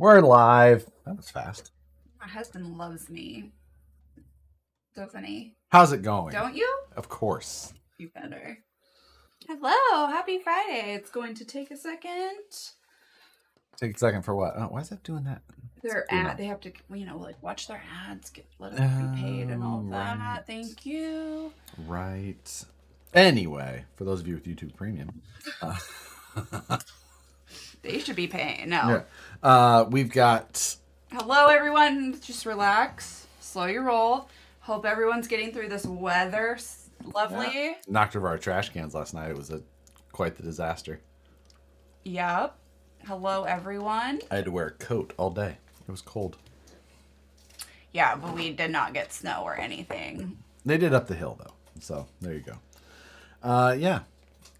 We're live. That was fast. My husband loves me. Doesn't he? How's it going? Don't you? Of course. You better. Hello, happy Friday. It's going to take a second. Take a second for what? Oh, why is that doing that? Their ad, that. they have to, you know, like watch their ads, get let them be paid and all Oh, that. Thank you. Right. Anyway, for those of you with YouTube Premium, uh, They should be paying. No. yeah, uh, we've got Hello, everyone. Just relax, slow your roll. Hope everyone's getting through this weather. Lovely. knocked over our trash cans last night. It was a quite the disaster. Yep. Hello, everyone. I had to wear a coat all day. It was cold. Yeah, but we did not get snow or anything. They did up the hill though, so there you go. Uh, yeah,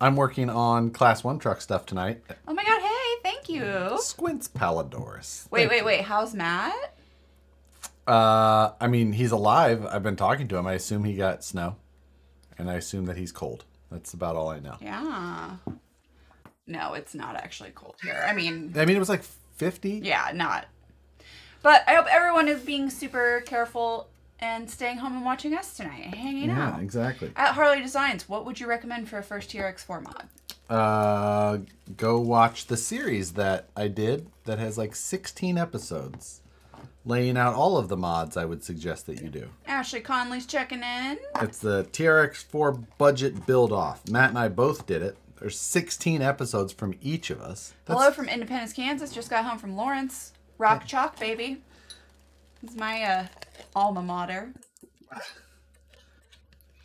I'm working on Class One truck stuff tonight. Oh my god, hey, thank you. Squints Palladorus. Wait, Thank wait, you. wait. How's Matt? Uh, I mean, he's alive. I've been talking to him. I assume he got snow, and I assume that he's cold. That's about all I know. Yeah. No, it's not actually cold here. I mean, I mean, it was like 50. yeah, not. But I hope everyone is being super careful and staying home and watching us tonight hanging Yeah, out. Yeah, exactly. At Harley Designs, what would you recommend for a first TRX4 mod? Uh, go watch the series that I did that has like 16 episodes, laying out all of the mods I would suggest that you do. Ashley Conley's checking in. It's the TRX4 budget build off. Matt and I both did it. There's 16 episodes from each of us. That's- Hello from Independence, Kansas. Just got home from Lawrence. Rock Chalk, baby. It's my uh, alma mater.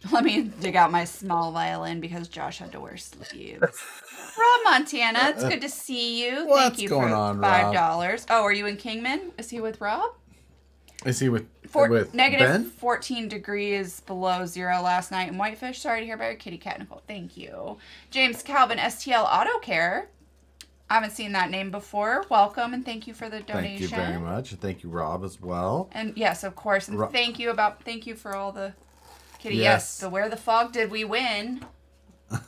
Let me dig out my small violin because Josh had to wear sleeves. Rob Montana, it's good to see you. What's Thank you going for on, five dollars. Oh, are you in Kingman? Is he with Rob? Is he with, Four, with negative Ben? 14 degrees below zero last night in Whitefish. Sorry to hear about your kitty cat, Nicole. Thank you. James Calvin, STL Auto Care. I haven't seen that name before. Welcome and thank you for the donation. Thank you very much. Thank you, Rob, as well. And yes, of course. And thank you about thank you for all the kitty. Yes. Yes. The where the Phog did we win?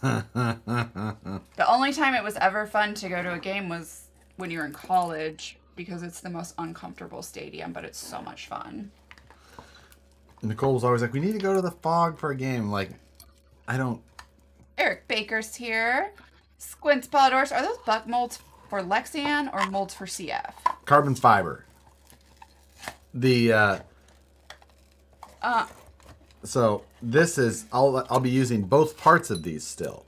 the only time it was ever fun to go to a game was when you were in college because it's the most uncomfortable stadium, but it's so much fun. Nicole was always like, we need to go to the Phog for a game. Like, I don't. Eric Baker's here. Squints Polidors. Are those buck molds for Lexan or molds for CF? Carbon fiber. The, uh, Uh, so this is, I'll, I'll be using both parts of these still.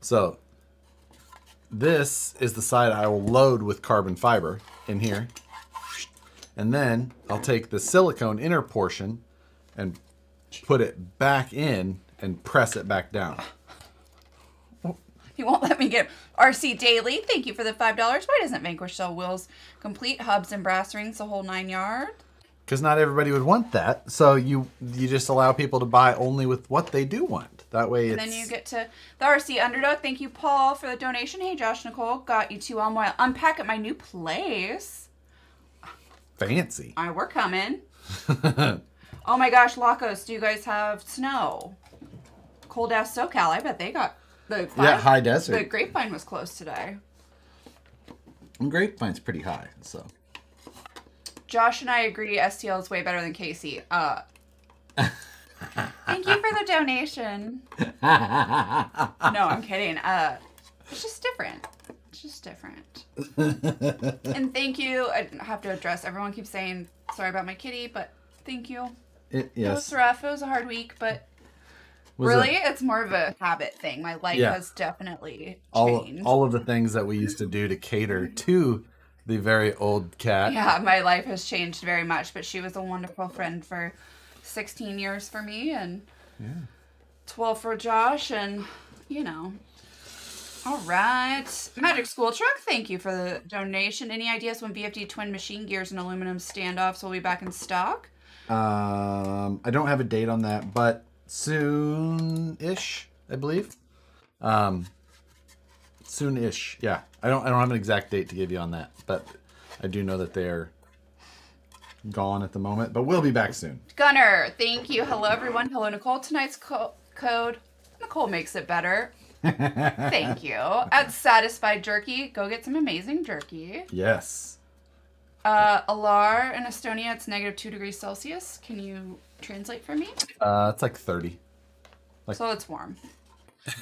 So this is the side I will load with carbon fiber in here. And then I'll take the silicone inner portion and put it back in and press it back down. he won't let me get RC Daily. Thank you for the five dollars. Why doesn't Vanquish sell wheels, complete hubs and brass rings, the whole nine yard? Because not everybody would want that. So you you just allow people to buy only with what they do want. That way, And then you get to the RC Underdog. Thank you, Paul, for the donation. Hey, Josh Nicole, got you two on while unpack at my new place. fancy. I we're coming. oh my gosh, Lacos, do you guys have snow? Cold ass SoCal. I bet they got the Yeah, high desert. The grapevine was close today. And Grapevine's pretty high, so Josh and I agree STL is way better than KC. Uh Thank you for the donation. no, I'm kidding. Uh it's just different. It's just different. and thank you. I have to address everyone keeps saying sorry about my kitty, but thank you. it, It was rough. It was a hard week, but Was really it it's more of a habit thing. My life Yeah. has definitely all changed. all of the things that we used to do to cater to the very old cat. Yeah, my life has changed very much, but she was a wonderful friend for 16 years for me and 12 for Josh, and you know. All right. Magic School Truck, thank you for the donation. Any ideas when VFD twin machine gears and aluminum standoffs will be back in stock? Um, I don't have a date on that, but soon-ish, I believe. Um, soon-ish, yeah. I don't I don't have an exact date to give you on that, but I do know that they're gone at the moment, but we'll be back soon. Gunner, thank you. Hello, everyone. Hello, Nicole. Tonight's co- code. Nicole makes it better. Thank you. At Satisfied Jerky, go get some amazing jerky. Yes. Uh, Alar in Estonia, it's negative two degrees Celsius. Can you translate for me? Uh, it's like 30. So it's warm.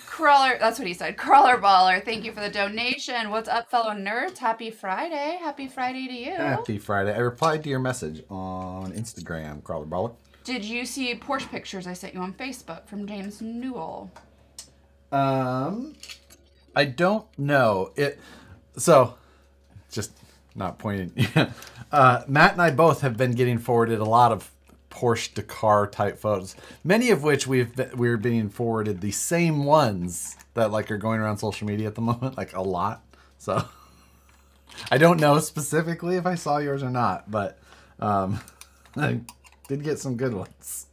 Crawler, that's what he said. Crawler baller, thank you for the donation. What's up, fellow nerds? Happy Friday. Happy Friday to you. Happy Friday. I replied to your message on Instagram, Crawler Baller. Did you see Porsche pictures I sent you on Facebook from James Newell? Um, I don't know it. So, just not pointing. uh, Matt and I both have been getting forwarded a lot of Porsche Dakar type photos, many of which we've we're being forwarded the same ones that like are going around social media at the moment, like a lot. So, I don't know specifically if I saw yours or not, but um, I did get some good ones.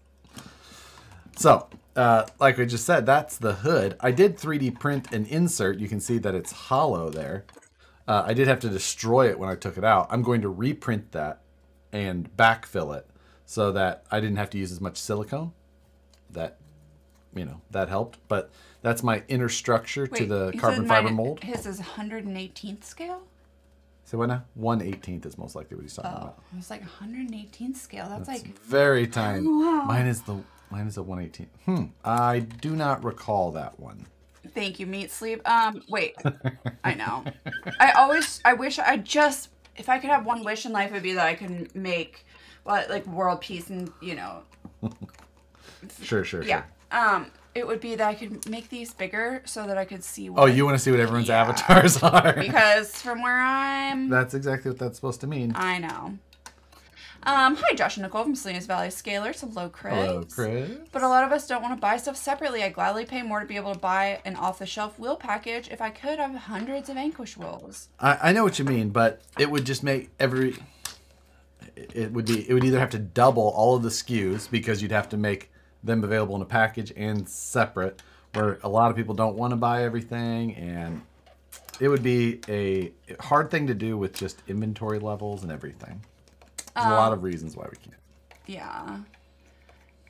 So, uh, like we just said, that's the hood. I did 3D print an insert. You can see that it's hollow there. Uh, I did have to destroy it when I took it out. I'm going to reprint that and backfill it so that I didn't have to use as much silicone. That, you know, that helped. But that's my inner structure to the carbon fiber mine- mold. His is 118th scale? So what now? 1 18th is most likely what he's talking Oh, about. it was like 118th scale. That's, It's like, very tiny. Wow. Mine is the mine is a 118. Hmm. I do not recall that one. thank you, meat sleep. Um, wait. I know. I always, I wish I just, if I could have one wish in life, it would be that I can make, like world peace and, you know, Sure, sure, yeah. sure. Um, it would be that I could make these bigger so that I could see what. Oh, you want to see what everyone's Yeah. avatars are? Because from where I'm, That's exactly what that's supposed to mean. I know. Um, hi, Josh and Nicole from Salinas Valley Scalers. Hello, Chris. Hello, Chris. But a lot of us don't want to buy stuff separately. I gladly pay more to be able to buy an off-the-shelf wheel package. If I could, have hundreds of Vanquish wheels. I, I know what you mean, but it would just make every. It would be. It would either have to double all of the SKUs because you'd have to make them available in a package and separate, where a lot of people don't want to buy everything, and it would be a hard thing to do with just inventory levels and everything. There's a lot of um, reasons why we can't. Yeah.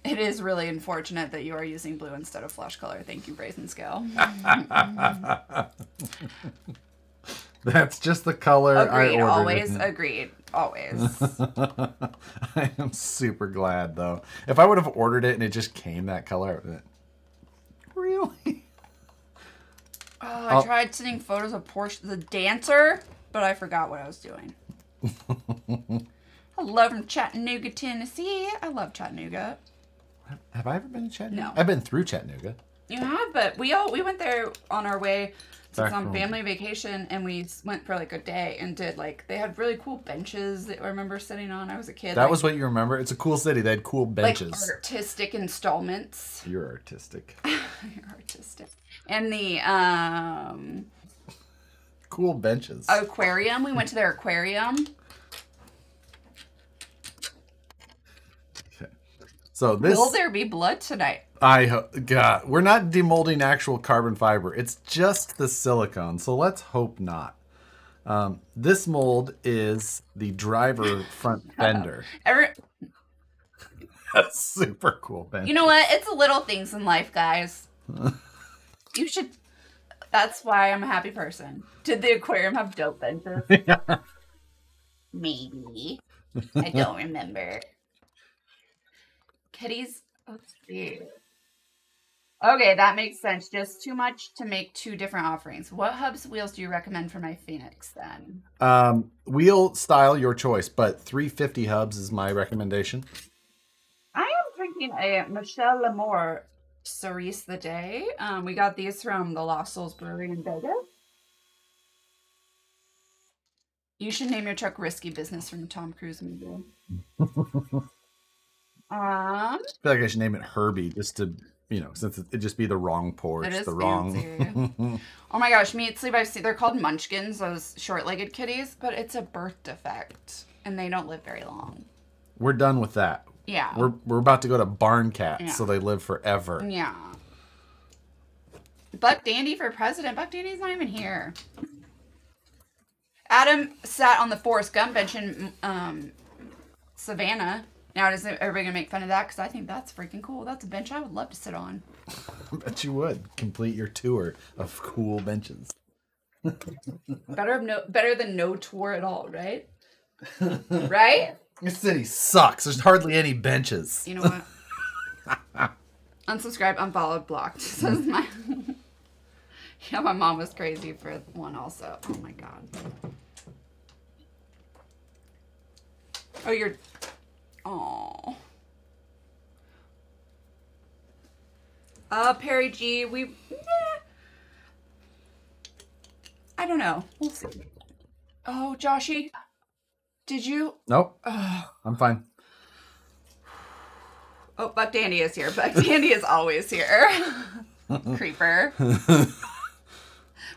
It is really unfortunate that you are using blue instead of flesh color. Thank you, Brazen Scale. That's just the color I Agreed. ordered. Always agreed. Always. I am super glad though. If I would have ordered it and it just came that color, I really? Oh, I I'll- tried sending photos of Porsche the dancer, but I forgot what I was doing. Hello from Chattanooga, Tennessee. I love Chattanooga. Have I ever been to Chattanooga? No. I've been through Chattanooga. You have, but we all we went there on our way some from- family vacation, and we went for like a day and did like they had really cool benches that I remember sitting on. I was a kid. That like, was what you remember. It's a cool city. They had cool benches. like artistic installments. You're artistic. You're artistic. And the um Cool benches. aquarium. We went to their aquarium. Okay. So this, Will there be blood tonight? I God, we're not demolding actual carbon fiber. It's just the silicone. So let's hope not. Um, this mold is the driver front fender. Every, That's super cool bench. you know what? It's the little things in life, guys. you should. That's why I'm a happy person. Did the aquarium have dope benches? Maybe. I don't remember. Kitties. Let's see. Okay, that makes sense. Just too much to make two different offerings. What hubs wheels do you recommend for my Phoenix then? Um, wheel style, your choice, but 350 hubs is my recommendation. I am drinking a Michelle Lemore Cerise the Day. Um, we got these from the Lost Souls Brewery in Vegas. You should name your truck Risky Business from the Tom Cruise movie. um, I feel like I should name it Herbie just to, you know, since it, it'd just be the wrong is the wrong. oh my gosh, meat sleep. I've seen they're called Munchkins, those short-legged kitties, but it's a birth defect, and they don't live very long. we're done with that. Yeah. We're we're about to go to barn cats, Yeah. so they live forever. Yeah. Buck Dandy for president. Buck Dandy's not even here. Adam sat on the Forrest Gump bench in um, Savannah. Now, is everybody gonna make fun of that? Because I think that's freaking cool. That's a bench I would love to sit on. I bet you would complete your tour of cool benches. Better of no, better than no tour at all, right? right? This city sucks. There's hardly any benches. You know what? Unsubscribe, unfollowed, blocked. Says my. yeah, my mom was crazy for one also. Oh my god. Oh, you're. Oh. Uh, Perry G, we. eh. I don't know. We'll see. Oh, Joshy, did you? Nope. Oh, I'm fine. oh Buck Dandy is here. Buck Dandy is always here. Creeper.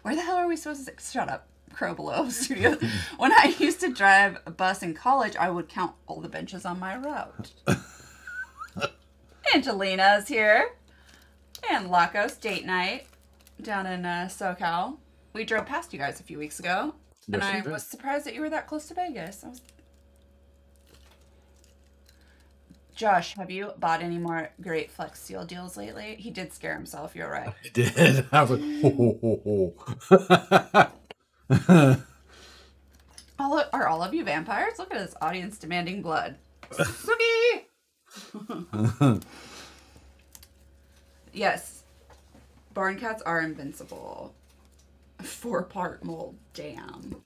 Where the hell are we supposed to shut up? Crow Below Studio. when I used to drive a bus in college, I would count all the benches on my route. Angelina's here. And Lacos Date Night down in uh, SoCal. We drove past you guys a few weeks ago. and Yes, we I did. was surprised that you were that close to Vegas. I was... Josh, have you bought any more great Flex Seal deals lately? He did scare himself, you're right. I did. I was like, ho, ho, ho, ho. All are all of you vampires? Look at this audience demanding blood. Yes. Barn cats are invincible. Four part mold. Damn.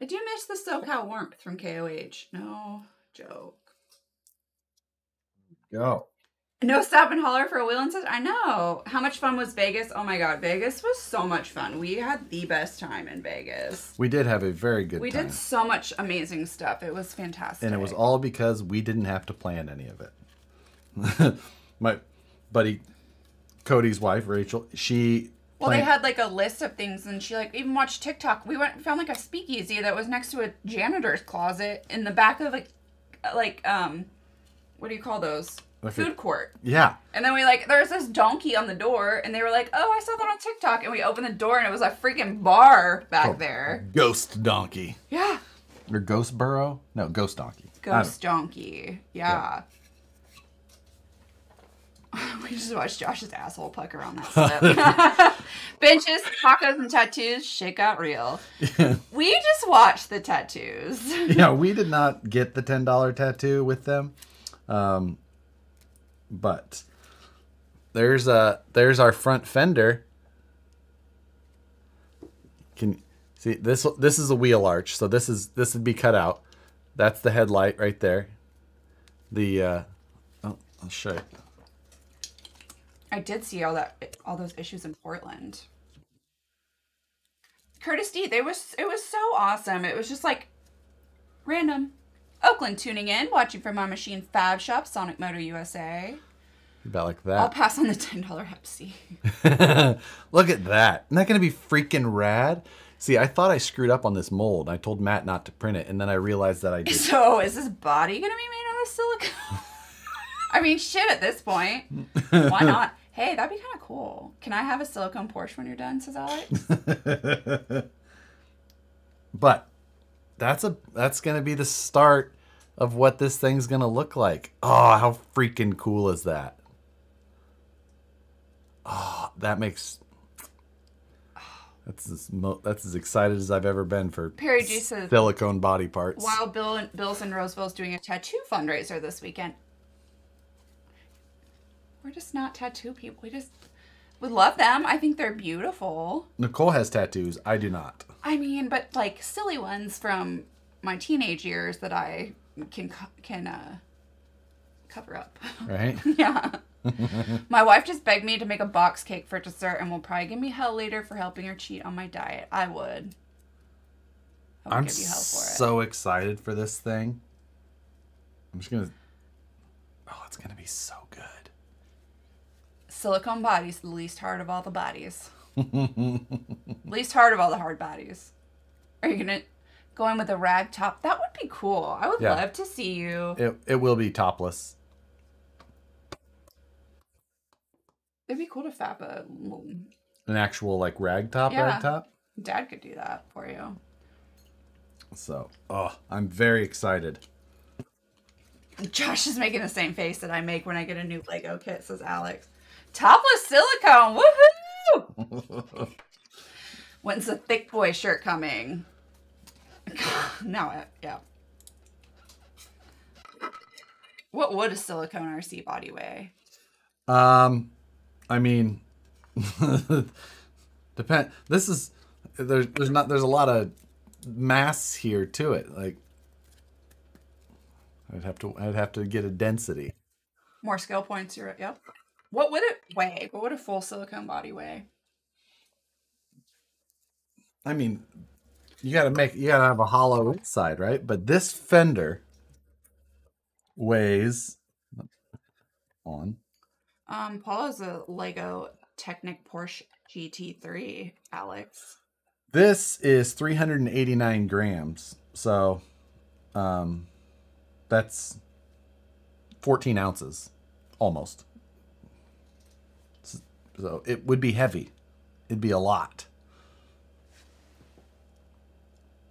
I do miss the SoCal warmth from KOH. No joke. Go. No stop and holler for a wheel and says, I know. How much fun was Vegas? Oh my god, Vegas was so much fun. We had the best time in Vegas. We did have a very good We time. did so much amazing stuff. It was fantastic. and it was all because we didn't have to plan any of it. My buddy Cody's wife, Rachel, she Well, they had like a list of things, and she like even watched TikTok. We went found like a speakeasy that was next to a janitor's closet in the back of like, like um, what do you call those? Like a- Food court. Yeah. And then we like there's this donkey on the door, and they were like, "Oh, I saw that on TikTok." And we opened the door, and it was a freaking bar back Oh. there. Ghost donkey. Yeah, Or ghost burro? No, ghost donkey. Ghost donkey. Yeah. we just watched Josh's asshole pucker on that slip. Benches, tacos, and tattoos. Shit got real. We just watched the tattoos. yeah, we did not get the ten dollar tattoo with them, um, but there's a there's our front fender. Can see this? This is a wheel arch, so this is this would be cut out. That's the headlight right there. The uh, oh, I'll show you. I did see all that, all those issues in Portland. Curtis D, they was it was so awesome. It was just like random. Oakland tuning in, watching from my machine Fab Shop, Sonic Motor USA. About like that. I'll pass on the ten dollar Hep C. Look at that. Isn't that going to be freaking rad? See, I thought I screwed up on this mold. I told Matt not to print it, and then I realized that I did. So is this body gonna be made out of silicone? I mean, shit. At this point, why not? Hey, that'd be kind of cool. Can I have a silicone Porsche when you're done? Says Alex. but that's a that's gonna be the start of what this thing's gonna look like. Oh, how freaking cool is that? Oh, that makes that's as mo- that's as excited as I've ever been for Perry G says, silicone body parts. While Bill and Bill's in Roseville's doing a tattoo fundraiser this weekend. We're just not tattoo people. We just we love them. I think they're beautiful. Nicole has tattoos. I do not. I mean, but like silly ones from my teenage years that I can can uh cover up. Right? yeah. my wife just begged me to make a box cake for dessert and will probably give me hell later for helping her cheat on my diet. I would. I would I'm give you hell for it. so excited for this thing. I'm just gonna. Oh, it's gonna be so good. Silicone body's the least hard of all the bodies. least hard of all the hard bodies. Are you gonna go in with a rag top? That would be cool. I would Yeah. love to see you. It it will be topless. It'd be cool to fap a. An actual like rag top, Yeah. rag top. Dad could do that for you. So, oh, I'm very excited. Josh is making the same face that I make when I get a new Lego kit, says Alex. Topless silicone, woohoo! When's the thick boy shirt coming? now it, yeah. What would a silicone RC body weigh? Um, I mean, depend. This is there's there's not there's a lot of mass here to it. Like, I'd have to I'd have to get a density. More skill points. You're yep. What would it weigh? What would a full silicone body weigh? I mean, you gotta make you gotta have a hollow inside, right? But this fender weighs on Um, Paul has a Lego Technic Porsche GT3. Alex. This is 389 grams. So, um, that's 14 ounces almost. So it would be heavy. It'd be a lot.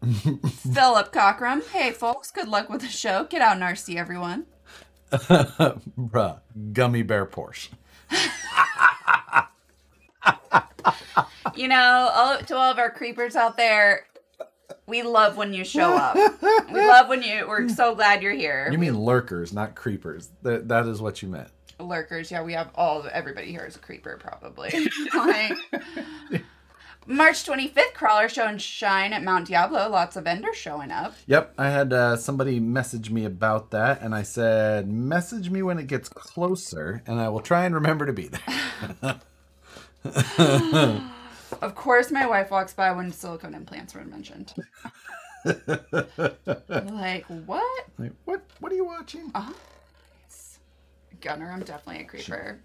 Philip Cockrum. Hey, folks. Good luck with the show. Get out and RC, everyone. Bruh, gummy bear Porsche. You know, all, to all of our creepers out there, we love when you show up. we love when you. We're so glad you're here. You mean lurkers, not creepers. That that is what you meant. Lurkers. Yeah, we have all everybody here is a creeper probably. like, March 25th, crawler show and shine at Mount Diablo. Lots of vendors showing up. Yep, I had uh, somebody message me about that, and I said, message me when it gets closer, and I will try and remember to be there. Of course, my wife walks by when silicone implants were mentioned. like, what? like, what? What are you watching? Uh-huh. Gunner, I'm definitely a creeper.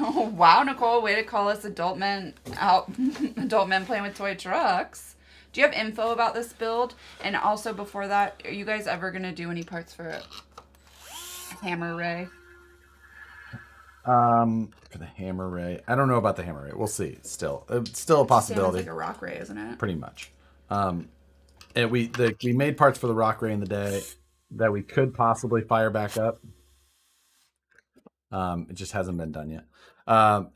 oh, wow, Nicole, way to call us adult men out, adult men playing with toy trucks. Do you have info about this build? And also before that, are you guys ever gonna do any parts for Hammer Rey? Um, for the Hammer Rey, I don't know about the Hammer Rey. We'll see. Still, it's still a Sounds possibility. like a Rock Rey, isn't it? pretty much. Um, and we the, we made parts for the Rock Rey in the day that we could possibly fire back up. Um, it just hasn't been done yet. Um,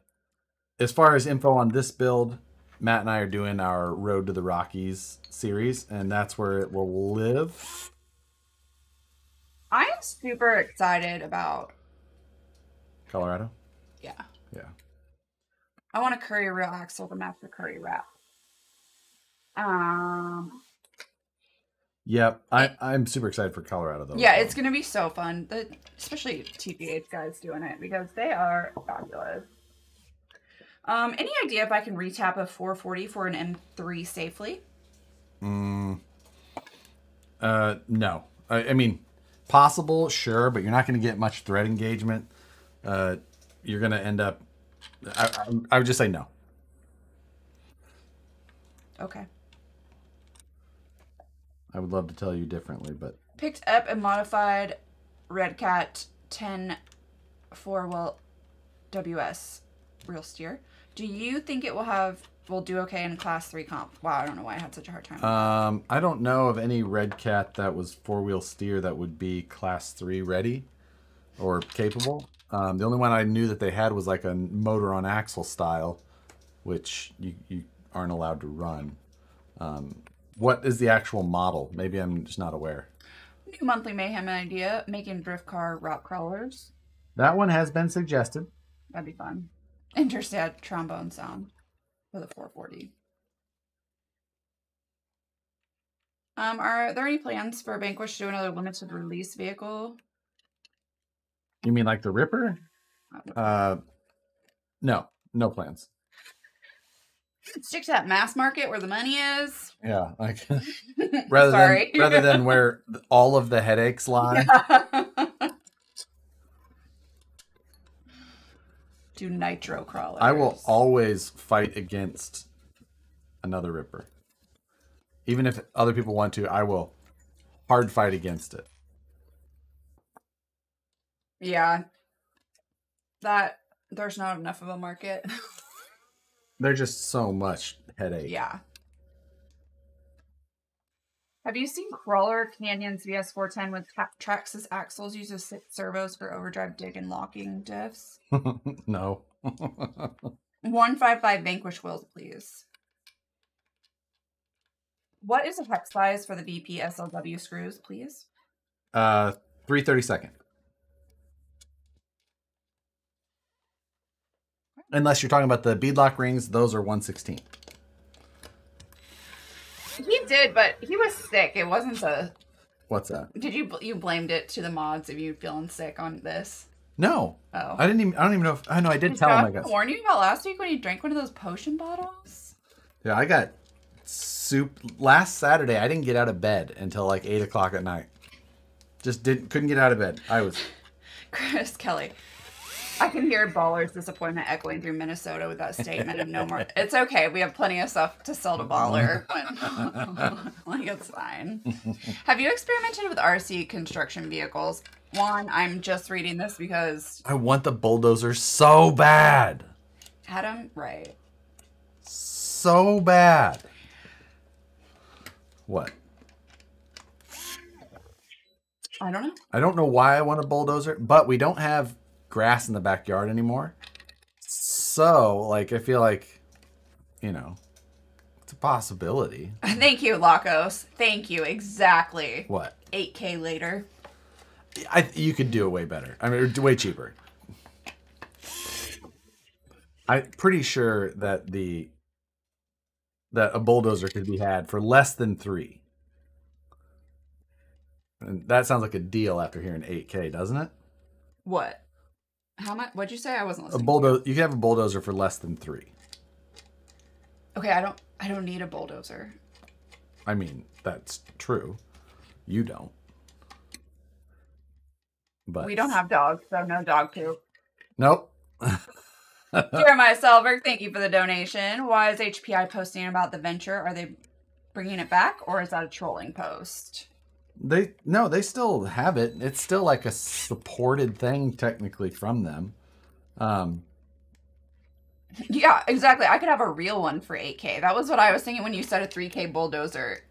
as far as info on this build, Matt and I are doing our Road to the Rockies series, and that's where it will live. I'm super excited about. Colorado. Yeah, Yeah. I want to Currie real axle to match the Currie wrap. Um, Yep. I I'm super excited for Colorado though. Yeah, it's gonna be so fun. The, especially TPH guys doing it because they are fabulous. Um, any idea if I can retap a 440 for an M3 safely? Mm, uh, no. I, I mean, possible, sure, but you're not going to get much thread engagement. Uh, you're going to end up. I, I, I would just say no. Okay. I would love to tell you differently, but Picked up a modified Redcat 10 four wheel WS real steer. Do you think it will have will do okay in class three comp? Wow, I don't know why I had such a hard time. um, I don't know of any Redcat that was four wheel steer that would be class three ready or capable. Um, the only one I knew that they had was like a motor on axle style, which you, you aren't allowed to run. Um, what is the actual model? Maybe I'm just not aware. New monthly mayhem idea: making drift car rock crawlers. That one has been suggested. That'd be fun. Interested trombone sound for the 440. Um, are there any plans for Vanquish to do another limited release vehicle? You mean like the Ripper? Uh, no, no plans. Stick to that mass market where the money is. Yeah, like rather than rather than where all of the headaches lie. do nitro crawlers. I will always fight against another Ripper. Even if other people want to, I will hard fight against it. Yeah. That there's not enough of a market. There's just so much headache. yeah. Have you seen Crawler Canyon's VS410 with tra- Traxxas axles uses six servos for overdrive dig and locking diffs? no. 155 Vanquish wheels, please. What is the hex size for the VP SLW screws, please? Uh, 332nd. Unless you're talking about the beadlock rings, those are 116. He did, but he was sick. It wasn't a. What's that? Did you you blamed it to the mods of you feeling sick on this? No, Oh. I didn't even. I don't even know if. I know I did Did tell him I guess. warn you about last week when you drank one of those potion bottles? Yeah, I got soup last Saturday. I didn't get out of bed until like eight o'clock at night. Just didn't couldn't get out of bed. I was Chris Kelly. I can hear Baller's disappointment echoing through Minnesota with that statement of no more. It's okay. We have plenty of stuff to sell to Baller. Like, it's fine. Have you experimented with RC construction vehicles? One, I'm just reading this because I want the bulldozer so bad. Adam, right. So bad. What? I don't know. I don't know why I want a bulldozer, but we don't have grass in the backyard anymore. So, like, I feel like, you know, it's a possibility. Thank you, Lacos. Thank you. Exactly. What? 8K later. I you could do it way better. I mean, way cheaper. I'm pretty sure that the that a bulldozer could be had for less than three. And that sounds like a deal after hearing 8K, doesn't it? What? How much? What'd you say? I wasn't listening. A bulldozer, you can have a bulldozer for less than three. okay, I don't. I don't need a bulldozer. I mean, that's true. You don't. But We don't have dogs, so no dog poop. Nope. Jeremiah Selberg, thank you for the donation. Why is HPI posting about the venture? Are they bringing it back, or is that a trolling post? They no, they still have it. It's still like a supported thing technically from them. Um, Yeah, exactly. I could have a real one for 8K. That was what I was thinking when you said a 3K bulldozer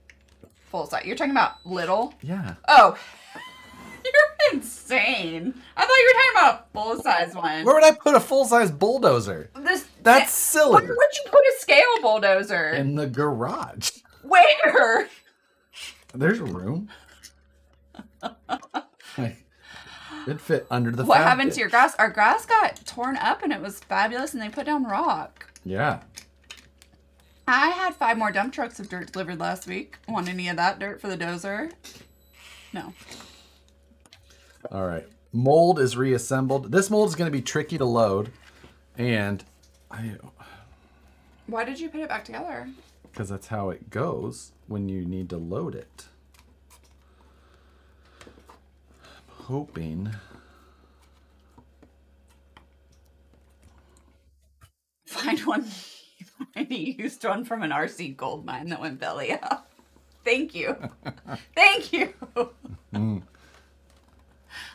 full size. You're talking about little? yeah. Oh, you're insane. I thought you were talking about a full size one. Where would I put a full size bulldozer? This That's silly. Where would you put a scale bulldozer? In the garage. Where? There's room. It'd fit under the. What happened to your grass? Our grass got torn up and it was fabulous, and they put down rock. Yeah. I had five more dump trucks of dirt delivered last week. Want any of that dirt for the dozer? No. All right. Mold is reassembled. This mold is going to be tricky to load, and I Why did you put it back together? because that's how it goes when you need to load it. I'm hoping. Find one. Find a used one from an RC gold mine that went belly up. Thank you. Thank you.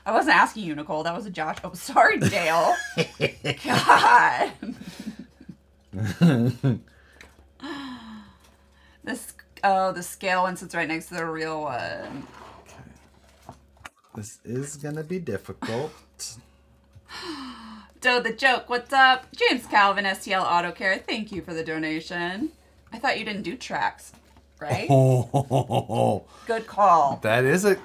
I wasn't asking you, Nicole. That was a Josh. Oh, sorry, Dale. God. this. Oh, the scale one sits right next to the real one. This is going to be difficult. Doe the joke. What's up, James Calvin, STL Auto Care? Thank you for the donation. I thought you didn't do tracks, right? Oh, Good call. that is a.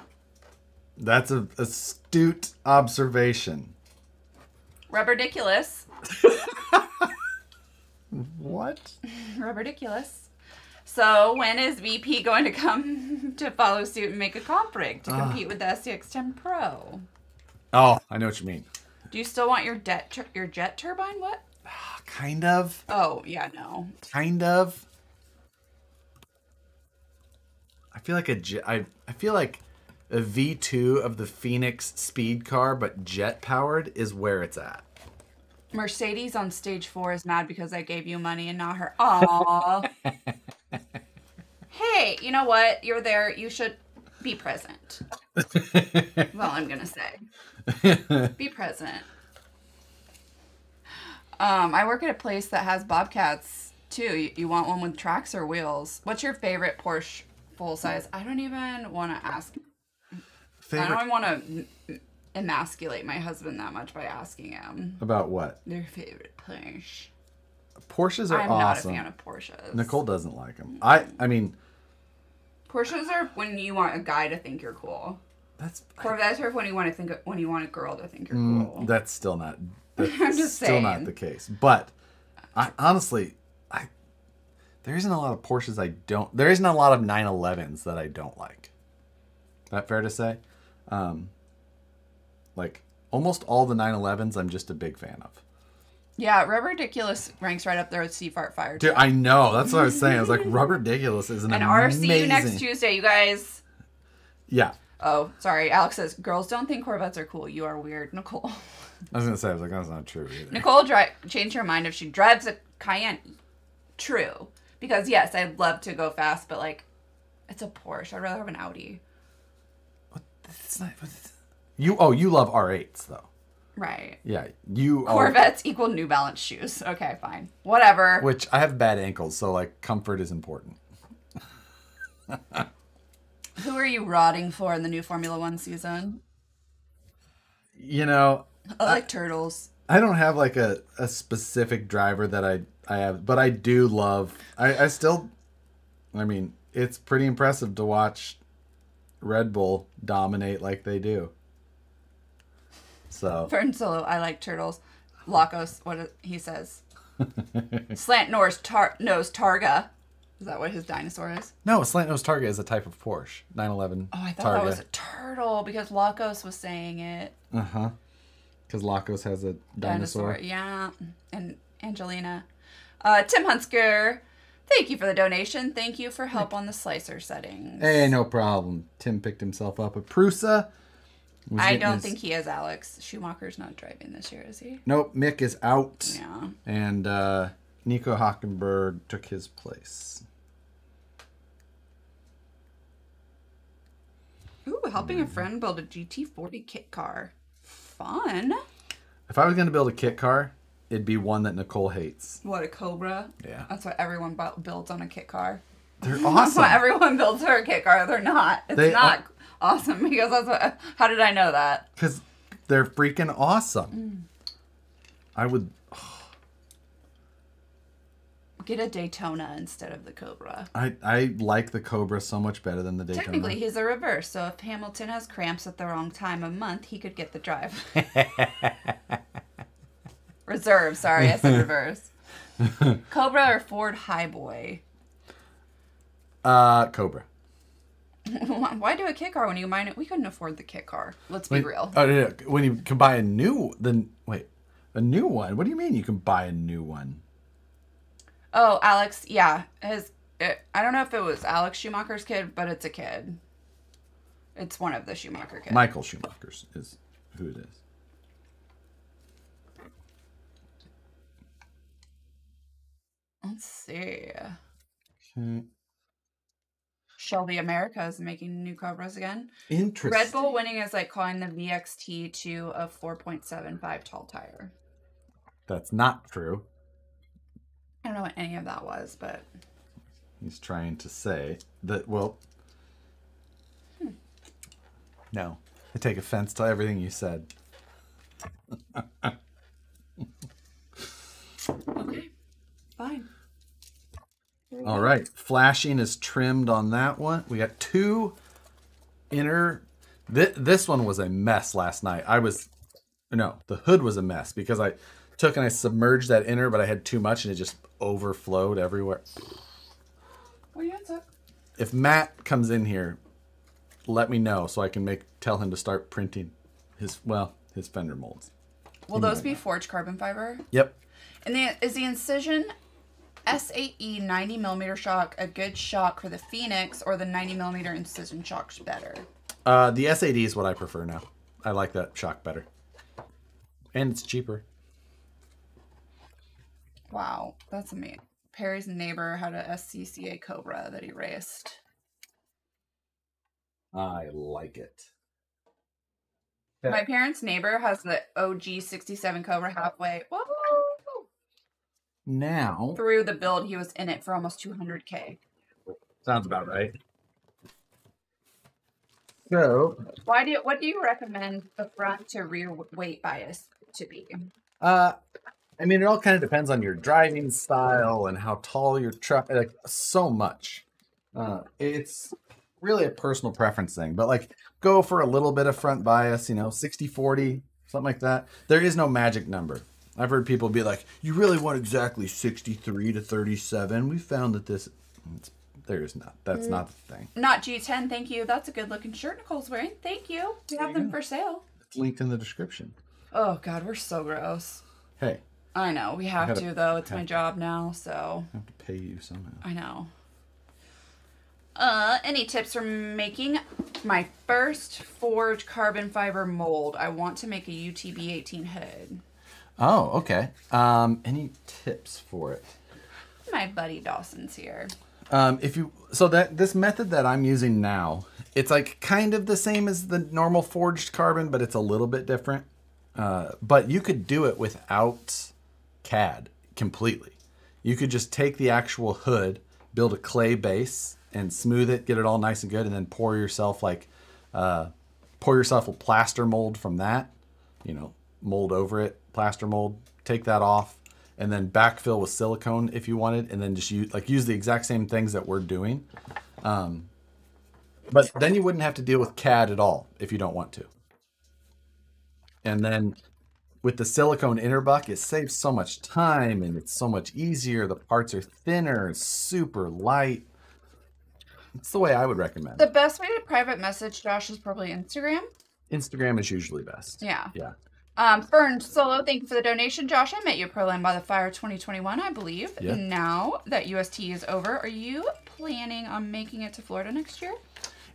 That's a astute observation. Rubberdiculous. What? Rubberdiculous. So when is VP going to come to follow suit and make a comp rig to ah. compete with the SCX10 Pro? Oh, I know what you mean. Do you still want your jet your jet turbine? What? Ah, kind of. Oh yeah, no. Kind of. I feel like a. I, I feel like a V2 of the Phoenix speed car, but jet powered, is where it's at. Mercedes on stage four is mad because I gave you money and not her. Aww. hey, you know what? You're there. You should be present. well, I'm gonna say. Be present. Um, I work at a place that has bobcats too. You, you want one with tracks or wheels? What's your favorite Porsche full size? I don't even want to ask. I don't want to emasculate my husband that much by asking him about what? their favorite Porsche. Porsches are I'm awesome. not a fan of Porsches. Nicole doesn't like them. I I mean, Porsches are when you want a guy to think you're cool. That's Corvettes are when you want to think when you want a girl to think you're Mm, cool. That's still not. That's I'm just still saying. not the case. But I honestly, I there isn't a lot of Porsches I don't. There isn't a lot of 911s that I don't like. Is That fair to say? Um, like almost all the 911s, I'm just a big fan of. Yeah, Rubber Ridiculous ranks right up there with Sea Fart Fire. Dude, I know. That's what I was saying. I was like, Rubber Ridiculous is an and amazing. RCU next Tuesday, you guys. Yeah, Oh, sorry. Alex says girls don't think Corvettes are cool. You are weird, Nicole. I was gonna say. I was like, that's not true either. Nicole dri- changed her mind if she drives a Cayenne. True, because yes, I'd love to go fast, but like, it's a Porsche. I'd rather have an Audi. What? It's not. You oh, you love R8s though. Right. Yeah, you are. Corvettes equal New Balance shoes. Okay, fine. Whatever. Which I have bad ankles, so like comfort is important. Who are you rotting for in the new Formula One season? You know, I like turtles. I don't have like a, a specific driver that I I have, but I do love. I I still, I mean, it's pretty impressive to watch Red Bull dominate like they do. So Fern Solo, I like turtles. Lacos, what he says. Slant nose, tar- nose Targa. Is that what his dinosaur is? no, slant nose Targa is a type of Porsche 911. Oh, I thought Targa. that was a turtle because Lacos was saying it. Uh huh. Because Lacos has a dinosaur. Yeah. And Angelina. Uh, Tim Hunsker, thank you for the donation. Thank you for help on the slicer settings. Hey, no problem. Tim picked himself up a Prusa. Was I don't his- think he is Alex. Schumacher's not driving this year, is he? Nope, Mick is out. Yeah. And uh, Nico Hulkenberg took his place. Ooh, helping a friend build a GT40 kit car. Fun. If I was going to build a kit car, it'd be one that Nicole hates. What a Cobra. Yeah. That's what everyone builds on a kit car. They're That's awesome. what everyone builds for a kit car. They're not. It's They not awesome because that's what. How did I know that? Because they're freaking awesome. I would. Get a Daytona instead of the Cobra. I, I like the Cobra so much better than the Daytona. Technically, he's a reverse. So if Hamilton has cramps at the wrong time of month, he could get the drive. Reserve. Sorry, I said reverse. Cobra or Ford Highboy? Uh, Cobra. Why do a kit car when you mine it? We couldn't afford the kit car. Let's be real. Oh, yeah, when you can buy a new, then wait, a new one. What do you mean you can buy a new one? Oh, Alex, yeah, his. It, I don't know if it was Alex Schumacher's kid, but it's a kid. It's one of the Schumacher kids. Michael Schumacher's is who it is. Let's see. Okay. Shelby America is making new Cobras again. Interesting. Red Bull winning is like calling the VXT to a 4.75 tall tire. That's not true. I don't know what any of that was, but He's trying to say that, well, hmm. no. I take offense to everything you said. okay, fine. All right. Flashing is trimmed on that one. We got two inner. Th- this one was a mess last night. I was, no, the hood was a mess because I took and I submerged that inner, but I had too much and it just overflowed everywhere. Do you answer? If Matt comes in here, let me know so I can make tell him to start printing his well his fender molds. Will those be forged carbon fiber? Yep. And the is the Incision S8E 90 millimeter shock a good shock for the Phoenix, or the 90 millimeter Incision shock's better? Uh, the S8E is what I prefer now. I like that shock better, and it's cheaper. Wow, that's amazing. Perry's neighbor had a SCCA Cobra that he raced. I like it. My parents' neighbor has the OG 67 Cobra halfway. Whoa! Now Through the build, he was in it for almost 200k. sounds about right. So, Why do you, what do you recommend the front to rear weight bias to be? uh, I mean, it all kind of depends on your driving style and how tall your truck. Like so much. Uh, it's really a personal preference thing, but like go for a little bit of front bias, you know, 60 40, something like that. There is no magic number. I've heard people be like, you really want exactly 63 to 37. We found that this, there is not. That's Mm. not the thing. Not G10, thank you. That's a good looking shirt Nicole's wearing. Thank you. We have them for sale. It's linked in the description. Oh, God, we're so gross. Hey, I know. We have gotta- to, though. It's my job now, so I have to pay you somehow. I know. Uh, any tips for making my first forged carbon fiber mold? I want to make a UTB 18 hood. Oh, okay. Um, any tips for it? My buddy Dawson's here. Um, if you so that this method that I'm using now, it's like kind of the same as the normal forged carbon, but it's a little bit different. Uh, but you could do it without CAD completely. You could just take the actual hood, build a clay base, and smooth it, get it all nice and good, and then pour yourself like uh, pour yourself a plaster mold from that. You know, mold over it, plaster mold. Take that off, and then backfill with silicone if you wanted, and then just use like use the exact same things that we're doing. Um, but then you wouldn't have to deal with CAD at all if you don't want to. And then with the silicone inner buck, it saves so much time and it's so much easier. The parts are thinner super light. It's the way I would recommend. The best way to private message Josh is probably Instagram. Instagram is usually best. Yeah. Yeah. Um, Fern Solo, thank you for the donation. Josh, I met you at Proline by the Fire 2021, I believe. Yeah. Now that UST is over, are you planning on making it to Florida next year?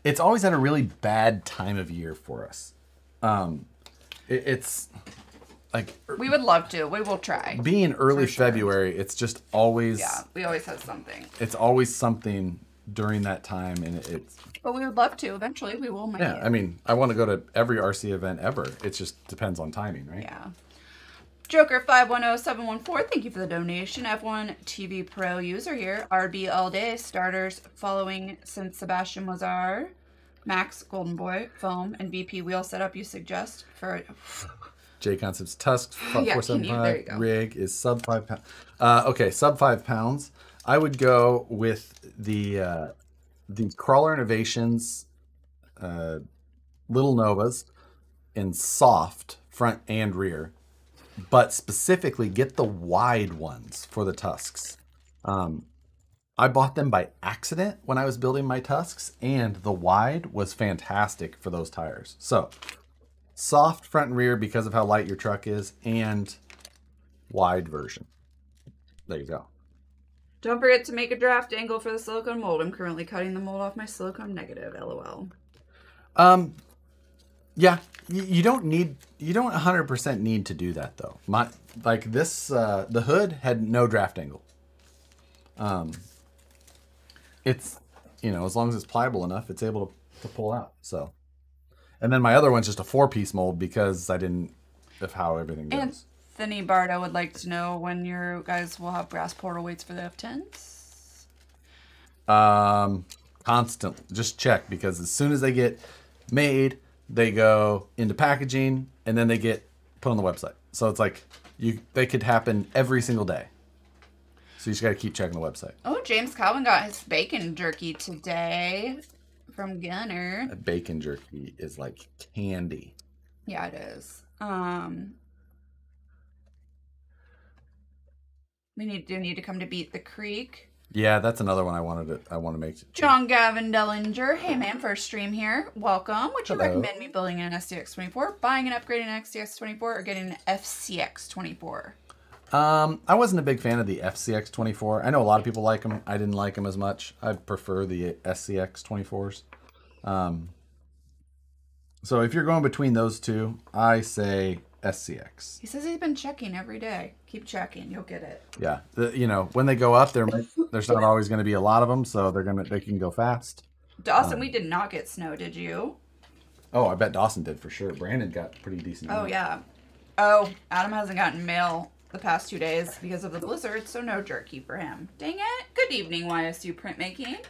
It's always at a really bad time of year for us. Um, it, it's like We would love to. We will try. being early sure. February. It's just always Yeah, we always have something. it's always something during that time, and it, it's But we would love to. Eventually, we will make yeah. it. I mean, I want to go to every RC event ever. It just depends on timing, right? Yeah. Joker five one zero seven one four. Thank you for the donation. F1 TV Pro user here. RB all day. Starters following since Sebastian Lazar. Max Golden Boy foam and VP wheel setup you suggest for J Concepts Tusk Yeah, four seven you- there you five rig is sub five pounds. Uh, okay, sub five pounds. I would go with the uh, the Crawler Innovations uh, Little Novas in soft front and rear, but specifically get the wide ones for the Tusks. Um, I bought them by accident when I was building my Tusks, and the wide was fantastic for those tires. So soft front and rear because of how light your truck is, and wide version. There you go. Don't forget to make a draft angle for the silicone mold. I'm currently cutting the mold off my silicone negative. LOL. Um, yeah, you, you don't need you don't 100% need to do that though. My like this uh, the hood had no draft angle. Um, it's you know as long as it's pliable enough, it's able to, to pull out. So, and then my other one's just a four piece mold because I didn't of how everything goes. Anthony Bardo would like to know when your guys will have brass portal weights for the F10s. Um, constant. Just check because as soon as they get made, they go into packaging and then they get put on the website. So it's like you they could happen every single day. So you just got to keep checking the website. Oh, James Calvin got his bacon jerky today from Gunner. That bacon jerky is like candy. Yeah, it is. Um, we need do need to come to beat the creek. Yeah, that's another one I wanted to I want to make. John Gavin Dellinger. Hey man, first stream here. Welcome. Would you Hello. recommend me building an SCX24, buying and upgrading an XDX24, or getting an FCX24? Um, I wasn't a big fan of the FCX 24. I know a lot of people like them. I didn't like them as much. I prefer the SCX 24s. Um, so if you're going between those two, I say SCX. He says he's been checking every day. Keep checking, you'll get it. Yeah, the, you know when they go up, there there's not always going to be a lot of them, so they're gonna they can go fast. Dawson, we um, did not get snow, did you? Oh, I bet Dawson did for sure. Brandon got pretty decent. Oh yeah. Oh, Adam hasn't gotten mail the past two days because of the blizzard, so no jerky for him. Dang it. Good evening, YSU printmaking.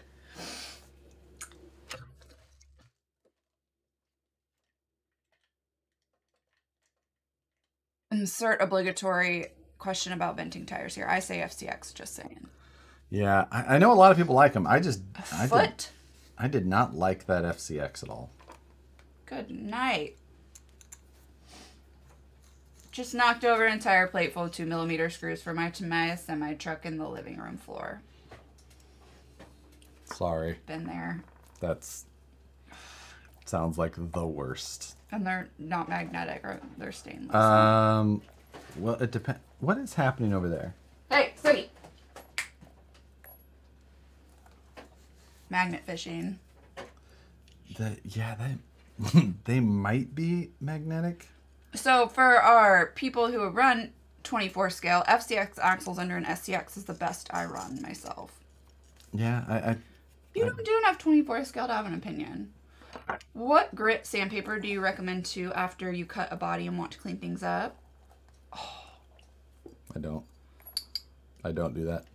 Insert obligatory question about venting tires here. I say FCX, just saying. Yeah, I, I know a lot of people like them. I just I. Foot? I did not like that FCX at all. Good night. Just knocked over an entire plate full of two millimeter screws for my Tamiya semi truck in the living room floor. Sorry. Been there. That's sounds like the worst. And they're not magnetic or they're stainless. Um well it depends what is happening over there? hey, Sophie! Magnet fishing. The yeah, they they might be magnetic. So for our people who run 24 scale, FCX axles under an SCX is the best I run myself. Yeah, I, I You don't do enough 24 scale to have an opinion. What grit sandpaper do you recommend to after you cut a body and want to clean things up? I don't. I don't do that.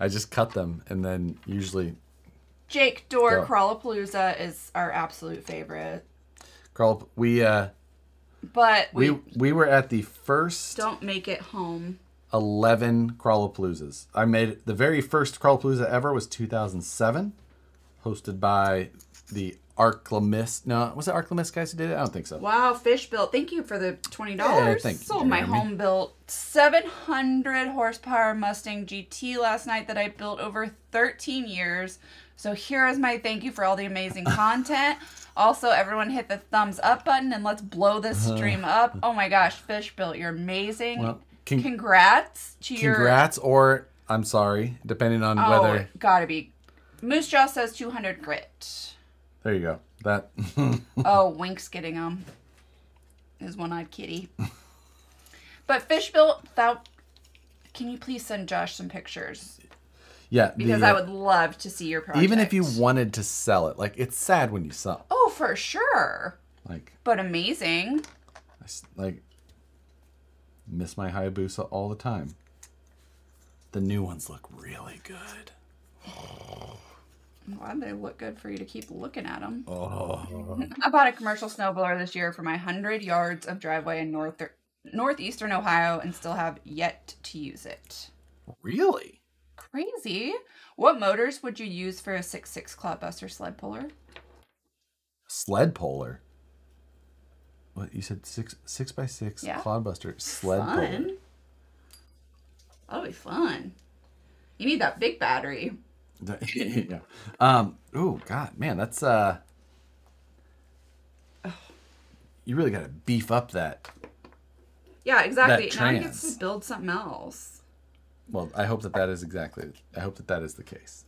I just cut them and then usually Jake Door. Crawlapalooza is our absolute favorite. Carl we uh But we, we we were at the first don't make it home. 11 Crawlapaloozas. I made it, the very first Crawlapalooza ever was 2007, hosted by the Arclamist. No, was it Arclamist guys who did it? I don't think so. Wow, fish built. Thank you for the twenty Yeah, dollars. you, Sold my Jeremy. home built seven hundred horsepower Mustang GT last night that I built over thirteen years. So here is my thank you for all the amazing content. Also, everyone hit the thumbs up button and let's blow this uh-huh. stream up. Oh my gosh, fish built, you're amazing. Well, con- Congrats to your Congrats, or I'm sorry, depending on whether Oh, whether. gotta be. Moose Jaw says 200 grit. There you go. That. Oh, Wink's getting them. His one-eyed kitty. but fish built without. Can you please send Josh some pictures? yeah. the, Because uh, I would love to see your project. Even if you wanted to sell it, like it's sad when you sell. Oh, for sure. Like, But amazing. I, like miss my Hayabusa all the time. The new ones look really good. I'm glad they look good for you to keep looking at them. Oh. I bought a commercial snowblower this year for my 100 yards of driveway in north northeastern Ohio and still have yet to use it. Really? Crazy. What motors would you use for a 6.6 Clod Buster sled puller? Sled puller. What you said? Six six by six Yeah. Clod Buster sled puller. Fun. That'll be fun. You need that big battery. yeah. Um. Oh God, man, that's uh. You really got to beef up that. Yeah, exactly. That Now he gets to build something else. Well, I hope that that is exactly. I hope that that is the case.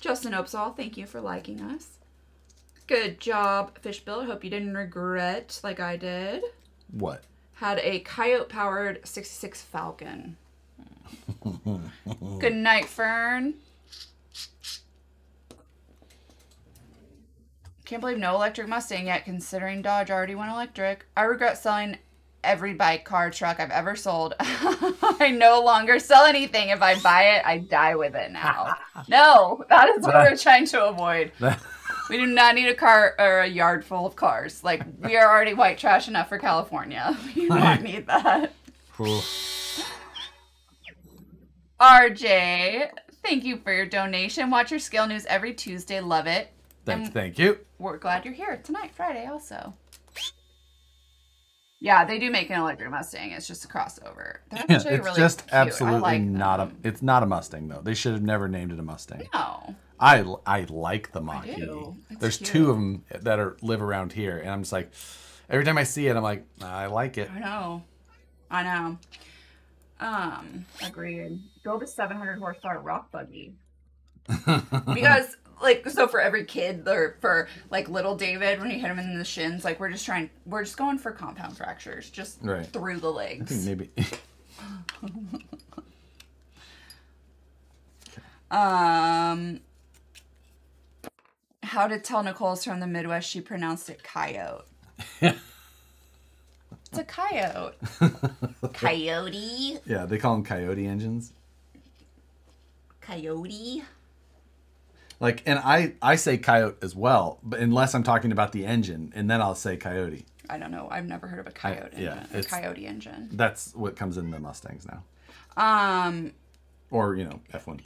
Justin Opsall, thank you for liking us. Good job, Fish Build. Hope you didn't regret like I did. What? Had a coyote powered 66 Falcon. Good night, Fern. Can't believe no electric Mustang yet, considering Dodge already went electric. I regret selling every bike, car, truck I've ever sold. I no longer sell anything. If I buy it, I die with it now. no, that is what we're trying to avoid. We do not need a car or a yard full of cars. Like, we are already white trash enough for California. We do not need that. Cool. RJ, thank you for your donation. Watch your scale news every Tuesday. Love it. Thank, Um, thank you. We're glad you're here tonight, Friday, also. Yeah, they do make an electric Mustang. It's just a crossover. They're Yeah, actually it's really just cute. Absolutely like not a. It's not a Mustang though. They should have never named it a Mustang. No. I I like the Mach E. There's cute. two of them that are live around here, and I'm just like, every time I see it, I'm like, I like it. I know. I know. Um, agreed. Build a 700 horsepower rock buggy. because like so for every kid or for like little David when you hit him in the shins, like we're just trying we're just going for compound fractures, just Right. through the I think legs. maybe. Um how to tell Nicole's from the Midwest she pronounced it coyote. it's a coyote. Coyote. yeah, they call them coyote engines. Coyote. Like, and I I say coyote as well, but unless I'm talking about the engine, and then I'll say coyote. I don't know. I've never heard of a coyote yeah, engine. A coyote engine. That's what comes in the Mustangs now. Um, or you know F1.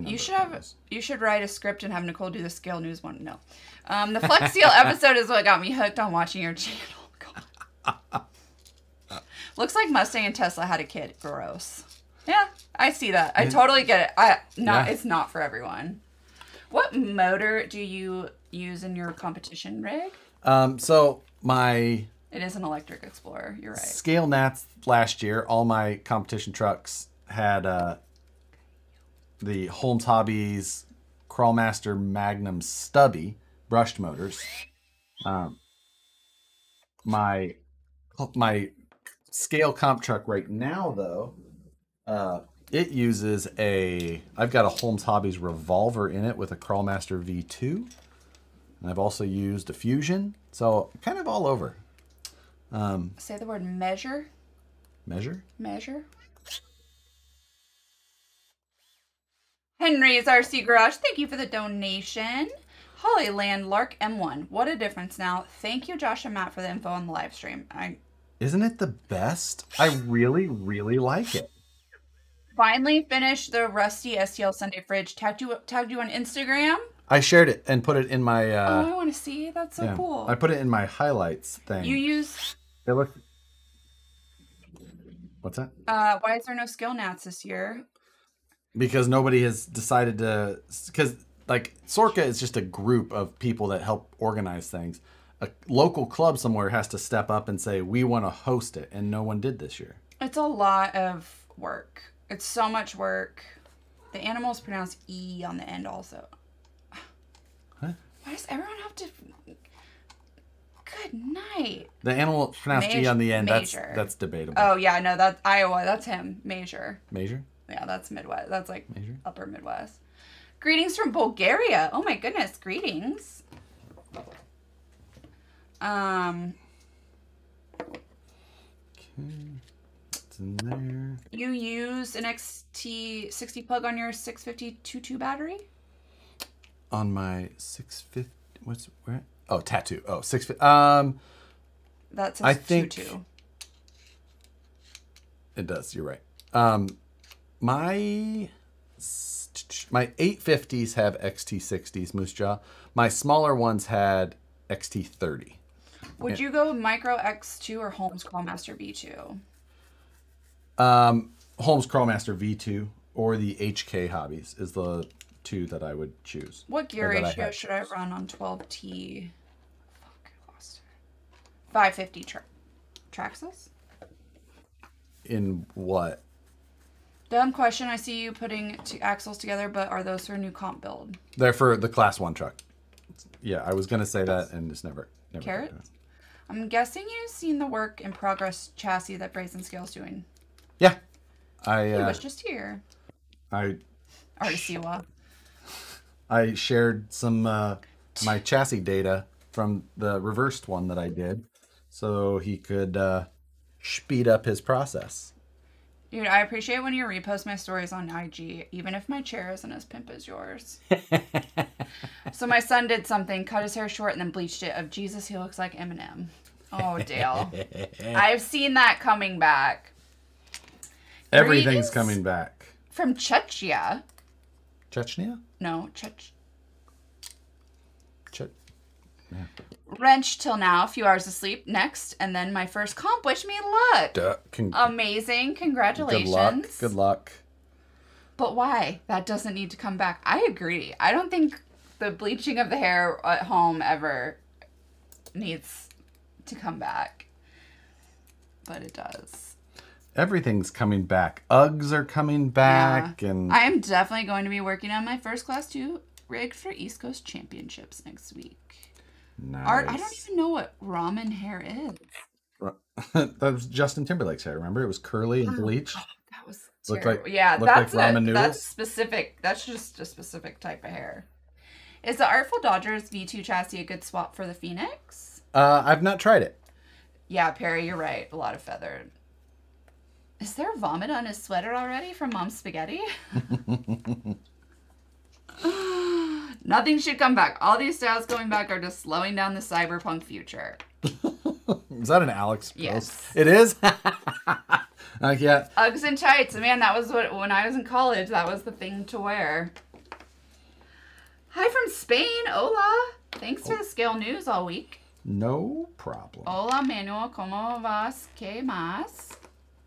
You should have you should write a script and have Nicole do the scale news one. No, um, the Flex Seal episode is what got me hooked on watching your channel. Looks like Mustang and Tesla had a kid. Gross. Yeah, I see that. I totally get it. I not Yeah. it's not for everyone. What motor do you use in your competition rig? Um, so my It is an electric Explorer. You're right. scale nats last year, all my competition trucks had uh, the Holmes Hobbies Crawlmaster Magnum Stubby brushed motors. Um, my my scale comp truck right now, though, uh, it uses a. I've got a Holmes Hobbies revolver in it with a Crawlmaster V2, and I've also used a Fusion, so kind of all over. Um, Say the word measure. Measure. Measure. Henry's RC Garage, thank you for the donation. Hollyland Lark M1, what a difference now. Thank you, Josh and Matt, for the info on the live stream. I Isn't it the best? I really, really like it. finally finished the rusty STL Sunday fridge. Tagged you, tagged you on Instagram. I shared it and put it in my. oh, Uh, I want to see. That's so yeah, cool. I put it in my highlights thing. you use. It look- What's that? Uh, why is there no scale nats this year? Because nobody has decided to. Because like SORRCA is just a group of people that help organize things. A local club somewhere has to step up and say we want to host it, and no one did this year. It's a lot of work. It's so much work. The animals pronounce E on the end also. Huh? Why does everyone have to. Good night. The animal pronounced Maj- on the end. That's major. that's debatable. Oh, yeah, no, that's Iowa. That's him. Major. Major, Yeah, that's Midwest. That's like major. upper Midwest. Greetings from Bulgaria. Oh my goodness, greetings. Um, It's in there. you use an XT60 plug on your 650 battery? on my six fifty. What's where? Oh, tattoo. Oh, six fifty. Um, That says I think- 2.2. it does. You're right. Um, my my eight fifties have XT sixties Moose Jaw. My smaller ones had XT thirty. Would you go Micro X2 or Holmes Crawlmaster V2? Um, Holmes Crawlmaster V two or the HK Hobbies is the two that I would choose. What gear that I ratio should I run on 12T? Fuck, I lost it. 550 tra- Traxxas? In what? Dumb question. I see you putting two axles together, but are those for a new comp build? They're for the class one truck. Yeah, I was gonna say that and it's never never. Carrot? I'm guessing you've seen the work in progress chassis that Brazen Scale's doing. Yeah, I He uh, was just here. I Artisiwa. I shared some uh, my chassis data from the reversed one that I did, so he could uh, speed up his process. Dude, I appreciate when you repost my stories on IG, even if my chair isn't as pimp as yours. so my son did something, cut his hair short, and then bleached it. Of Jesus, he looks like Eminem. Oh, Dale. I've seen that coming back Everything's Greetings. coming back. from Chechnya. Chechnya? No, Chech. Che- Wrench till now, a few hours of sleep. Next, and then my first comp. Wish me luck. Duh. Con- Amazing. good Congratulations. luck. Good luck. But why? That doesn't need to come back. I agree. I don't think the bleaching of the hair at home ever needs to come back. But it does. Everything's coming back. Uggs are coming back, and I am definitely going to be working on my first class two rig for East Coast Championships next week. nice. Art, I don't even know what ramen hair is. that was Justin Timberlake's hair. Remember, it was curly and oh, bleached. Oh, that was Looked terrible. like- yeah, looked like that's ramen a, noodles? that's specific. That's just a specific type of hair. Is the Artful Dodgers V2 chassis a good swap for the Phoenix? Uh, I've not tried it. Yeah, Perry, you're right. A lot of feathered. Is there vomit on his sweater already from Mom's spaghetti? Nothing should come back. All these styles going back are just slowing down the cyberpunk future. Is that an Alex post? Yes. It is. Like, yeah. Uggs and tights. Man, that was what when I was in college. That was the thing to wear. Hi from Spain. Hola. Thanks for the scale news all week. No problem. Hola, Manuel. ¿Cómo vas? ¿Qué más?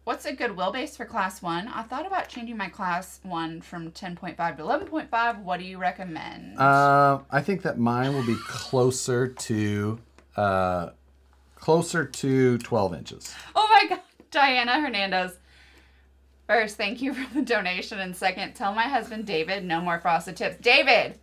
What's a good wheelbase for class one? I thought about changing my class one from 10.5 to 11.5. What do you recommend? Uh, I think that mine will be closer to uh, closer to 12 inches. oh my God. Diana Hernandez. First, thank you for the donation. And second, tell my husband David no more frosted tips. David,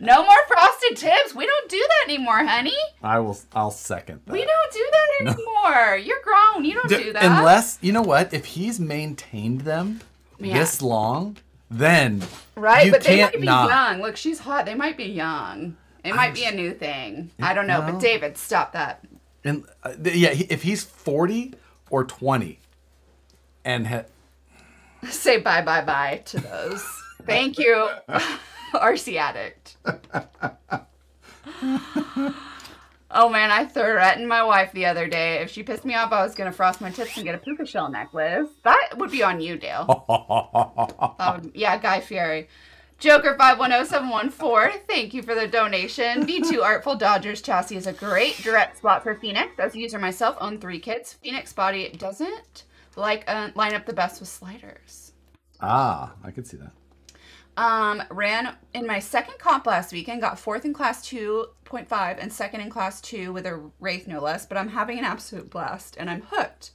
no more frosted tips. We don't do that anymore, honey. I will. I'll second that. We don't do that anymore. You're grown. You don't D- do that. Unless you know what, if he's maintained them Yeah. this long, then Right, but they might be not. young. Look, she's hot. They might be young. It might be a new thing. I don't know, No. but David, stop that. And uh, th- yeah, if he's 40 or 20, and ha- Say bye, bye, bye to those. Thank you, RC addict. oh man, I threatened my wife the other day. If she pissed me off, I was gonna frost my tips and get a puka shell necklace. That would be on you, Dale. Would- yeah, Guy Fieri. Joker five one zero seven one four. Thank you for the donation. V2 Artful Dodgers chassis is a great direct spot for Phoenix. As a user myself, own three kits. Phoenix body doesn't like uh, line up the best with sliders. ah, I could see that. Um, ran in my second comp last weekend. Got fourth in class two point five and second in class two with a wraith no less. But I'm having an absolute blast and I'm hooked.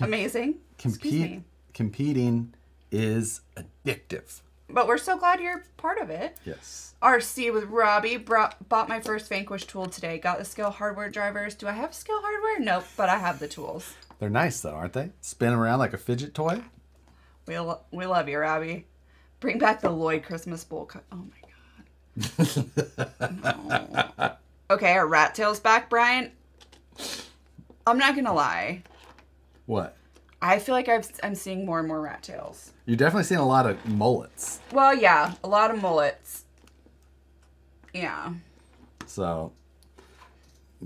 Amazing. Excuse Compete, competing is addictive. But we're so glad you're part of it. Yes. RC with Robbie brought, bought my first Vanquish tool today. Got the Skill hardware drivers. Do I have Skill hardware? Nope, but I have the tools. They're nice though, aren't they? Spin around like a fidget toy. We, lo- we love you, Robbie. Bring back the Lloyd Christmas bowl. Co- oh my god. No. Okay, our rat tails back, Brian. I'm not gonna lie. What? I feel like I've, I'm seeing more and more rat tails. You're definitely seeing a lot of mullets. Well, yeah, a lot of mullets. Yeah. So,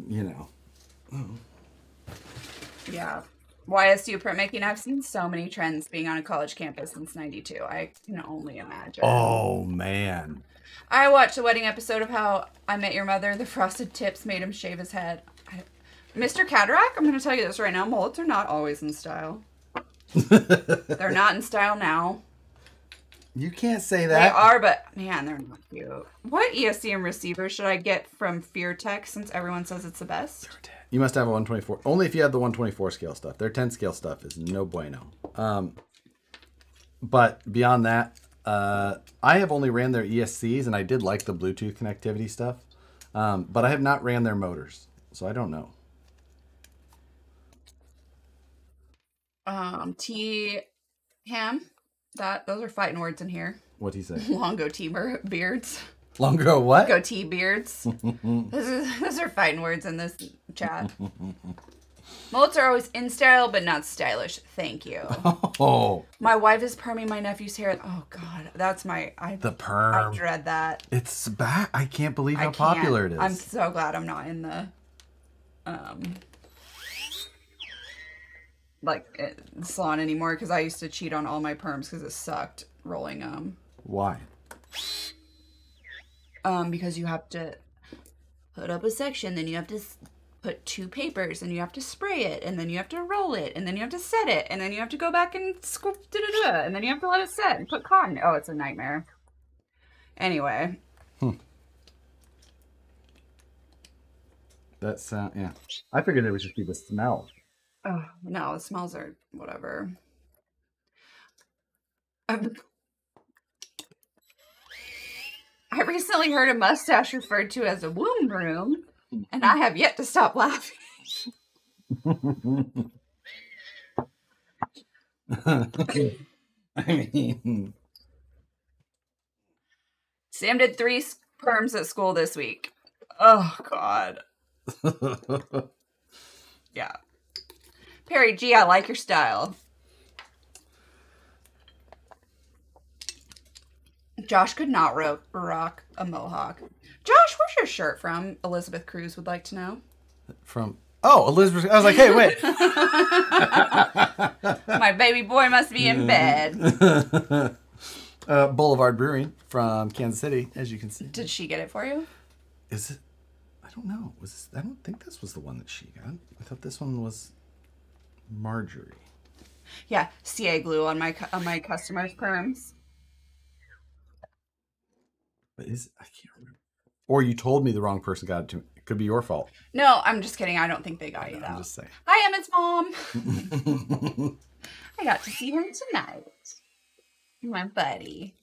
you know. Yeah. YSU printmaking, I've seen so many trends being on a college campus since 92. I can only imagine. Oh man. I watched a wedding episode of How I Met Your Mother. The frosted tips made him shave his head. I, Mr. Cataract, I'm going to tell you this right now. Mullets are not always in style. They're not in style now. You can't say that. They are, but man, they're not cute. What ESCM receiver should I get from Furitek since everyone says it's the best? You must have a 124. Only if you have the 124 scale stuff. Their 10 scale stuff is no bueno. Um, but beyond that, uh, I have only ran their ESCs, and I did like the Bluetooth connectivity stuff. Um, but I have not ran their motors, so I don't know. Um, T Ham. That those are fighting words in here. What'd he say? Long goatee ber- Longer what? Goatee beards. this is, those are fighting words in this chat. Mullets are always in style, but not stylish. Thank you. Oh, My wife is perming my nephew's hair. Oh God, that's my. I, the I dread that. It's back. I can't believe how popular it is. I'm so glad I'm not in the. Um. Like eh, salon anymore because I used to cheat on all my perms because it sucked rolling them. Why? Um, because you have to put up a section, then you have to put two papers, and you have to spray it, and then you have to roll it, and then you have to set it, and then you have to go back and scoop, da da da, and then you have to let it set and put cotton. Oh, it's a nightmare. Anyway, That sound. Yeah. I figured it would just be the smell. oh, no, the smells are whatever. Um, I recently heard a mustache referred to as a womb room, and I have yet to stop laughing. I mean, Sam did three s- perms at school this week. Oh God. Yeah. Perry G, I like your style. Josh could not ro- rock a mohawk. Josh, where's your shirt from? Elizabeth Cruz would like to know. from Oh, Elizabeth. I was like, hey, wait. My baby boy must be in bed. uh, Boulevard Brewing from Kansas City, as you can see. Did she get it for you? Is it? I don't know. Was this, I don't think this was the one that she got. I thought this one was Marjorie. Yeah, CA glue on my on my customers' perms. Is I can't remember. Or you told me the wrong person got it to me. It could be your fault. No, I'm just kidding. I don't think they got you I'm that. just saying. Hi, Emmett's mom. I got to see him tonight. My buddy.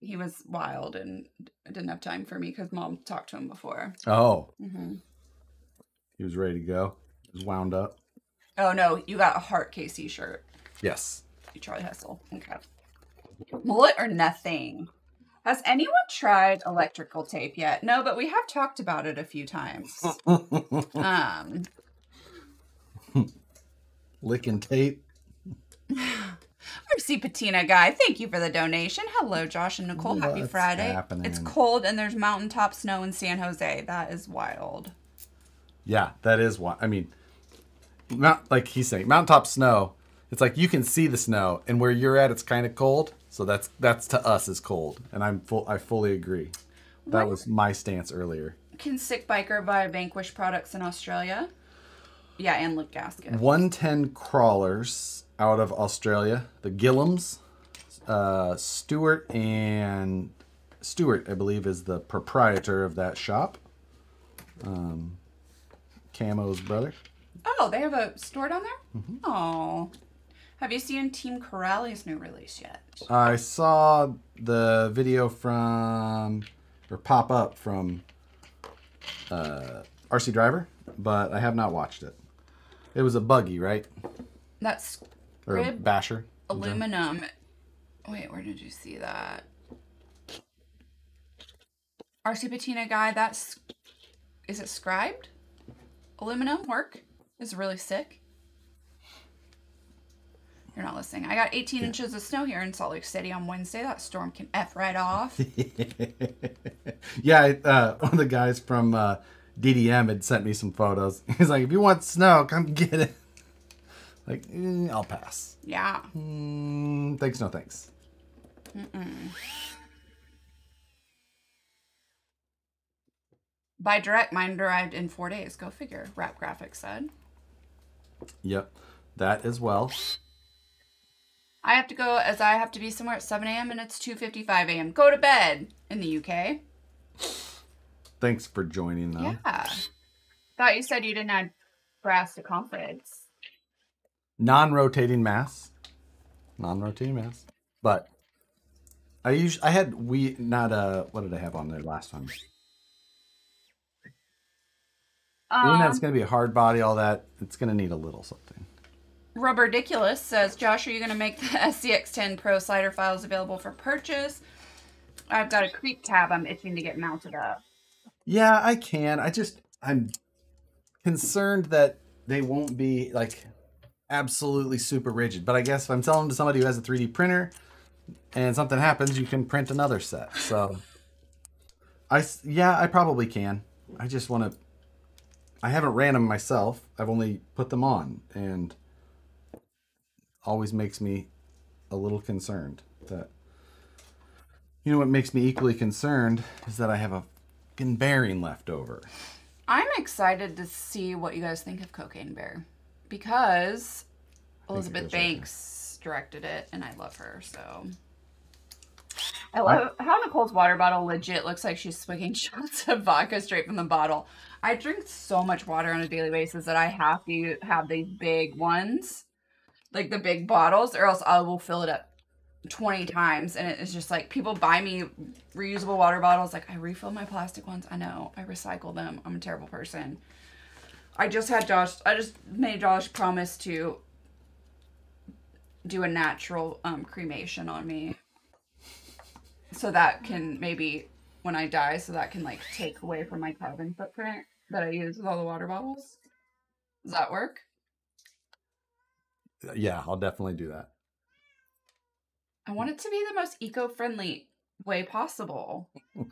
He was wild and didn't have time for me because mom talked to him before. oh, hmm he was ready to go. He was wound up. Oh no, you got a Heart KC shirt. Yes. You Charlie Hessel. Okay. Mullet or nothing. Has anyone tried electrical tape yet? No, but we have talked about it a few times. um, Licking tape. RC Patina guy, thank you for the donation. Hello, Josh and Nicole. Happy Friday. happening? It's cold and there's mountaintop snow in San Jose. That is wild. Yeah, that is why. I mean, not like he's saying, mountaintop snow. It's like you can see the snow, and where you're at, it's kind of cold. So that's that's to us is cold, and I'm full. I fully agree. That What? was my stance earlier. Can Sick Biker buy Vanquish products in Australia? Yeah, and lip gasket. 110 crawlers out of Australia. The Gillums, uh, Stewart and Stewart, I believe, is the proprietor of that shop. Um, Camo's brother. Oh, they have a store down there? Mm-hmm. Oh. Have you seen Team Corally's new release yet? I saw the video from or pop up from uh, RC Driver, but I have not watched it. It was a buggy, right? That's Or Rib basher. aluminum. Wait, where did you see that? RC Patina guy, that's is it scribed? Aluminum work is really sick. You're not listening. I got 18 inches of snow here in Salt Lake City on Wednesday. That storm can F right off. yeah, I- uh, one of the guys from uh, DDM had sent me some photos. He's like, if you want snow, come get it. Like, mm, I'll pass. yeah. Mm, thanks, no thanks. By direct, mine arrived in four days. Go figure. Rap Graphics said. Yep, that as well. I have to go as I have to be somewhere at 7 a.m. and it's 2:55 a.m. Go to bed in the UK. Thanks for joining, though. Yeah. Thought you said you didn't have brass to conference. Non-rotating mass, non-rotating mass. But I usually I had we not uh what did I have on there last time? Being that Um, it's gonna be a hard body, all that it's gonna need a little something. Rubber Ridiculous says, Josh, are you going to make the SCX10 Pro slider files available for purchase? I've got a creep tab I'm itching to get mounted up. Yeah, I can. I just I'm concerned that they won't be like absolutely super rigid. But I guess if I'm selling to somebody who has a 3D printer and something happens, you can print another set. So I, yeah, I probably can. I just want to I haven't ran them myself. I've only put them on and always makes me a little concerned that you know what makes me equally concerned is that I have a fucking bearing left over. I'm excited to see what you guys think of Cocaine Bear because Elizabeth goes right. Banks directed it and I love her, so. I love how Nicole's water bottle legit looks like she's swigging shots of vodka straight from the bottle. I drink so much water on a daily basis that I have to have these big ones, like the big bottles, or else I will fill it up 20 times. And it's just like people buy me reusable water bottles. Like, I refill my plastic ones. I know, I recycle them. I'm a terrible person. I just had Josh, I just made Josh promise to do a natural um, cremation on me so that can maybe when I die, so that can like take away from my carbon footprint that I use with all the water bottles. Does that work? Yeah, I'll definitely do that. I want it to be the most eco-friendly way possible.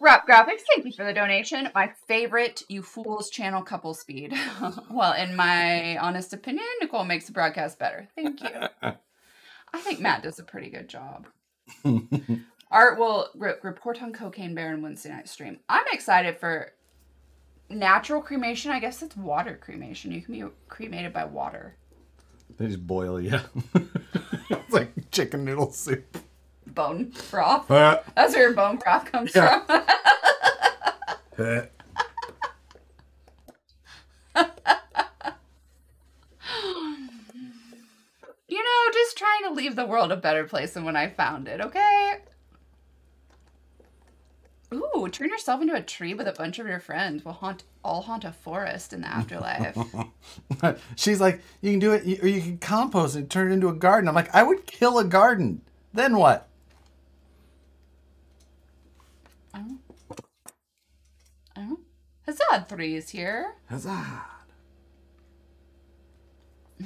Rap Graphics, thank you for the donation. My favorite You Fools channel couple speed. well, in my honest opinion, Nicole makes the broadcast better. Thank you. I think Matt does a pretty good job. Art will re- report on Cocaine Bear on Wednesday night stream. I'm excited for natural cremation. I guess it's water cremation. You can be cremated by water. They just boil you. it's like chicken noodle soup. Bone broth. Uh, That's where your bone broth comes Yeah. from. uh. you know, just trying to leave the world a better place than when I found it, okay? Ooh, turn yourself into a tree with a bunch of your friends. We'll haunt all haunt a forest in the afterlife. She's like, you can do it, or you can compost and turn it into a garden. I'm like, I would kill a garden. Then what? oh. Oh. Huzzah, three's here. Huzzah.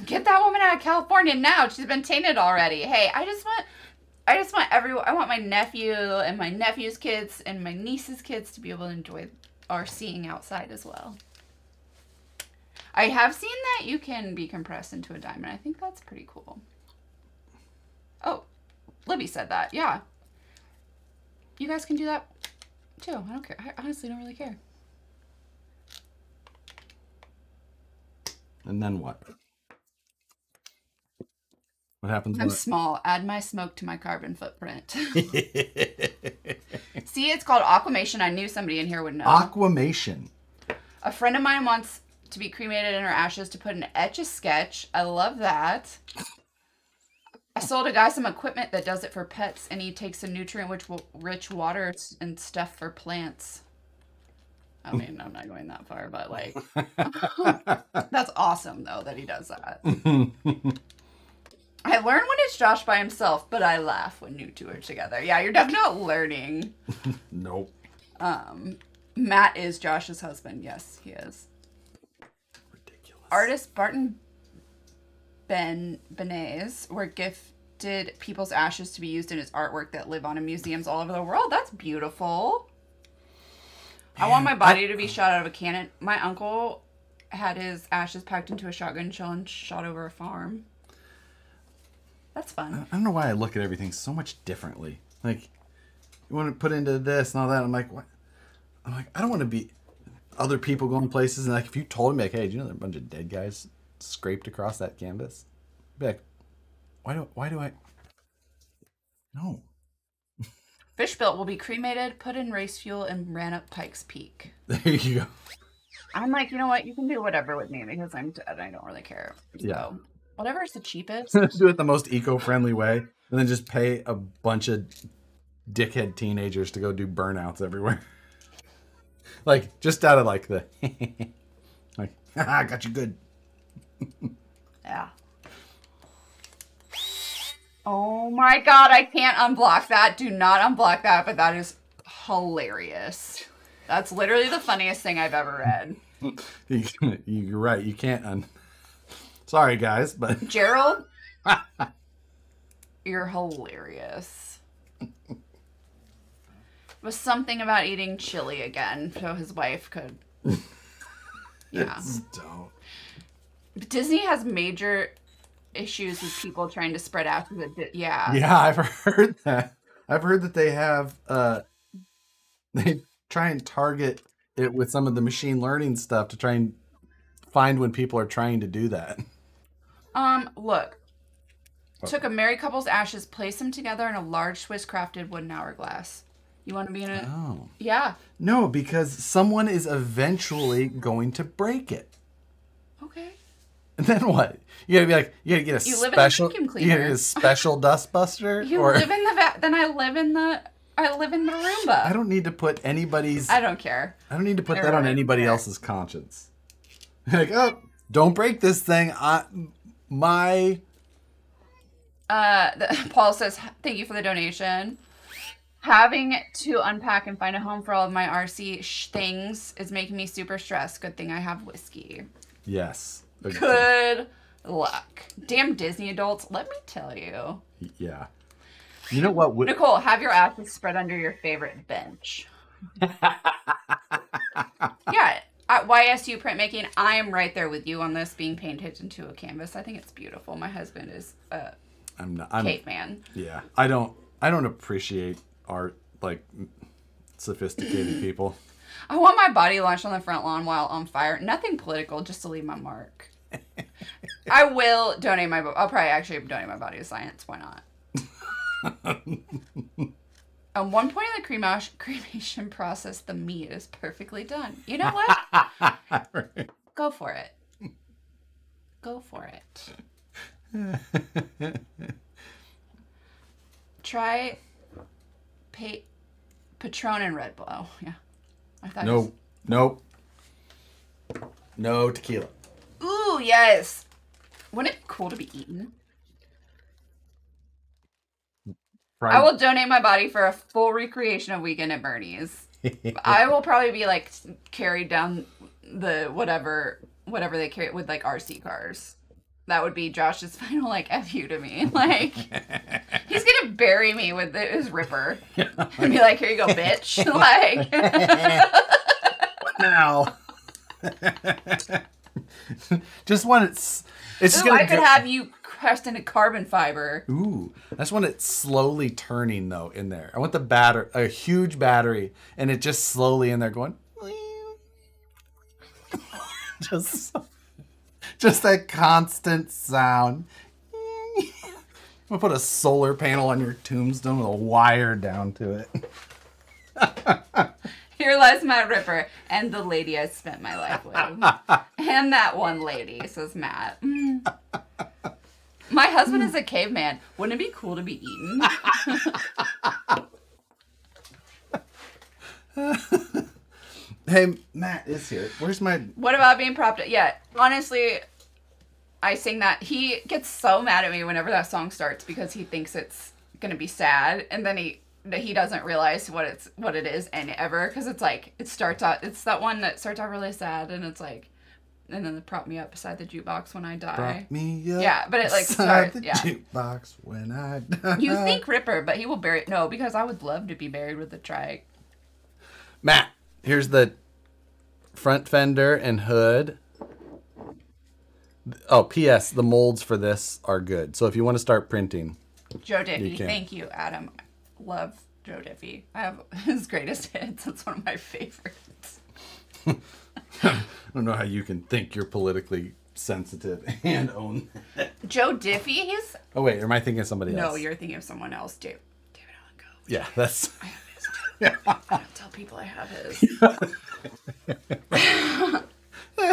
Get that woman out of California now. She's been tainted already. Hey, I just want I just want everyone I want my nephew and my nephew's kids and my niece's kids to be able to enjoy our seeing outside as well. I have seen that you can be compressed into a diamond. I think that's pretty cool. Oh, Libby said that. Yeah. You guys can do that too. I don't care. I honestly don't really care. And then what? What happens I'm small. Add my smoke to my carbon footprint. See, it's called aquamation. I knew somebody in here would know. Aquamation. a friend of mine wants to be cremated in her ashes to put an etch a sketch. I love that. I sold a guy some equipment that does it for pets, and he takes a nutrient rich, rich water and stuff for plants. I mean, I'm not going that far, but like, that's awesome though that he does that. I learn when it's Josh by himself, but I laugh when you two are together. Yeah, you're definitely not learning. nope. Um, Matt is Josh's husband. Yes, he is. Ridiculous. Artist Barton Ben Benes were gifted people's ashes to be used in his artwork that live on in museums all over the world. That's beautiful. I want my Man, body to be shot out of a cannon. My uncle had his ashes packed into a shotgun shell and shot over a farm. That's fun. I don't know why I look at everything so much differently. Like, you want to put into this and all that. I'm like, what? I'm like, I don't want to be other people going places. And like, if you told me, like, hey, do you know there are a bunch of dead guys scraped across that canvas? I'd be like, why do why do I? No. Fishbilt will be cremated, put in race fuel, and ran up Pikes Peak. There you go. I'm like, you know what? You can do whatever with me because I'm dead. I don't really care. Yeah. So, is the cheapest. do it the most eco-friendly way, and then just pay a bunch of dickhead teenagers to go do burnouts everywhere. like just out of like the like, I got you good. Yeah. Oh my god, I can't unblock that. Do not unblock that, but that is hilarious. That's literally the funniest thing I've ever read. You, you're right. You can't. Un- Sorry, guys, but Gerald, you're hilarious. It was something about eating chili again, so his wife could. Yeah. It's dope. Disney has major issues with people trying to spread out. The, di- yeah. Yeah, I've heard that. I've heard that they have. uh They try and target it with some of the machine learning stuff to try and find when people are trying to do that. Um, look. Took a married couple's ashes, placed them together in a large Swiss crafted wooden hourglass. You want to be in it? Oh. Yeah. No, because someone is eventually going to break it. Okay. And then what? You gotta be like, you gotta get a You live in special, vacuum you gotta get a special dustbuster, You or live in the va- then I live in the I live in the Roomba. I don't need to put anybody's. I don't care. I don't need to put I that on anybody else's conscience. like, oh, don't break this thing. I, my, Uh, the, Paul says, "Thank you for the donation." Having to unpack and find a home for all of my RC sh- things is making me super stressed. Good thing I have whiskey. yes. Good luck. Damn Disney adults, let me tell you. yeah. You know what? would- Nicole, have your ashes spread under your favorite bench. yeah. At YSU printmaking, I am right there with you on this being painted into a canvas. I think it's beautiful. My husband is a I'm not. I'm, caveman. Yeah, I don't. I don't appreciate art like sophisticated people. I want my body launched on the front lawn while on fire. Nothing political, just to leave my mark. I will donate my. I'll probably actually donate my body to science. Why not? At one point in the cremation cremation process, the meat is perfectly done. You know what? Go for it. Go for it. Try pa- Patron and Red Bull. Oh, yeah. I thought it was- no, nope, no tequila. Ooh, yes. Wouldn't it be cool to be eaten? I will donate my body for a full recreation of Weekend at Bernie's. I will probably be like carried down the whatever whatever they carry with like RC cars. That would be Josh's final like fu to me. Like he's gonna bury me with his ripper and be like, "Here you go, bitch!" like now. just when it's it's just Ooh, gonna I could have you crushed into carbon fiber. Ooh, that's when it's slowly turning though in there. I want the batter, a huge battery, and it just slowly in there going. just, just that constant sound. I'm gonna put a solar panel on your tombstone with a wire down to it. Here lies my ripper and the lady I spent my life with. and that one lady, says Matt. Mm. My husband is a caveman. Wouldn't it be cool to be eaten? Hey, Matt is here. Where's my? what about being propped up? Yeah, honestly, I sing that. He gets so mad at me whenever that song starts because he thinks it's gonna be sad, and then he that he doesn't realize what it's what it is and ever because it's like it starts out it's that one that starts out really sad and it's like and then they prop me up beside the jukebox when I die. Brought me up Yeah, but it, like, beside starts- the yeah. jukebox when I die. You think Ripper, but he will bury it. no because I would love to be buried with a trike. Matt, here's the front fender and hood. Oh, P.S. The molds for this are good. So if you want to start printing, Joe Diffie, can. thank you, Adam. Love Joe Diffie. I have his greatest hits. That's one of my favorites. I don't know how you can think you're politically sensitive and own. that. Joe Diffie, he's Oh wait, am I thinking of somebody else? no, you're thinking of someone else, David. David Allen Coe. Yeah, that's. I have his too. I don't tell people I have his.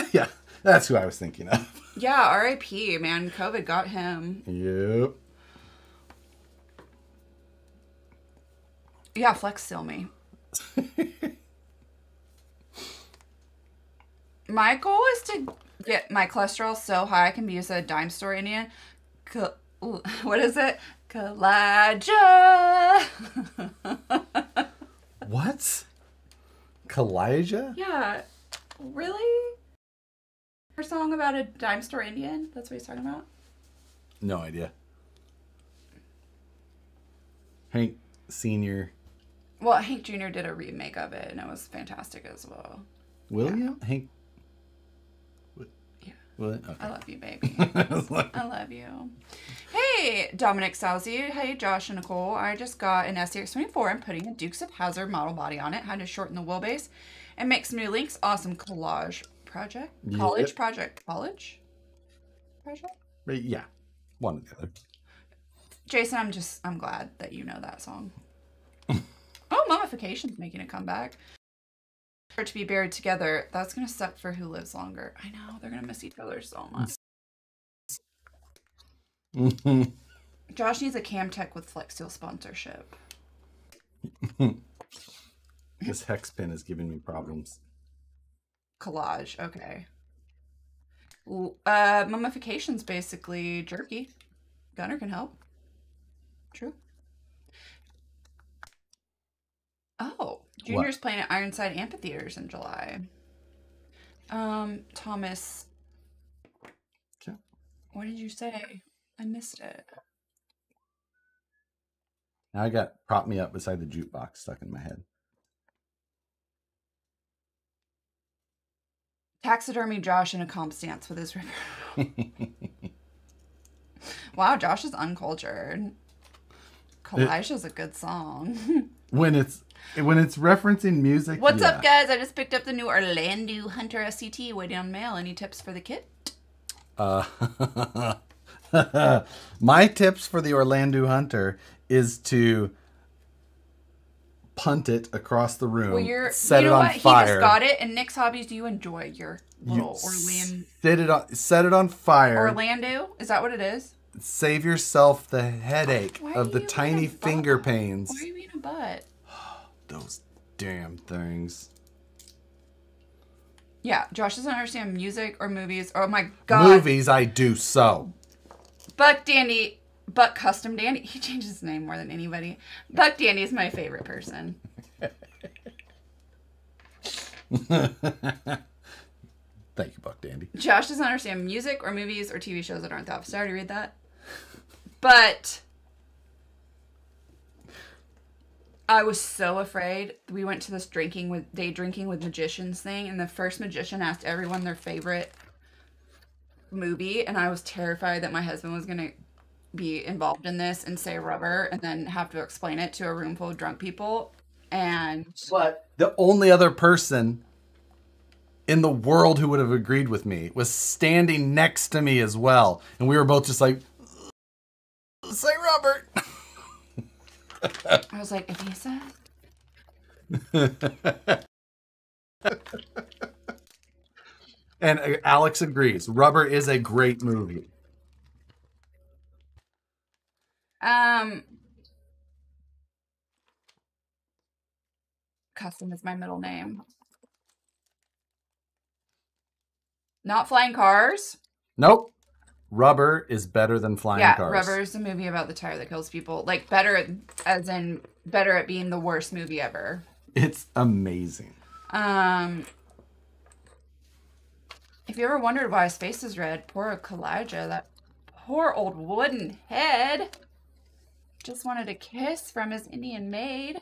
yeah, that's who I was thinking of. yeah, R.I.P. Man, COVID got him. Yep. Yeah, flex still me. My goal is to get my cholesterol so high I can be used as a dime store Indian. Co- what is it? Kaw-Liga. What? Kaw-Liga? yeah, really? Her song about a dime store Indian? That's what he's talking about? No idea. Hank Senior. Well, Hank Jr. did a remake of it and it was fantastic as well. William? Hank. What? Okay. I love you, baby. I was like, I love you. Hey, Dominic Salzi. Hey, Josh and Nicole. I just got an SCX24. I'm putting a Dukes of Hazzard model body on it. Had to shorten the wheelbase and make some new links. Awesome collage project. College Yep. project. College project. Yeah, one or the other. Jason, I'm just, I'm glad that you know that song. oh, Mummification's making a comeback. For to be buried together, that's gonna suck for who lives longer. I know, they're gonna miss each other so much. Josh needs a Camtech with Flex Seal sponsorship. this hex pin is giving me problems. collage. Okay. Uh, mummification's basically jerky. Gunner can help. True. Oh, Junior's what? playing at Ironstone Amphitheaters in July. Um, Thomas. Okay. What did you say? I missed it. Now I got prop me up beside the jukebox stuck in my head. Taxidermy Josh in a comp stance with his river. wow, Josh is uncultured. Kaw-Liga's a good song. when it's when it's referencing music. What's yeah. up, guys? I just picked up the new Orlandoo Hunter SCT. Waiting on mail. Any tips for the kit? Uh, my tips for the Orlandoo Hunter is to punt it across the room, Well, you're. set you it know on what? He just got it. And Nick's hobbies. Do you enjoy your you little Orlando? set it on, set it on fire. Orlando? Is that what it is? Save yourself the headache Why of the tiny finger pains. Why are you being a butt? Those damn things. Yeah, Josh doesn't understand music or movies. Oh my god. Movies, I do so. Buck Dandy, Buck Custom Dandy. He changes his name more than anybody. Buck Dandy is my favorite person. Thank you, Buck Dandy. Josh doesn't understand music or movies or TV shows that aren't the office. I already read that. But I was so afraid. We went to this drinking with day drinking with magicians thing, and the first magician asked everyone their favorite movie, and I was terrified that my husband was gonna be involved in this and say rubber and then have to explain it to a room full of drunk people. And But the only other person in the world who would have agreed with me was standing next to me as well. And we were both just like, say Robert. I was like, if he says And uh, Alex agrees. Rubber is a great movie. Um, custom is my middle name. Not flying cars. Nope. Rubber is better than flying yeah, cars. Rubber is a movie about the tire that kills people. Like better, as in better at being the worst movie ever. It's amazing. Um, if you ever wondered why his face is red, poor Kaw-Liga, that poor old wooden head, just wanted a kiss from his Indian maid.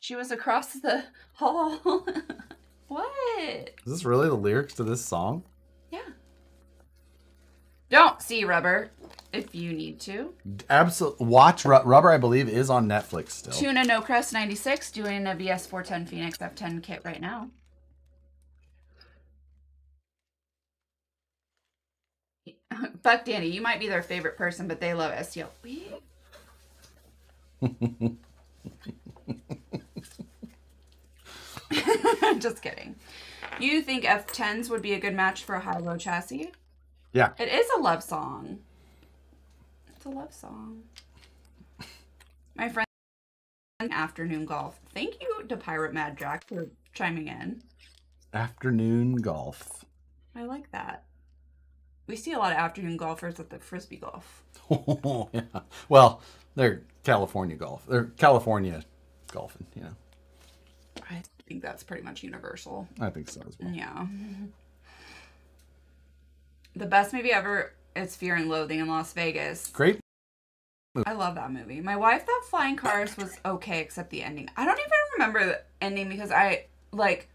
She was across the hall. what? Is this really the lyrics to this song? Don't see rubber if you need to. Absolutely. Watch Ru- Rubber, I believe, is on Netflix still. Tuna No Crest 96 doing a VS 410 Phoenix F10 kit right now. Buck Danny, you might be their favorite person, but they love STL. We- Just kidding. You think F10s would be a good match for a high low chassis? Yeah. It is a love song. It's a love song. My friend afternoon golf. Thank you to Pirate Mad Jack for chiming in. Afternoon golf. I like that. We see a lot of afternoon golfers at the frisbee golf. yeah. Well, they're California golf. They're California golfing, you know. I think that's pretty much universal. I think so as well. Yeah. The best movie ever is Fear and Loathing in Las Vegas. Great. I love that movie. My wife thought Flying Cars was okay except the ending. I don't even remember the ending because I like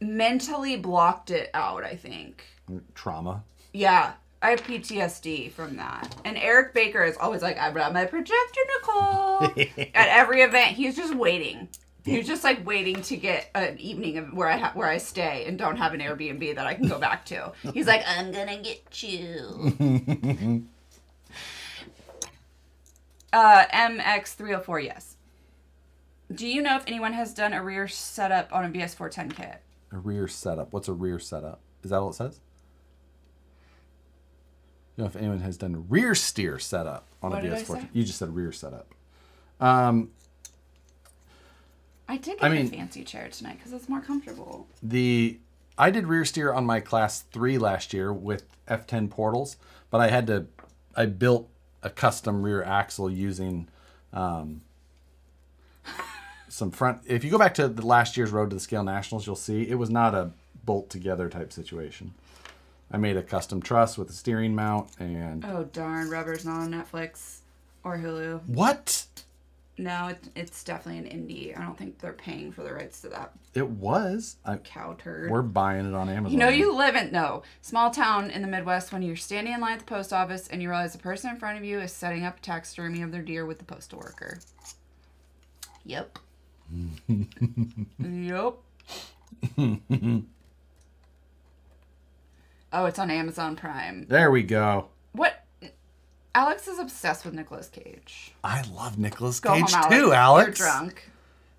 mentally blocked it out, I think. Mm, trauma. Yeah. I have PTSD from that. And Eric Baker is always like, I brought my projector, Nicole. At every event, he's just waiting. He's just like waiting to get an evening of where I ha- where I stay and don't have an Airbnb that I can go back to. He's like, I'm gonna get you. uh, MX304, yes. Do you know if anyone has done a rear setup on a VS410 kit? A rear setup. What's a rear setup? Is that all it says? You know if anyone has done a rear steer setup on What a VS410. You just said rear setup. Um, I did I get mean- a fancy chair tonight because it's more comfortable. the I did rear steer on my class three last year with F10 portals, but I had to I built a custom rear axle using um, some front. If you go back to the last year's Road to the Scale Nationals, you'll see it was not a bolt together type situation. I made a custom truss with a steering mount and Oh darn, Rubber's not on Netflix or Hulu. what? No, it, it's definitely an indie. I don't think they're paying for the rights to that It was. I, cow turd. we're buying it on Amazon. You know, you live in no small town in the Midwest when you're standing in line at the post office and you realize the person in front of you is setting up taxidermy of their deer with the postal worker. Yep. yep. oh, it's on Amazon Prime. There we go. Alex is obsessed with Nicolas Cage. I love Nicolas Go Cage home, Alex. too, Alex. You're drunk.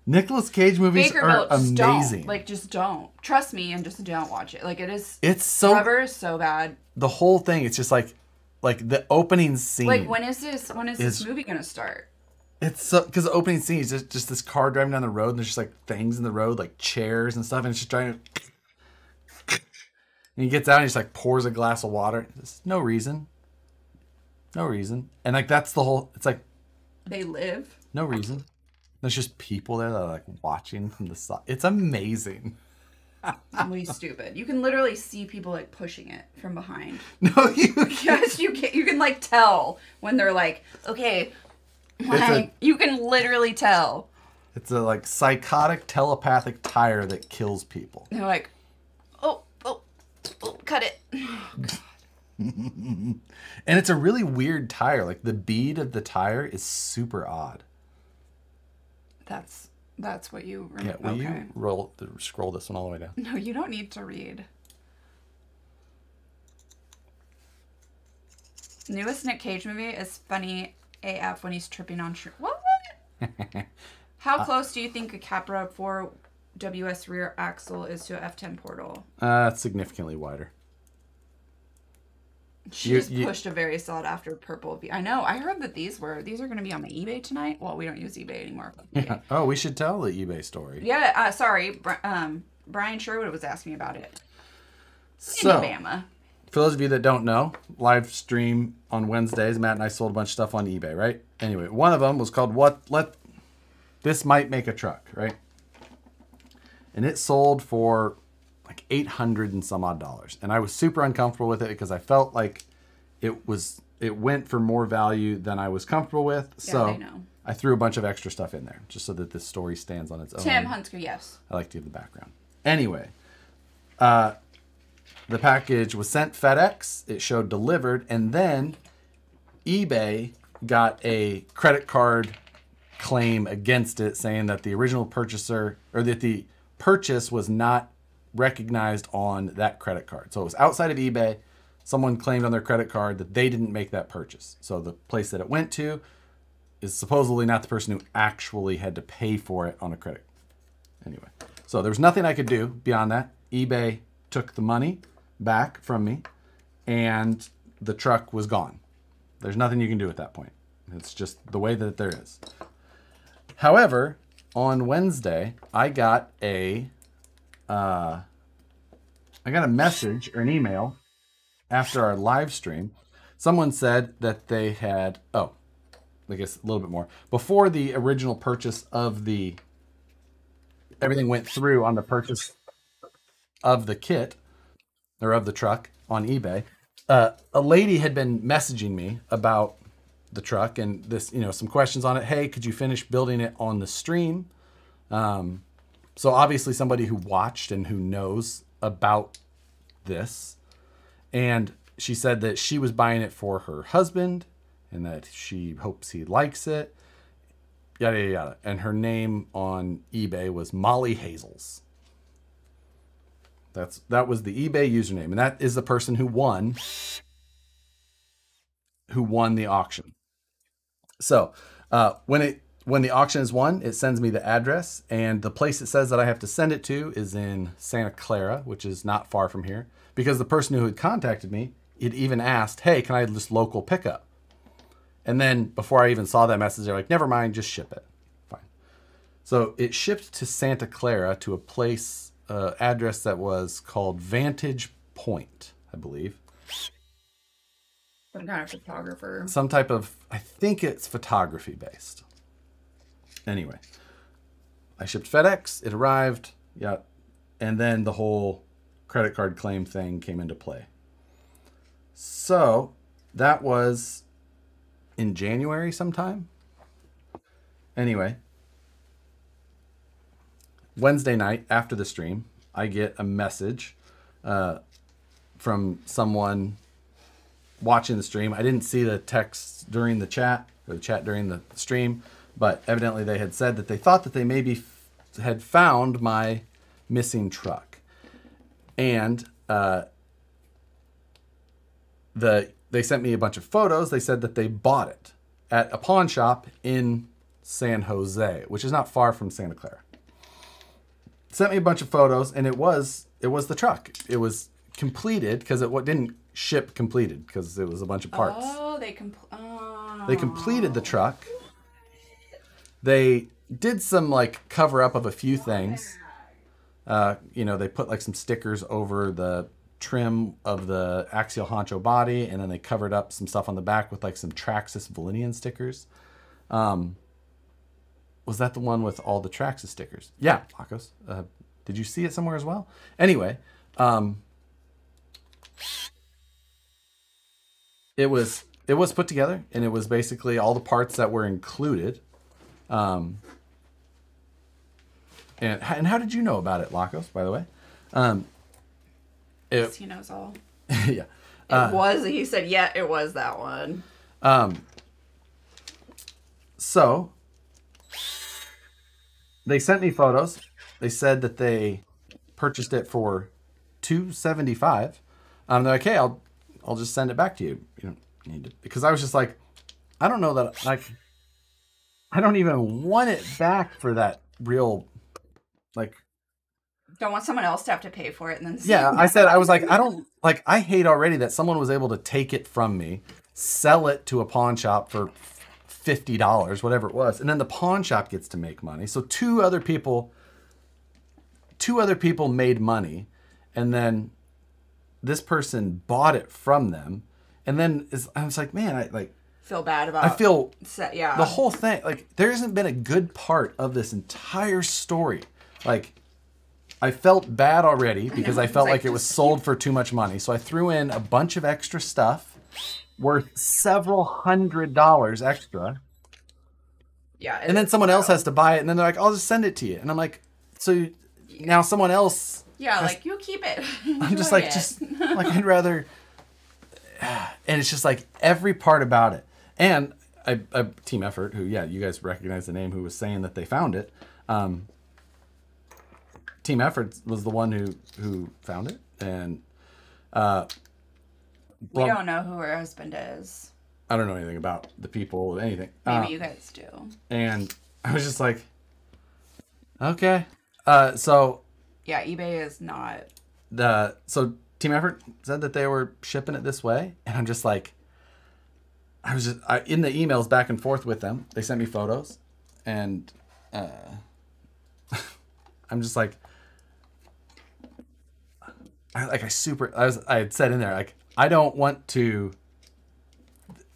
Nicolas Cage movies Baker are just don't. amazing. Like, just don't. Trust me and just don't watch it. Like, it is. it's so Rubber is so bad. the whole thing. It's just like like the opening scene. Like, when is this? When is this movie gonna start? It's so because the opening scene is just, just this car driving down the road, and there's just like things in the road, like chairs and stuff, and it's just trying to. And he gets out and he just like pours a glass of water. There's no reason. No reason. And like that's the whole. It's like They live. no reason. There's just people there that are like watching from the side. It's amazing. Really stupid. You can literally see people like pushing it from behind. No, you. Yes, you can. You can like tell when they're like, okay, like you can literally tell. It's a like psychotic telepathic tire that kills people. They're like, oh, oh, oh, cut it. And it's a really weird tire. Like the bead of the tire is super odd. That's that's what you. Yeah, will okay. you roll scroll this one all the way down? No, you don't need to read. Newest Nick Cage movie is funny AF when he's tripping on shrimp. What? How close do you think a Capra 4 WS rear axle is to a F10 portal? Uh, significantly wider. She You- just you- pushed a very sought after purple. V- I know. I heard that these were these are going to be on my eBay tonight. Well, we don't use eBay anymore. Okay. Oh, we should tell the eBay story. yeah. Uh, sorry. Um, Brian Sherwood was asking me about it. So, Alabama. for those of you that don't know, live stream on Wednesdays, Matt and I sold a bunch of stuff on eBay, right? Anyway, one of them was called "What Let This Might Make a Truck," right? And it sold for like eight hundred and some odd dollars, and I was super uncomfortable with it because I felt like it was it went for more value than I was comfortable with. so they know. I threw a bunch of extra stuff in there just so that this story stands on its own. Tim Hunsker, yes. I like to give the background. Anyway, uh, the package was sent FedEx. It showed delivered, and then eBay got a credit card claim against it, saying that the original purchaser or that the purchase was not recognized on that credit card. So it was outside of eBay. Someone claimed on their credit card that they didn't make that purchase. So the place that it went to is supposedly not the person who actually had to pay for it on a credit Anyway, so there was nothing I could do beyond that. eBay took the money back from me, and the truck was gone. There's nothing you can do at that point. It's just the way that there is. However, on Wednesday, I got a, uh, I got a message or an email after our live stream. Someone said that they had, oh, I guess a little bit more before the original purchase of the everything went through on the purchase of the kit or of the truck on eBay. Uh, a lady had been messaging me about the truck and this, you know, some questions on it. Hey, could you finish building it on the stream? Um, so obviously somebody who watched and who knows about this. And she said that she was buying it for her husband and that she hopes he likes it yada yada yada. And her name on eBay was Molly Hazels. That's that was the eBay username, and that is the person who won who won the auction. So uh, when it when the auction is won, it sends me the address, and the place it says that I have to send it to is in Santa Clara, which is not far from here. Because the person who had contacted me, it even asked, "Hey, can I just local pickup?" And then before I even saw that message, they're like, never mind, just ship it. Fine. So it shipped to Santa Clara to a place, uh, address that was called Vantage Point, I believe. Some kind of photographer. Some type of, I think it's photography based. Anyway, I shipped FedEx, it arrived, yeah, and then the whole credit card claim thing came into play. So that was in January sometime. anyway, Wednesday night after the stream, I get a message uh, from someone watching the stream. I didn't see the text during the chat or the chat during the stream, but evidently they had said that they thought that they maybe f- had found my missing truck, and uh, the they sent me a bunch of photos. They said that they bought it at a pawn shop in San Jose, which is not far from Santa Clara. Sent me a bunch of photos, and it was it was the truck. It was completed because it what didn't ship completed because it was a bunch of parts. Oh, they compl- oh. They completed the truck. They did some like cover up of a few things. Uh, you know, they put like some stickers over the trim of the axial honcho body, and then they covered up some stuff on the back with like some Traxxas Velineon stickers. Um, was that the one with all the Traxxas stickers? Yeah, Lacos. Uh, did you see it somewhere as well? Anyway, um, it was it was put together, and it was basically all the parts that were included. Um, and and how did you know about it, Lacos? By the way, um, it, He knows all. yeah. It was. He said, "Yeah, it was that one." Um, so they sent me photos. They said that they purchased it for two seventy five. Um, they're like, "Okay, I'll I'll just send it back to you. You don't need to," because I was just like, I don't know that like I don't even want it back for that real like Don't want someone else to have to pay for it, and then yeah, I said I was like, I don't like. I hate already that someone was able to take it from me, sell it to a pawn shop for fifty dollars, whatever it was, and then the pawn shop gets to make money. So two other people, two other people made money, and then this person bought it from them, and then is I was like, man, I like feel bad about. I feel se- yeah. the whole thing like there hasn't been a good part of this entire story like i felt bad already because i, it's felt like like, it was sold for too much money so i threw in a bunch of extra stuff worth several hundred dollars extra yeah. and then someone else has to buy it and then they're like i'll just send it to you and i'm like so you- now someone else Yeah, like you keep it. I'm just like, it. just like I'd rather. And it's just like every part about it, and a, a team effort. Who, yeah, you guys recognize the name. Who was saying that they found it? Um, team effort was the one who who found it, and uh, we well, don't know who her husband is. I don't know anything about the people or anything. Maybe Uh, you guys do. and I was just like, okay. Uh, so Yeah, eBay is not. the so team effort said that they were shipping it this way and i'm just like i was just I, in the emails back and forth with them they sent me photos and uh i'm just like I, like i super i was i had said in there like i don't want to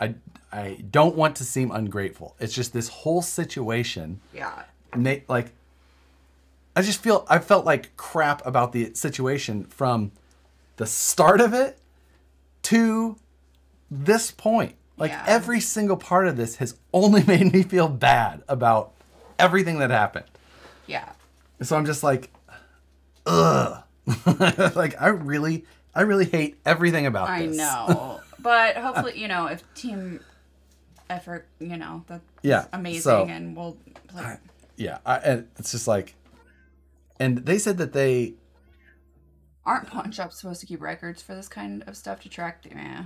i i don't want to seem ungrateful it's just this whole situation Yeah. Nate, like, I just feel I felt like crap about the situation from the start of it to this point. Like Yeah. every single part of this has only made me feel bad about everything that happened. Yeah. So I'm just like, ugh. like I really, I really hate everything about I this. I know. but hopefully, you know, if team effort, you know, that's Yeah, amazing so- and we'll like, Yeah, I, and it's just like, and they said that they aren't pawn shops supposed to keep records for this kind of stuff to track? Yeah.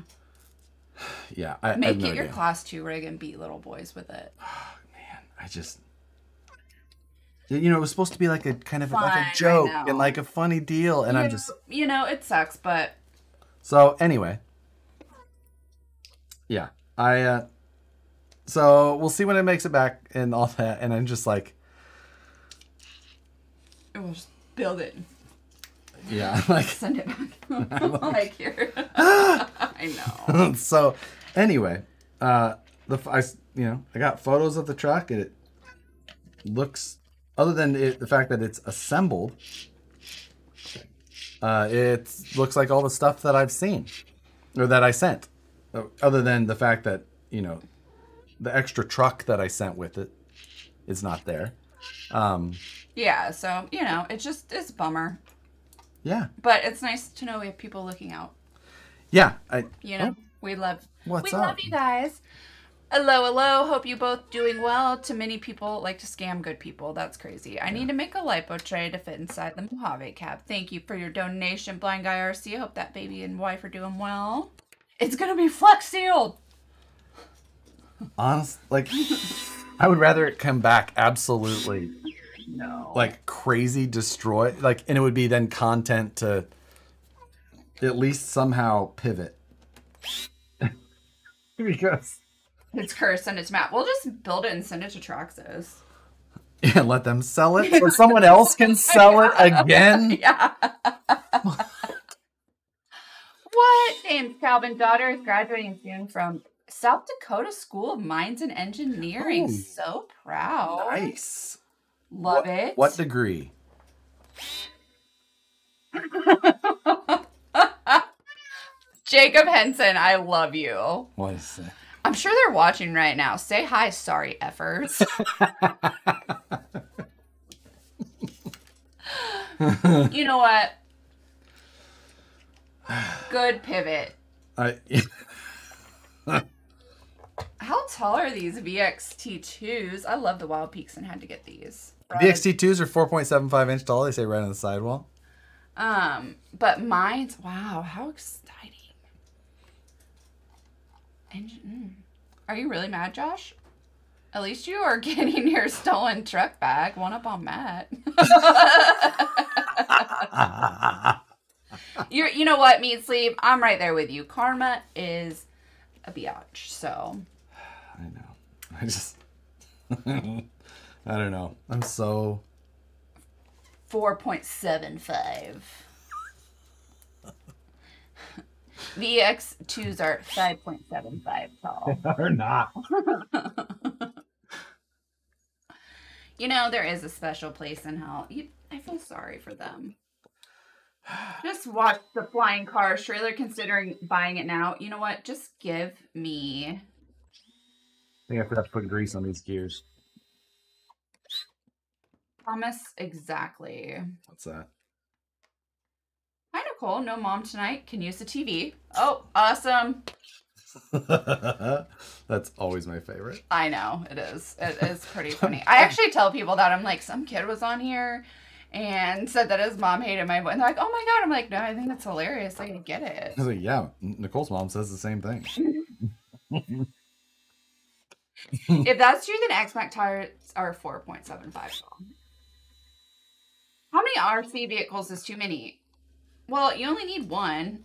yeah, I, I Make it no your idea. class two rig and beat little boys with it. Man, I just you know, it was supposed to be like a kind of like Fine, a I joke and like a funny deal and I'm just You know, it sucks, but so anyway. Yeah. I uh so we'll see when it makes it back and all that and I'm just like we'll just build it. Yeah, like Send it back. like here. I know. so anyway, uh the I you know, I got photos of the truck and it looks other than it, the fact that it's assembled uh it looks like all the stuff that I've seen or that I sent. Uh, Other than the fact that, you know, the extra truck that I sent with it is not there. Um, Yeah, so you know, it's just it's a bummer, yeah, but it's nice to know we have people looking out. yeah. I You oh. know, Oh, we love what's we up? love you guys. Hello, hello. Hope you both doing well. Too many people like to scam good people. That's crazy. I need to make a lipo tray to fit inside the Mojave cab. Thank you for your donation, Blind Guy RC. Hope that baby and wife are doing well. It's gonna be flex sealed. honest, like I would rather it come back absolutely No. like crazy destroy like and it would be then content to at least somehow pivot because it's cursed and it's Matt. We'll just build it and send it to Traxxas. and let them sell it or someone else can sell it again Yeah. what? James Calvin's daughter is graduating soon from South Dakota School of Mines and Engineering. Ooh. So proud. nice Love what, it. what degree Jacob Henson, I love you. what is it I'm sure they're watching right now. Say hi, sorry effers. you know what? Good pivot. I How tall are these VXT2s? I love the Wild Peaks and had to get these. VXT2s are 4.75 inch tall. They say right on the sidewall. Um, but mine's wow, how exciting! Engine. mm. Are you really mad, Josh? At least you are getting your stolen truck back. One up on Matt. You're, you know what, meat sleeve? I'm right there with you. Karma is a biatch. So I know. I just. I don't know. I'm so. 4.75. VX2s are 5.75 tall. Or not. You know, there is a special place in hell. You, I feel sorry for them. Just watch the flying cars trailer considering buying it now. You know what? Just give me. I think I forgot to put grease on these gears. Promise exactly. What's that? Hi, Nicole. No mom tonight. Can use the TV. Oh, awesome. That's always my favorite. I know it is. It is pretty funny. I actually tell people that I'm like, some kid was on here and said that his mom hated my voice. And they're like, oh my god. I'm like, no, I think that's hilarious. I get it. I was like, yeah, Nicole's mom says the same thing. if that's true, then X Mac tires are 4.75 tall. How many RC vehicles is too many? Well, you only need one.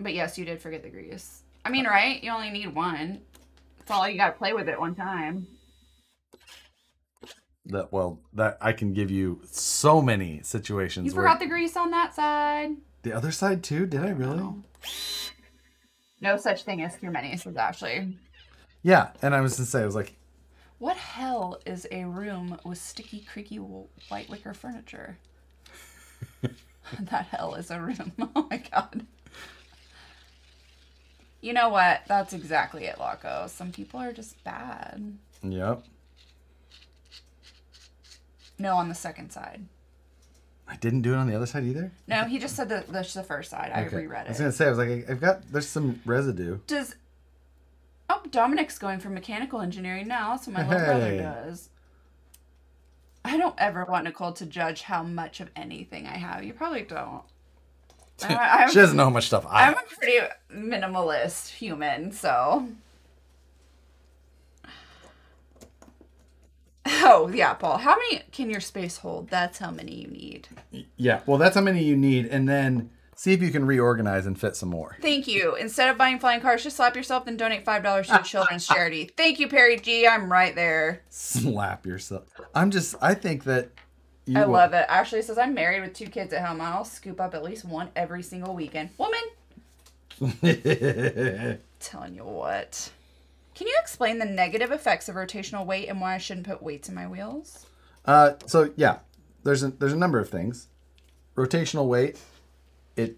But yes, you did forget the grease. I mean, right? You only need one. That's all you got to play with it one time. That well, that I can give you so many situations You forgot the grease on that side. the other side too. Did I really? No. No such thing as too many, says Ashley. Yeah, and I was gonna say, I was like, What hell is a room with sticky, creaky white wicker furniture? that hell is a room. Oh my god. You know what? That's exactly it, Loco. Some people are just bad. yep. No, on the second side. I didn't do it on the other side either. No, he just said the, the, the first side. I Okay. reread it. I was gonna say, I was like, I've got there's some residue. Does. Oh, Dominic's going for mechanical engineering now. so my little brother does. I don't ever want Nicole to judge how much of anything I have. You probably don't. I- she doesn't know how much stuff I. I'm a pretty minimalist human, so. Oh, yeah, Paul. How many can your space hold? That's how many you need. Yeah, well, that's how many you need, and then see if you can reorganize and fit some more. Thank you. Instead of buying flying cars, just slap yourself and donate $5 to the children's charity. Thank you, Perry G. I'm right there. Slap yourself. I'm just. I think that. You I love it. Ashley says, I'm married with two kids at home. I'll scoop up at least one every single weekend. Woman, telling you what. Can you explain the negative effects of rotational weight and why I shouldn't put weights in my wheels? uh, so yeah, there's a there's a number of things. Rotational weight, it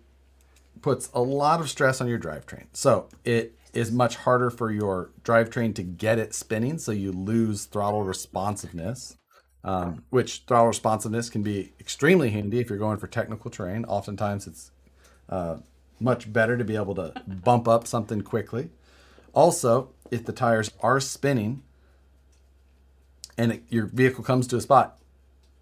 puts a lot of stress on your drivetrain. So it is much harder for your drivetrain to get it spinning, so you lose throttle responsiveness. Um, which throttle responsiveness can be extremely handy if you're going for technical terrain. Oftentimes, it's uh, much better to be able to bump up something quickly. Also, if the tires are spinning and it, your vehicle comes to a spot,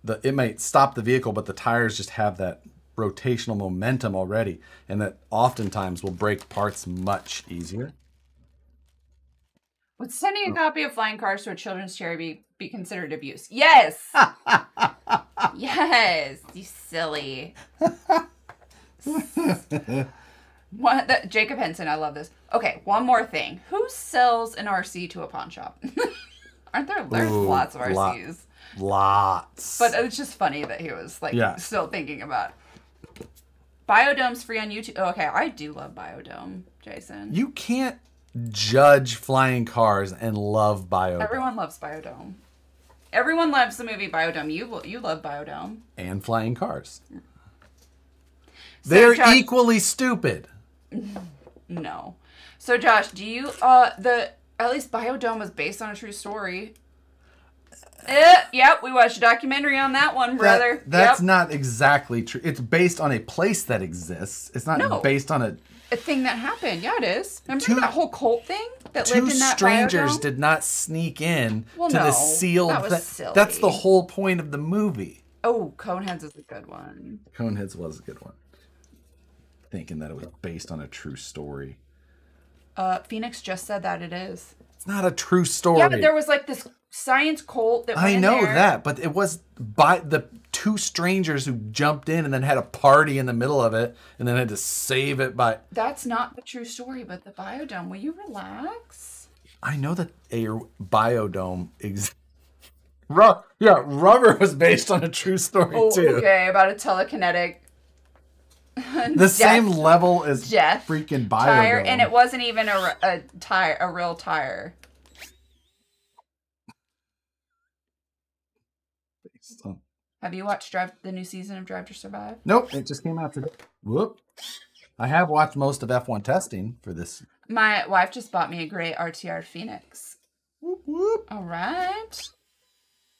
the it may stop the vehicle, but the tires just have that rotational momentum already, and that oftentimes will break parts much easier. Would sending a oh. copy of Flying Cars to a children's charity be, be considered abuse? Yes. yes. You silly. What the, Jacob Henson, I love this. Okay, one more thing. Who sells an RC to a pawn shop? Aren't there there's Ooh, lots of lot- RCs? Lots. But it's just funny that he was like Yeah. still thinking about. Biodome's free on YouTube. Oh, okay, I do love Biodome, Jason. you can't judge flying cars and love bio Everyone loves Biodome. Everyone loves the movie Biodome. You you love Biodome. and flying cars. So, They're Josh- equally stupid. No. So Josh, do you uh the at least Biodome was based on a true story. Eh, yep, we watched a documentary on that one, That- brother. that's yep. not exactly true. It's based on a place that exists. It's not No. based on a. a thing that happened. Yeah, it is. Remember Two- that whole cult thing that lived in that strangers Biodome? did not sneak in Well, to the sealed. that was silly. That's the whole point of the movie. Oh, Coneheads is a good one. Coneheads was a good one. Thinking that it was based on a true story. Uh, Phoenix just said that it is. It's not a true story. Yeah, but there was like this science cult that. I know there. that, but it was by the two strangers who jumped in and then had a party in the middle of it and then had to save it by. That's not the true story, but the Biodome. Will you relax? I know that a biodome exists. Ru- yeah, rubber was based on a true story Oh, too. okay, about a telekinetic. The same level as Death freaking biodome. tire, and it wasn't even a tire, a real tire. Based on- Have you watched Drive the new season of Drive to Survive? Nope, it just came out today. Whoop. I have watched most of F1 testing for this. My wife just bought me a gray RTR Phoenix. Whoop whoop. All right,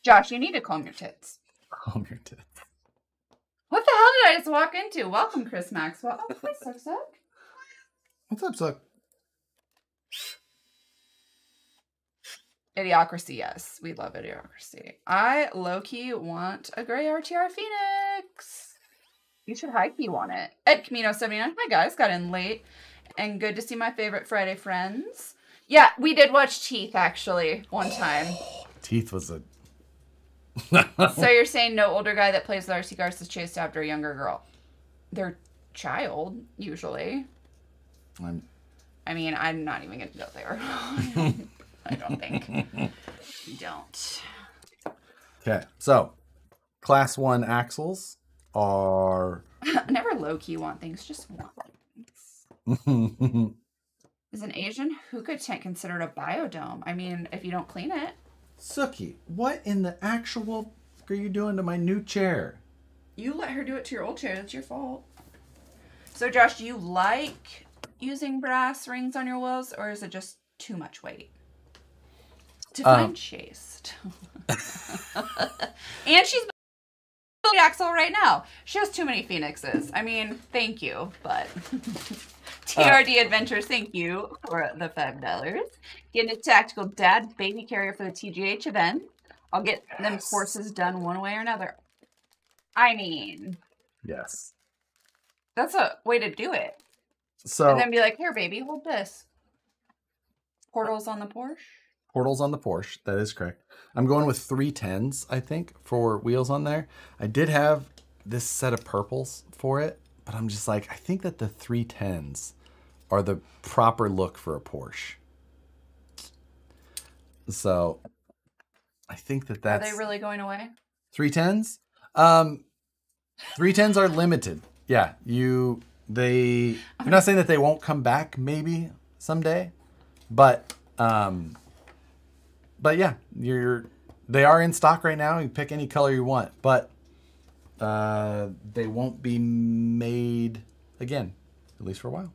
Josh, you need to comb your tits. Calm your tits. What the hell did I just walk into? Welcome, Chris Maxwell. Oh, hi, Suck Suck. What's up, Suck? Idiocracy, yes. We love Idiocracy. I low key want a gray RTR Phoenix. You should high key want it. Ed Camino 79. Hi guys, got in late. And good to see my favorite Friday friends. Yeah, we did watch Teeth actually one time. Teeth was a. so you're saying no older guy that plays with RC cars is chased after a younger girl? Their child, usually. I'm, I mean, I'm not even gonna go there. I don't think. don't. okay, so class one axles are. I never low key want things, just want things. Is an Asian hookah tent considered a biodome? I mean, if you don't clean it. Suki, what in the actual are you doing to my new chair? You let her do it to your old chair. That's your fault. So, Josh, do you like using brass rings on your wheels, or is it just too much weight? Define Um, chaste. and she's Axel right now. She has too many phoenixes. I mean, thank you, but TRD Adventures, thank you for the five dollars. Getting a tactical dad baby carrier for the TGH event. I'll get them courses done one way or another. I mean, Yes. that's a way to do it. So And then be like, here, baby, hold this. Portals on the Porsche. Portals on the Porsche. That is correct. I'm going with three tens, I think, for wheels on there. I did have this set of purples for it, but I'm just like, I think that the three tens are the proper look for a Porsche. So I think that Are they really going away? three tens. Um, three tens are limited. Yeah, you they. I'm not saying that they won't come back. Maybe someday, but um, but yeah, you're they are in stock right now. You pick any color you want, but uh, they won't be made again, at least for a while.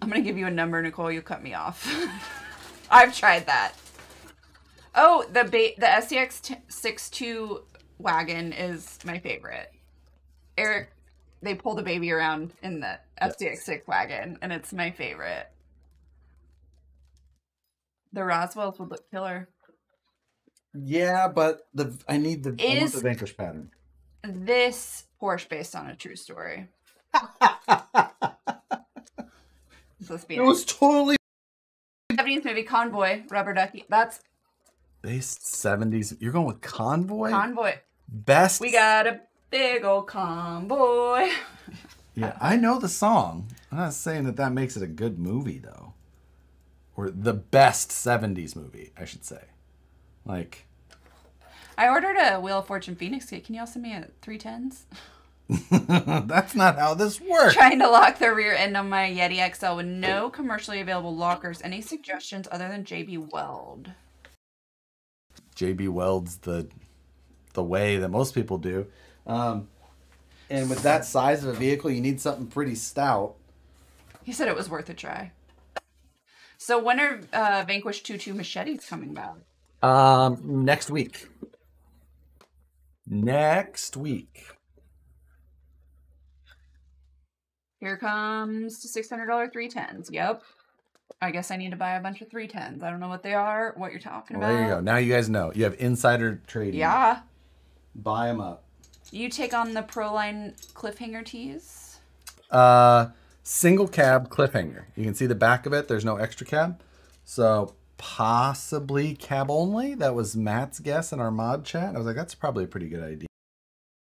I'm gonna give you a number, Nicole. You cut me off. I've tried that. Oh, the ba- the SCX t- 62 wagon is my favorite. Eric, they pull the baby around in the SCX 6 wagon, and it's my favorite. The Roswells would look killer. Yeah, but the I need the I want Is- the Vanquish pattern. This Porsche based on a true story. Let's be It was totally 70s movie Convoy, Rubber Ducky. That's based seventies. You're going with Convoy. Convoy. Best. We got a big old convoy. Yeah, I know the song. I'm not saying that that makes it a good movie though, or the best '70s movie, I should say. Like, I ordered a Wheel of Fortune Phoenix kit. Can y'all send me a 310s? that's not how this works. Trying to lock the rear end on my Yeti XL with no commercially available lockers. Any suggestions other than JB Weld? JB welds the the way that most people do. Um, and with that size of a vehicle, you need something pretty stout. He said it was worth a try. So when are uh, Vanquish 2-2 machetes coming back? Um, next week. Next week. Here comes the $600 310s. Yep. I guess I need to buy a bunch of 310s. I don't know what they are, what you're talking Well, about. there you go. Now you guys know. You have insider trading. Yeah. Buy them up. You take on the Proline cliffhanger tees. Uh, single cab cliffhanger. You can see the back of it. There's no extra cab. So possibly cab only. That was Matt's guess in our mod chat. I was like, that's probably a pretty good idea.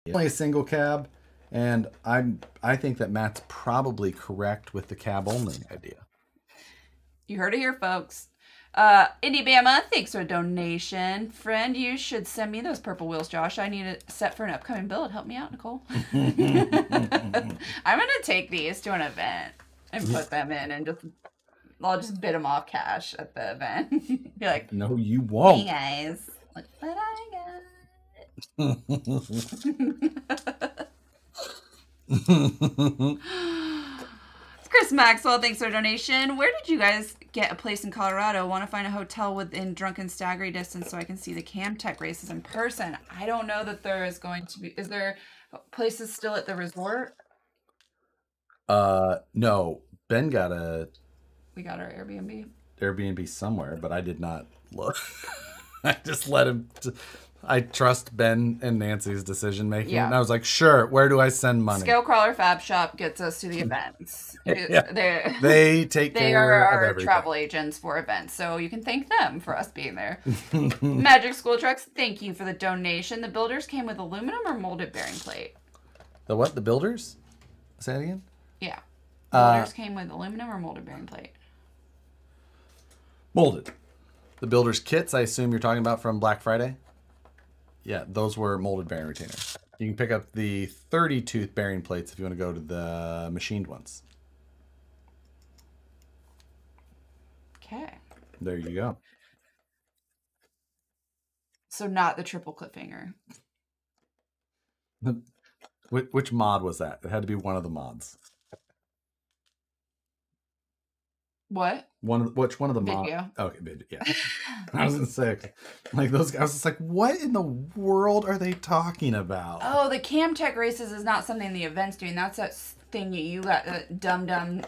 Only a single cab. And I'm I think that Matt's probably correct with the cab only idea. You heard it here, folks. Uh, Indy Bama, thanks for a donation. Friend, you should send me those purple wheels, Josh. I need a set for an upcoming build. Help me out, Nicole. I'm gonna take these to an event and put them in, and just I'll just bid them off cash at the event. Be like, No, you won't. Hey guys, look what I got. Chris Maxwell, thanks for a donation. Where did you guys get a place in Colorado? Want to find a hotel within drunken staggery distance so I can see the Camtech races in person? I don't know that there is going to be. Is there places still at the resort? uh, no. Ben got a We got our Airbnb. Airbnb somewhere, but I did not look. I just let him. T- I trust Ben and Nancy's decision making, Yeah. and I was like, "Sure, where do I send money?" Scale Crawler Fab Shop gets us to the events. Yeah. They They take they care are of our everything. travel agents for events, so you can thank them for us being there. Magic School Trucks, thank you for the donation. The builders came with aluminum or molded bearing plate. The what? The builders? Say that again. Yeah. Uh, Builders came with aluminum or molded bearing plate. Molded. The builders kits. I assume you're talking about from Black Friday. Yeah, those were molded bearing retainers. You can pick up the 30 tooth bearing plates if you want to go to the machined ones. Okay. There you go. So not the triple cliffhanger. Which, which mod was that? It had to be one of the mods. What? One of the, which one of the? Video. Okay, video. Yeah, I was gonna say like those. guys. I was just like, what in the world are they talking about? Oh, the Camtech races is not something the event's doing. That's that thing you, you got uh, dum dum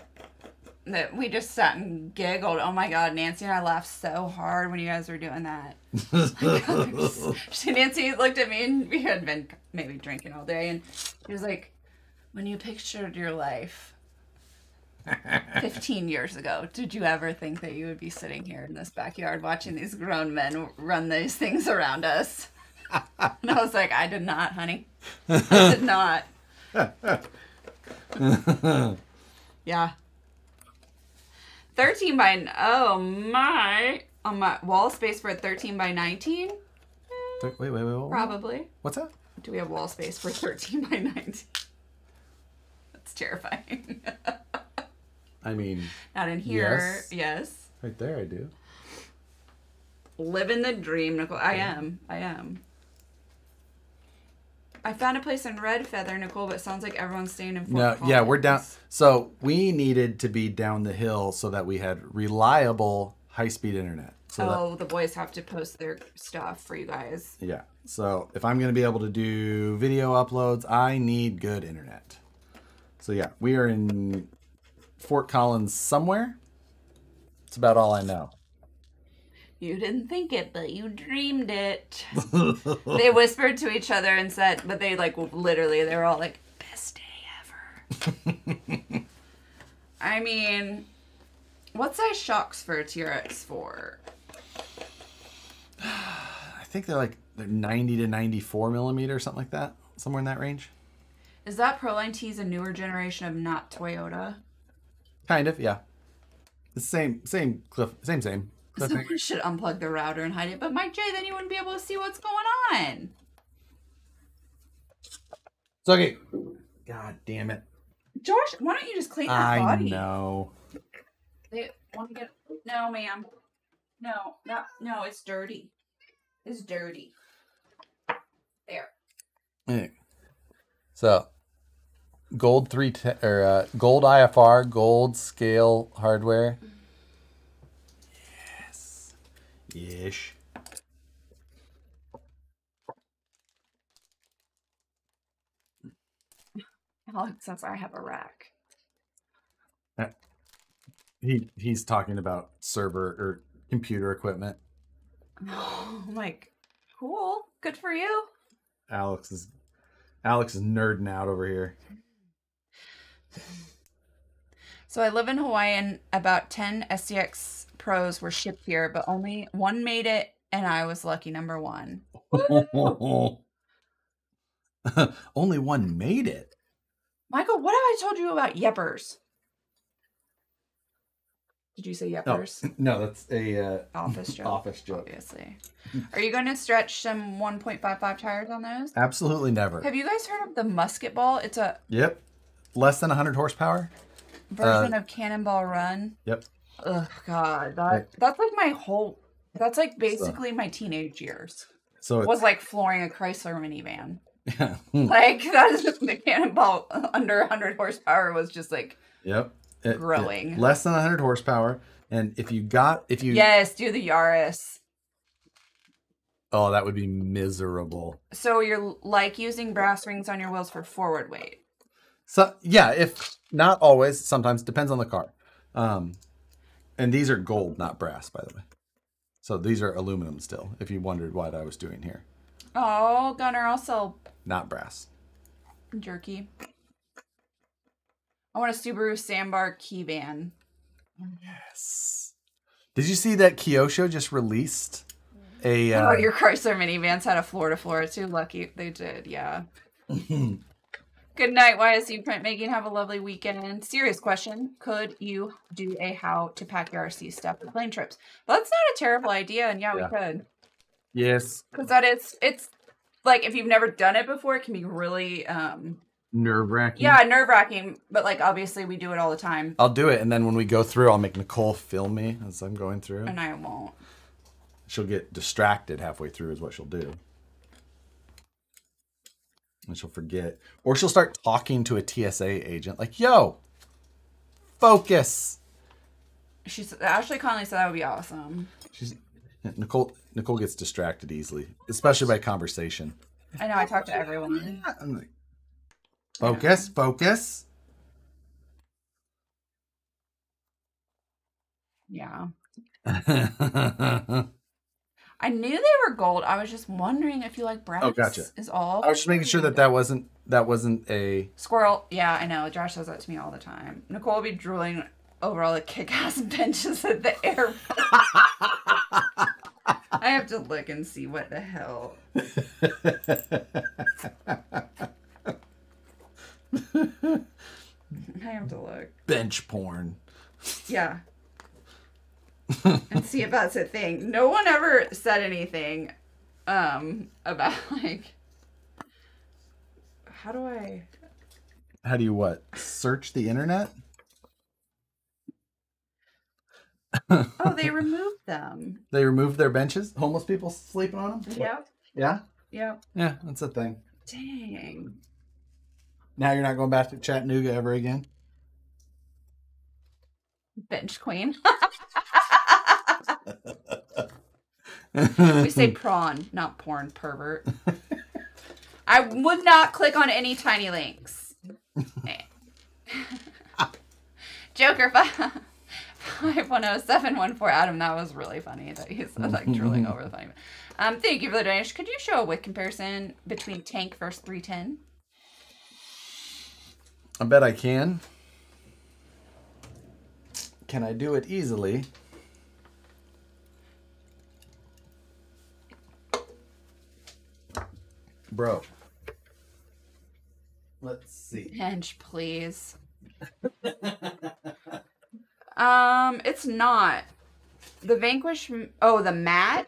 that we just sat and giggled. Oh my god, Nancy and I laughed so hard when you guys were doing that. She- Nancy looked at me and we had been maybe drinking all day, and she was like, "When you pictured your life." 15 years ago, did you ever think that you would be sitting here in this backyard watching these grown men run these things around us? And I was like, I did not, honey. I did not. yeah. 13 by, oh my, on my wall space for a 13 by 19? wait, wait, wait, wait, wait. Probably. What's that? Do we have wall space for 13 by 19? That's terrifying. I mean, Not in here. Yes. Yes. right there, I do. Living the dream, Nicole. I am. I am. I found a place in Red Feather, Nicole, but it sounds like everyone's staying in Fort No, yeah, we're down. So we needed to be down the hill so that we had reliable high speed internet. So that, oh, the boys have to post their stuff for you guys. yeah. So if I'm gonna be able to do video uploads, I need good internet. So yeah, we are in Fort Collins somewhere. It's about all I know. You didn't think it, but you dreamed it. they whispered to each other and said, but they like literally, they were all like, best day ever. I mean, what size shocks for a TRX4? I think they're like they're 90 to 94 millimeter, something like that, somewhere in that range. Is that Proline T's a newer generation of not Toyota? Kind of, yeah. The same, same cliff, same, same. Cliffhanger. Someone should unplug the router and hide it. But Mike J, then you wouldn't be able to see what's going on. It's okay. God damn it. Josh, why don't you just clean that I body? know. They want to get no, ma'am. No, that no, it's dirty. It's dirty. There. Yeah. So, gold three te- or uh, gold IFR, gold scale hardware. Yes. Yesh. Alex says I have a rack. He he's talking about server or computer equipment. Oh, I'm like, cool. Good for you. Alex is Alex is nerding out over here. So I live in Hawaii and about 10 SCX Pros were shipped here, but only one made it and I was lucky number one. Only one made it. Michael, what have I told you about Yeppers? Did you say Yeppers? no, that's a uh, Office joke. office joke. Obviously. Are you going to stretch some 1.55 tires on those? Absolutely never. Have you guys heard of the musket ball? It's a Yep. Less than 100 horsepower? version uh, of Cannonball Run. Yep. Oh God, that that's like my whole. That's like basically my teenage years. So it Was like flooring a Chrysler minivan. yeah. Hmm. Like that is the Cannonball under 100 horsepower was just like yep. It- it- Growing. less than 100 horsepower. And if you got, if you, yes, do the Yaris. oh, that would be miserable. So you're like using brass rings on your wheels for forward weight. So, yeah, if not always, sometimes depends on the car. Um, and these are gold, not brass, by the way. So these are aluminum still, if you wondered what I was doing here. Oh, Gunner, I'll sell Not brass. jerky. I want a Subaru Sambar key van. Yes. Did you see that Kyosho just released a uh, oh, your Chrysler minivans had a floor to floor too. Lucky they did, yeah. Good night, YSU printmaking. Have a lovely weekend. Serious question: Could you do a how to pack your RC stuff for plane trips? That's not a terrible idea, and yeah, Yeah. we could yes because that is it's like if you've never done it before, it can be really um nerve wracking? yeah nerve wracking. But like obviously we do it all the time, I'll do it, and then when we go through, I'll make Nicole film me as I'm going through. and I won't. She'll get distracted halfway through, is what she'll do. And she'll forget. Or she'll start talking to a TSA agent, like, yo, focus. She's Ashley Conley said that would be awesome. She's Nicole Nicole gets distracted easily, especially by conversation. I know I talk to everyone. Like, focus, focus. Yeah. I knew they were gold. I was just wondering if you like brass. Oh, gotcha. Is all. I was just making sure that that wasn't that wasn't a Squirrel. Yeah, I know. Josh says that to me all the time. Nicole will be drooling over all the kick-ass benches at the airport. I have to look and see what the hell. I have to look. bench porn. Yeah. And see if that's a thing. No one ever said anything um about like how do I How do you what? Search the internet? Oh, they removed them. They removed their benches. Homeless people sleeping on them. Yep. Yeah. Yep. Yeah, that's a thing. Dang. Now you're not going back to Chattanooga ever again? Bench queen. we say prawn, not porn pervert. I would not click on any tiny links. Joker five one zero seven one four Adam. That was really funny that he's like drooling over the funny. Um, thank you for the donation. Could you show a width comparison between tank versus three ten? I bet I can. Can I do it easily? Bro. Let's see. Bench, please. um, it's not. The Vanquish. Oh, the mat.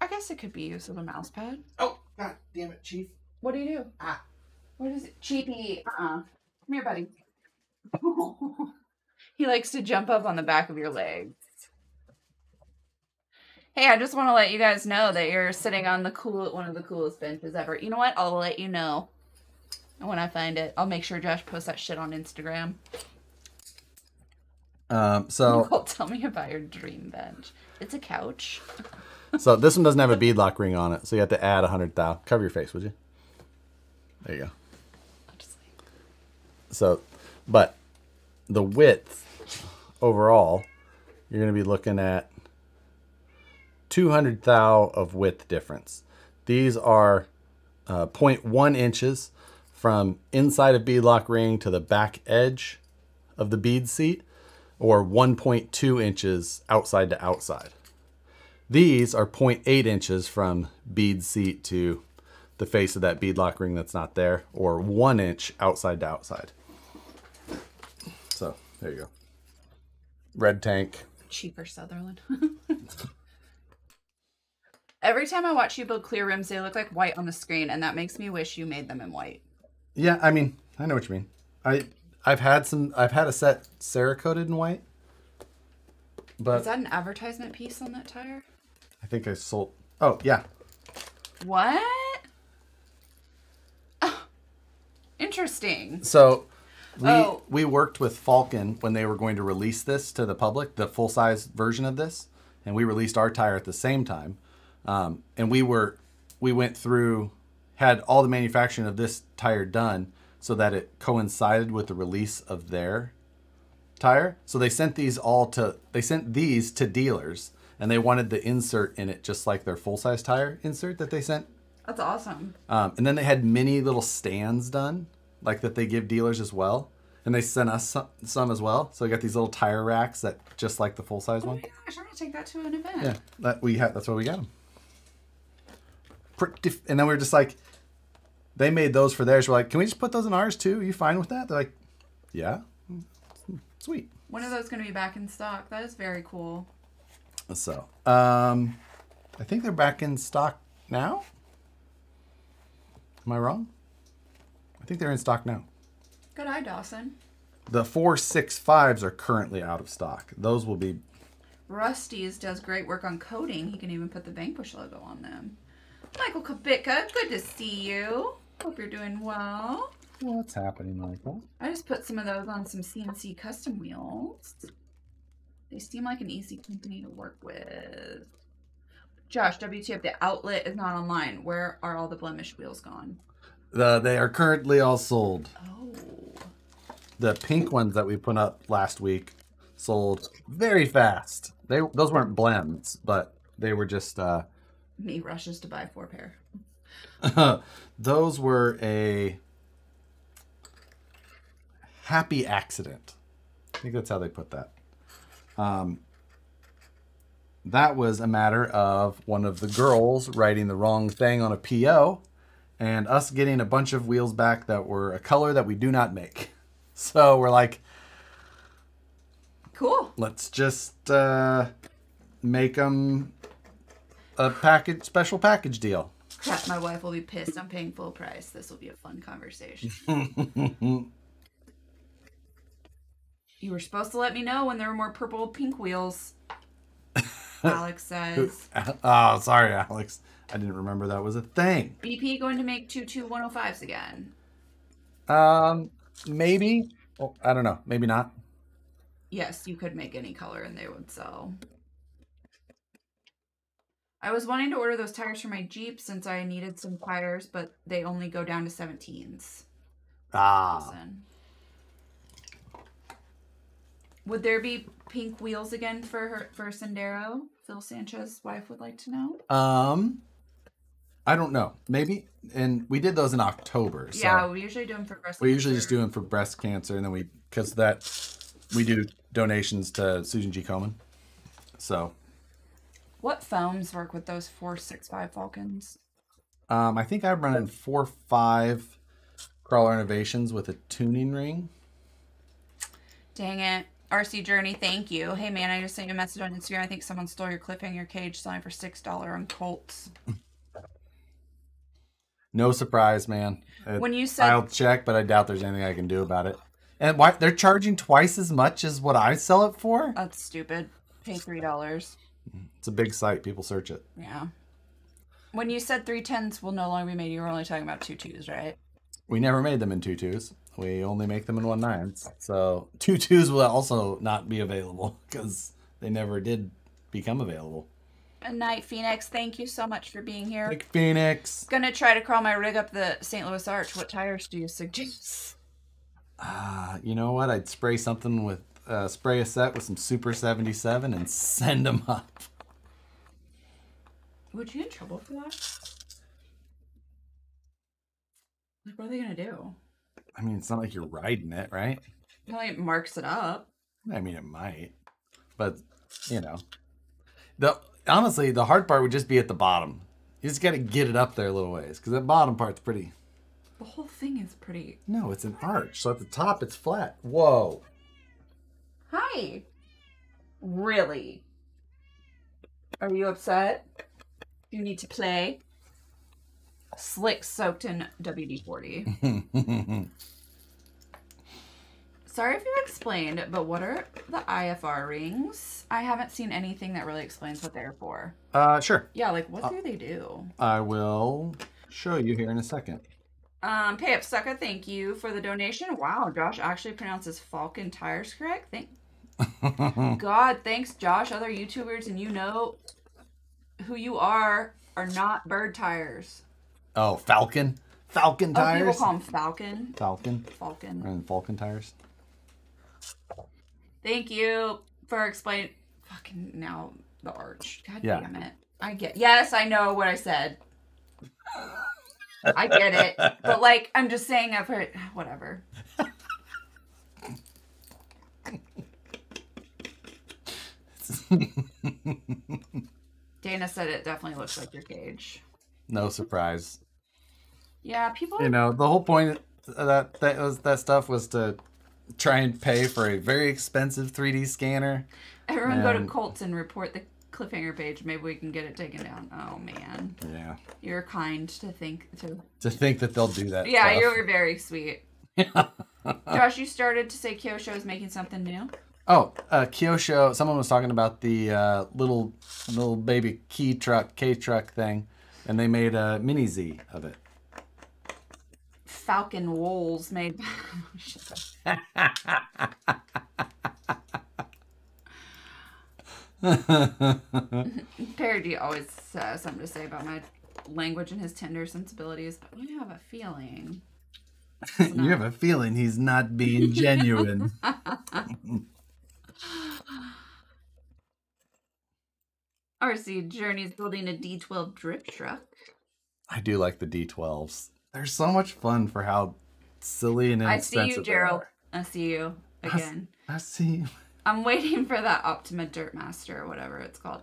I guess it could be used as a mouse pad. Oh, god damn it, Chief. What do you do? Ah. What is it? Cheapy. Uh uh Come here, buddy. he likes to jump up on the back of your legs. Hey, I just want to let you guys know that you're sitting on the cool one of the coolest benches ever. You know what? I'll let you know when I find it. I'll make sure Josh posts that shit on Instagram. Um, so Nicole, tell me about your dream bench. It's a couch. so this one doesn't have a beadlock ring on it, so you have to add a hundred thou. Cover your face, would you? There you go. Just like- So, but the width overall, you're going to be looking at 200 thou of width difference. These are uh, 0.1 inches from inside of beadlock ring to the back edge of the bead seat, or 1.2 inches outside to outside. These are 0.8 inches from bead seat to the face of that beadlock ring that's not there, or one inch outside to outside. So there you go. Red tank. cheaper Sutherland. Every time I watch you build clear rims, they look like white on the screen, and that makes me wish you made them in white. Yeah, I mean, I know what you mean. I I've had some. I've had a set Cerakoted in white, But Is that an advertisement piece on that tire? I think I sold. Oh yeah, What? Oh, interesting. So we Oh. we worked with Falken when they were going to release this to the public, the full size version of this, and we released our tire at the same time. Um, and we were we went through had all the manufacturing of this tire done so that it coincided with the release of their tire. So they sent these all to they sent these to dealers and they wanted the insert in it just like their full size tire insert that they sent That's awesome. um, and then they had mini little stands done, like that they give dealers as well. And they sent us some, some as well. So we got these little tire racks that just like the full size Oh my one. gosh, I'm gonna take that to an event. Yeah, that we had. That's why we got them. Pretty, and then we were just like, they made those for theirs. We're like, can we just put those in ours too? Are you fine with that? They're like, yeah, sweet. When are those gonna be back in stock? That is very cool. So, um, I think they're back in stock now. Am I wrong? I think they're in stock now. Good eye, Dawson. The four six fives are currently out of stock. Those will be. Rusty's does great work on coding. He can even put the Vanquish logo on them. Michael Kabitka, good to see you. Hope you're doing well. What's happening, Michael? I just put some of those on some CNC custom wheels. They seem like an easy company to work with. Josh, WTF, the outlet is not online. Where are all the blemish wheels gone? The, they are currently all sold. Oh. The pink ones that we put up last week sold very fast. They those weren't blends, but they were just. Uh, Me rushes to buy four pair. those were a happy accident. I think that's how they put that. Um, that was a matter of one of the girls writing the wrong thing on a PO and us getting a bunch of wheels back that were a color that we do not make. So we're like, Cool. let's just uh, make them a package special package deal. Crap, my wife will be pissed. I'm paying full price. This will be a fun conversation. you were supposed to let me know when there were more purple pink wheels. Alex says. oh, sorry, Alex. I didn't remember that was a thing. BP going to make two two one oh fives again. Um, maybe. Well, I don't know. Maybe not. Yes, you could make any color and they would sell. I was wanting to order those tires for my Jeep since I needed some tires, but they only go down to 17s. Ah, Listen. Would there be pink wheels again for her for Sendero? Phil Sanchez's wife would like to know. um, I don't know. Maybe. And we did those in October. So yeah, we usually do them for breast. we usually just cancer. do them for breast cancer, and then we because that we do donations to Susan G. Komen. So What foams work with those four six five Falkens? um, I think I'm running four five crawler innovations with a tuning ring. Dang it. RC Journey, thank you. Hey man, I just sent you a message on Instagram. I think someone stole your cliffhanger cage selling for six dollar on Cults. No surprise, man. When you said I'll check, but I doubt there's anything I can do about it. And why they're charging twice as much as what I sell it for? that's stupid. Pay three dollars. It's a big site. People search it. Yeah. When you said three tens will no longer be made, you were only talking about two twos, right? We never made them in two twos. We only make them in one nines. So two twos will also not be available because they never did become available. And Night Phoenix, thank you so much for being here. Like Phoenix. Gonna try to crawl my rig up the St. Louis Arch. What tires do you suggest? Uh, you know what? I'd spray something with uh, spray a set with some Super 77 and send them up. Would you get in trouble for that? Like, what are they gonna do? I mean, it's not like you're riding it, right? Probably marks it up. I mean, it might, but you know, the honestly, the hard part would just be at the bottom. You just got to get it up there a little ways because that bottom part's pretty. The whole thing is pretty. No, it's an arch, so at the top it's flat. Whoa! Hi. Really? Are you upset? You need to play. Slick soaked in WD 40. Sorry if you explained, but what are the IFR rings? I haven't seen anything that really explains what they're for. uh, sure. Yeah, like what do they do? I will show you here in a second. Um, Pay Up Sucker, thank you for the donation. Wow, Josh actually pronounces Falken tires correct. Thank God, thanks, Josh. Other YouTubers and you know who you are are not bird tires. oh, Falcon, Falcon tires. Oh, people call them Falcon. Falcon Falcon. and Falcon tires. Thank you for explaining. Fucking now the arch. God Yeah. damn it. I get. Yes, I know what I said. I get it, but like I'm just saying I've heard whatever. Dana said it definitely looks like your cage. No surprise. Yeah, people. You know, the whole point of that that was that stuff was to try and pay for a very expensive 3D scanner. Everyone go to. Cults and report the cliffhanger page. Maybe we can get it taken down. Oh man, Yeah. you're kind to think to. To think that they'll do that. Yeah, stuff. you're very sweet. Josh, you started to say Kyosho is making something new. Oh, uh, Kyosho. Someone was talking about the uh, little little baby key truck, K truck thing, and they made a mini Z of it. Falcon Wolves made. Parody always has something to say about my language and his tender sensibilities, but I have a feeling. you have a feeling he's not being genuine. RC Journey's building a D12 drip truck. I do like the D12s. They're so much fun for how silly and I see inexpensive you, Gerald. I see you again. I see. You. I'm waiting for that Optima Dirt Master or whatever it's called.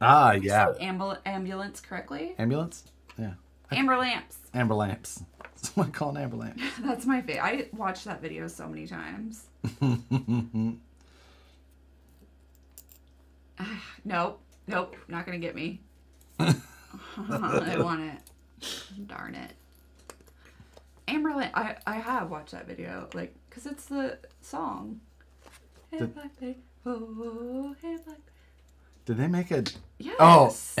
Ah, yeah. Ambul- ambulance correctly? Ambulance? Yeah. Amber lamps. Amber lamps. Someone call an amber lamp. That's my favorite. I watched that video so many times. Nope. Nope. Not gonna get me. Uh-huh, I want it. Darn it. Amberlin. I I have watched that video, like, cause it's the song. Hey The- black baby, oh, hey black. Did they make a? Oh, yes.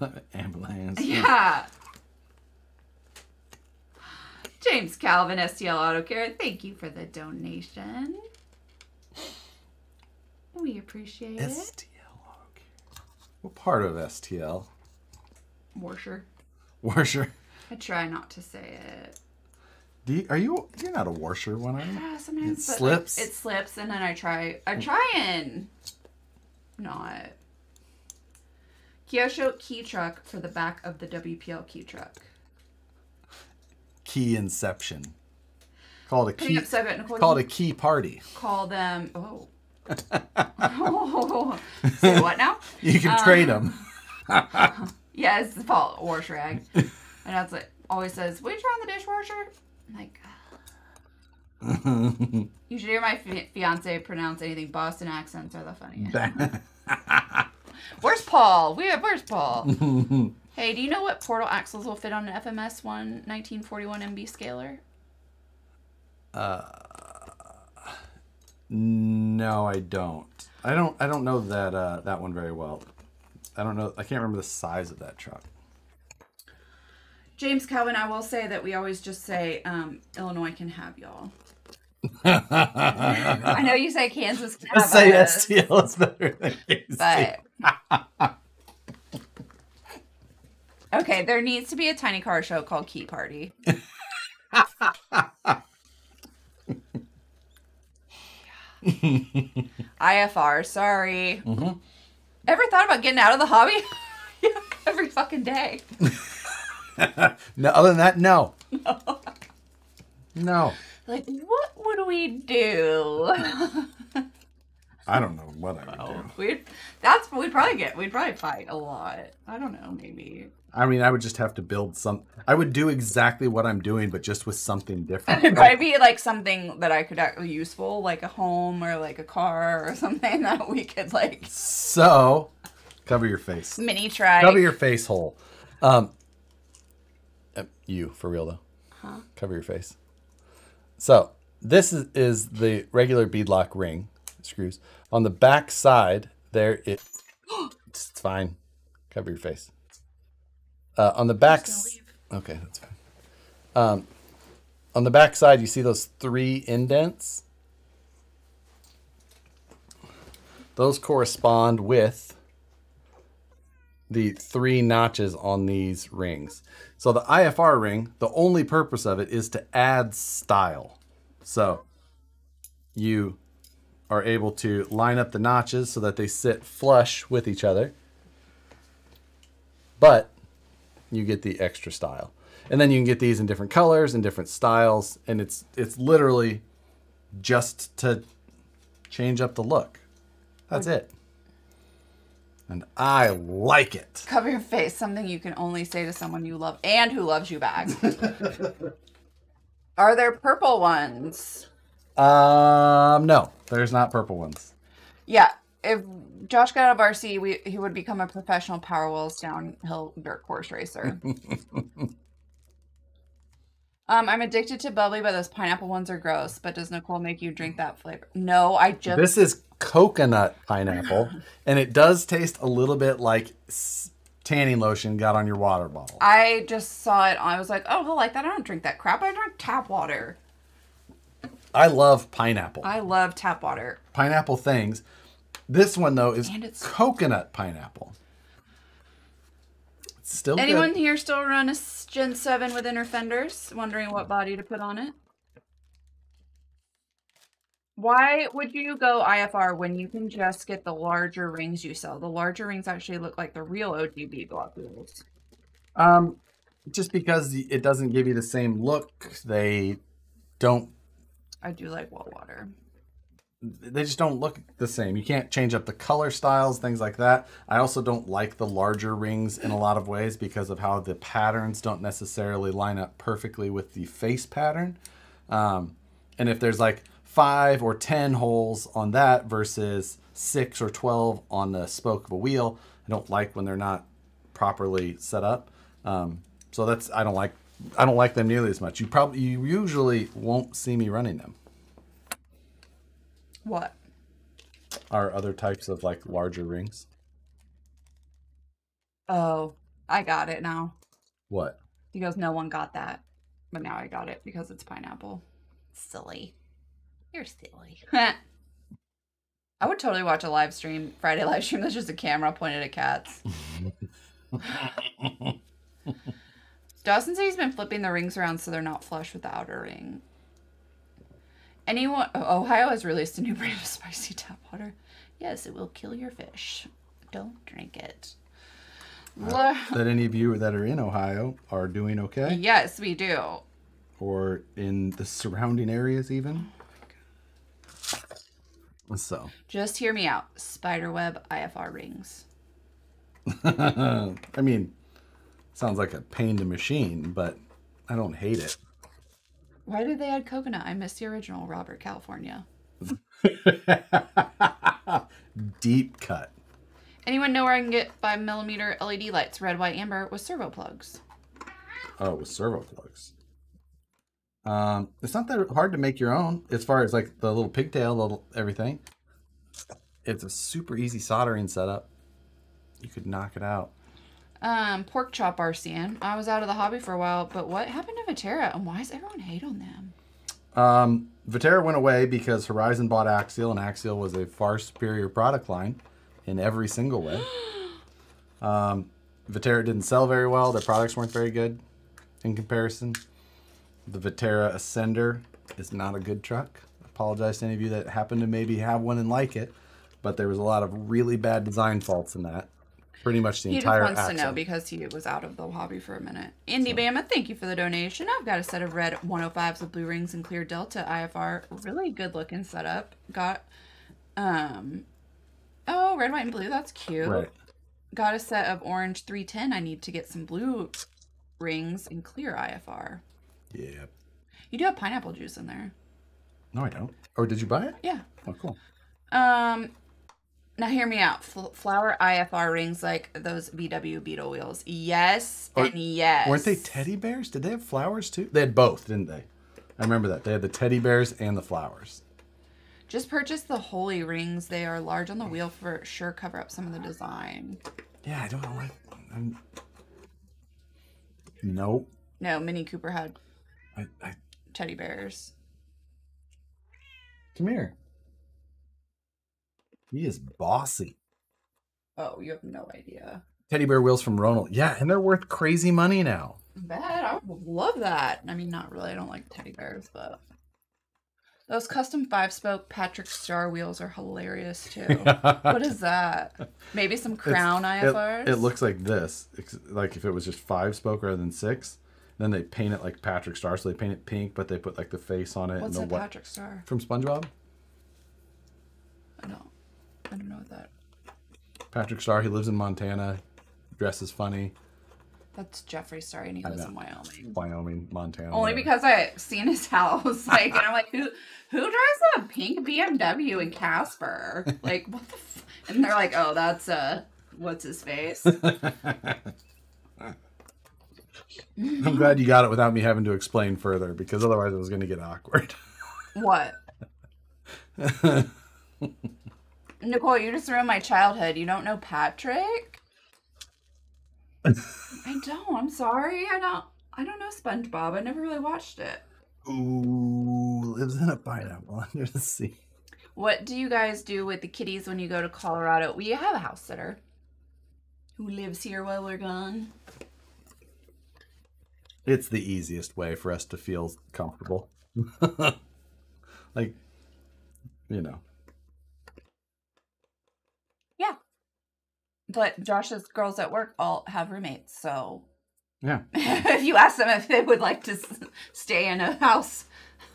Oh, ambulance. Yeah. James Calvin, STL Auto Care, thank you for the donation. We appreciate it. What part of STL? Warsher. Warsher. I try not to say it. Do you, are you? You're not a Warsher one, are you? Yeah, sometimes It but, like, slips? it slips, and then I try. I try and not. Kyosho key truck for the back of the WPL key truck. Key Inception. Call it a Putting key. up seven. Call it a key party. Call them. Oh. Oh. Say what now? You can trade um, them. Yeah, it's Paul wash rag. and that's like always says, "Will you turn on the dishwasher?" I'm like, you should hear my fi- fiance pronounce anything. Boston accents are the funniest. Where's Paul? We have, where's Paul? hey, do you know what portal axles will fit on an FMS one 1941 MB scaler? Uh, no, I don't. I don't. I don't know that uh, that one very well. I don't know. I can't remember the size of that truck. James Calvin, I will say that we always just say um, Illinois can have y'all. I know you say Kansas can have Say us, STL is better than KC. but okay, there needs to be a tiny car show called Key Party. IFR, sorry. Mm-hmm. Ever thought about getting out of the hobby? Every fucking day. No, other than that, no. No. Like, what would we do? I don't know what I would oh, do. we'd that's we'd probably get we'd probably fight a lot. I don't know, maybe. I mean, I would just have to build some. I would do exactly what I'm doing, but just with something different. It'd probably be like something that I could actually useful, like a home or like a car or something that we could like so, cover your face. mini try. Cover your face hole. Um, uh, you for real though. Huh? Cover your face. So this is, is the regular beadlock ring screws. On the back side, there it. it's fine. Cover your face. Uh, on the back. Okay, that's fine. Um, on the back side, you see those three indents. Those correspond with the three notches on these rings. So the IFR ring, the only purpose of it is to add style. So you are able to line up the notches so that they sit flush with each other. But you get the extra style. And then you can get these in different colors and different styles and it's it's literally just to change up the look. That's it. And I like it. Cover your face, something you can only say to someone you love and who loves you back. Are there purple ones? Um, no, there's not purple ones. Yeah. If Josh got out of RC, we he would become a professional Power Wheels downhill dirt course racer. um, I'm addicted to bubbly, but those pineapple ones are gross. But does Nicole make you drink that flavor? No, I just This is coconut pineapple, and it does taste a little bit like tanning lotion got on your water bottle. I just saw it. I was like, oh, he'll like that. I don't drink that crap. I drink tap water. I love pineapple. I love tap water. Pineapple things. This one though is And it's- coconut pineapple. It's still good. Anyone here still run a Gen 7 with inner fenders? Wondering what body to put on it? Why would you go IFR when you can just get the larger rings you sell? The larger rings actually look like the real OG beadlock wheels. Um, just because it doesn't give you the same look, they don't. I do like wall water. They just don't look the same. You can't change up the color styles, things like that. I also don't like the larger rings in a lot of ways because of how the patterns don't necessarily line up perfectly with the face pattern. Um, and if there's like five or ten holes on that versus six or twelve on the spoke of a wheel, I don't like when they're not properly set up. Um, so that's I don't like I don't like them nearly as much. You probably you usually won't see me running them. What? Are other types of like larger rings. Oh, I got it now. What? He goes, no one got that. But now I got it because it's pineapple. Silly. You're silly. I would totally watch a live stream, Friday live stream that's just a camera pointed at cats. Dawson said he's been flipping the rings around so they're not flush with the outer ring. Anyone, oh, Ohio has released a new brand of spicy tap water. Yes, it will kill your fish. Don't drink it. La- that any of you that are in Ohio are doing okay, yes, we do. or in the surrounding areas even. Oh so, Just hear me out. Spiderweb IFR rings. I mean, sounds like a pain to machine, but I don't hate it. Why did they add coconut? I missed the original Robert California. Deep cut. Anyone know where I can get 5 millimeter LED lights, red, white, amber, with servo plugs? Oh, with servo plugs. Um, it's not that hard to make your own as far as like the little pigtail, little everything. It's a super easy soldering setup. You could knock it out. Um, pork chop RCN. I was out of the hobby for a while, but what happened to Vaterra and why does everyone hate on them? Um, Vaterra went away because Horizon bought Axial, and Axial was a far superior product line in every single way. Um, Vaterra didn't sell very well. Their products weren't very good in comparison. The Vaterra Ascender is not a good truck. Apologize to any of you that happen to maybe have one and like it, but there was a lot of really bad design faults in that. Pretty much the He just entire wants axle. to know because he was out of the hobby for a minute. Indy Bama, thank you for the donation. I've got a set of red 105s with blue rings and clear delta IFR. Really good looking setup. Got um oh red, white, and blue. That's cute. Right. Got a set of orange 310. I need to get some blue rings and clear IFR. Yeah. You do have pineapple juice in there. No, I don't. Or did you buy it? Yeah. Oh, cool. Um, now hear me out. F- flower IFR rings like those VW Beetle wheels. Yes Or- and yes. Weren't they teddy bears? Did they have flowers too? They had both, didn't they? I remember that. They had the teddy bears and the flowers. Just purchase the holy rings. They are large on the wheel for sure. Cover up some of the design. Yeah, I don't know. What, I'm... Nope. No, Mini Cooper had I, I, teddy bears. come here. He is bossy. Oh, you have no idea. Teddy bear wheels from Ronald. Yeah, and they're worth crazy money now. Bet I would love that. I mean, not really. I don't like teddy bears, but those custom five spoke Patrick Star wheels are hilarious too. what is that? Maybe some crown It- IFRs. It, looks like this. It's like if it was just five spoke rather than six. Then they paint it like Patrick Star, so they paint it pink, but they put like the face on it What's and a the what Patrick Star? from SpongeBob. I don't. I don't know what that. Patrick Star. He lives in Montana, dresses funny. That's Jeffree Star, and he lives in Wyoming. Wyoming, Montana. Only whatever. because I seen his house, like, and I'm like, who who drives a pink BMW in Casper? Like, what the? F-? And they're like, oh, that's uh, what's his face? I'm glad you got it without me having to explain further because otherwise it was going to get awkward. what? Nicole, you just ruined my childhood. You don't know Patrick? I don't. I'm sorry. I don't. I don't know SpongeBob. I never really watched it. Ooh, lives in a pineapple under the sea. What do you guys do with the kitties when you go to Colorado? We have a house sitter who lives here while we're gone. It's the easiest way for us to feel comfortable. like, you know. Yeah. But Josh's girls at work all have roommates, so Yeah. if you ask them if they would like to stay in a house,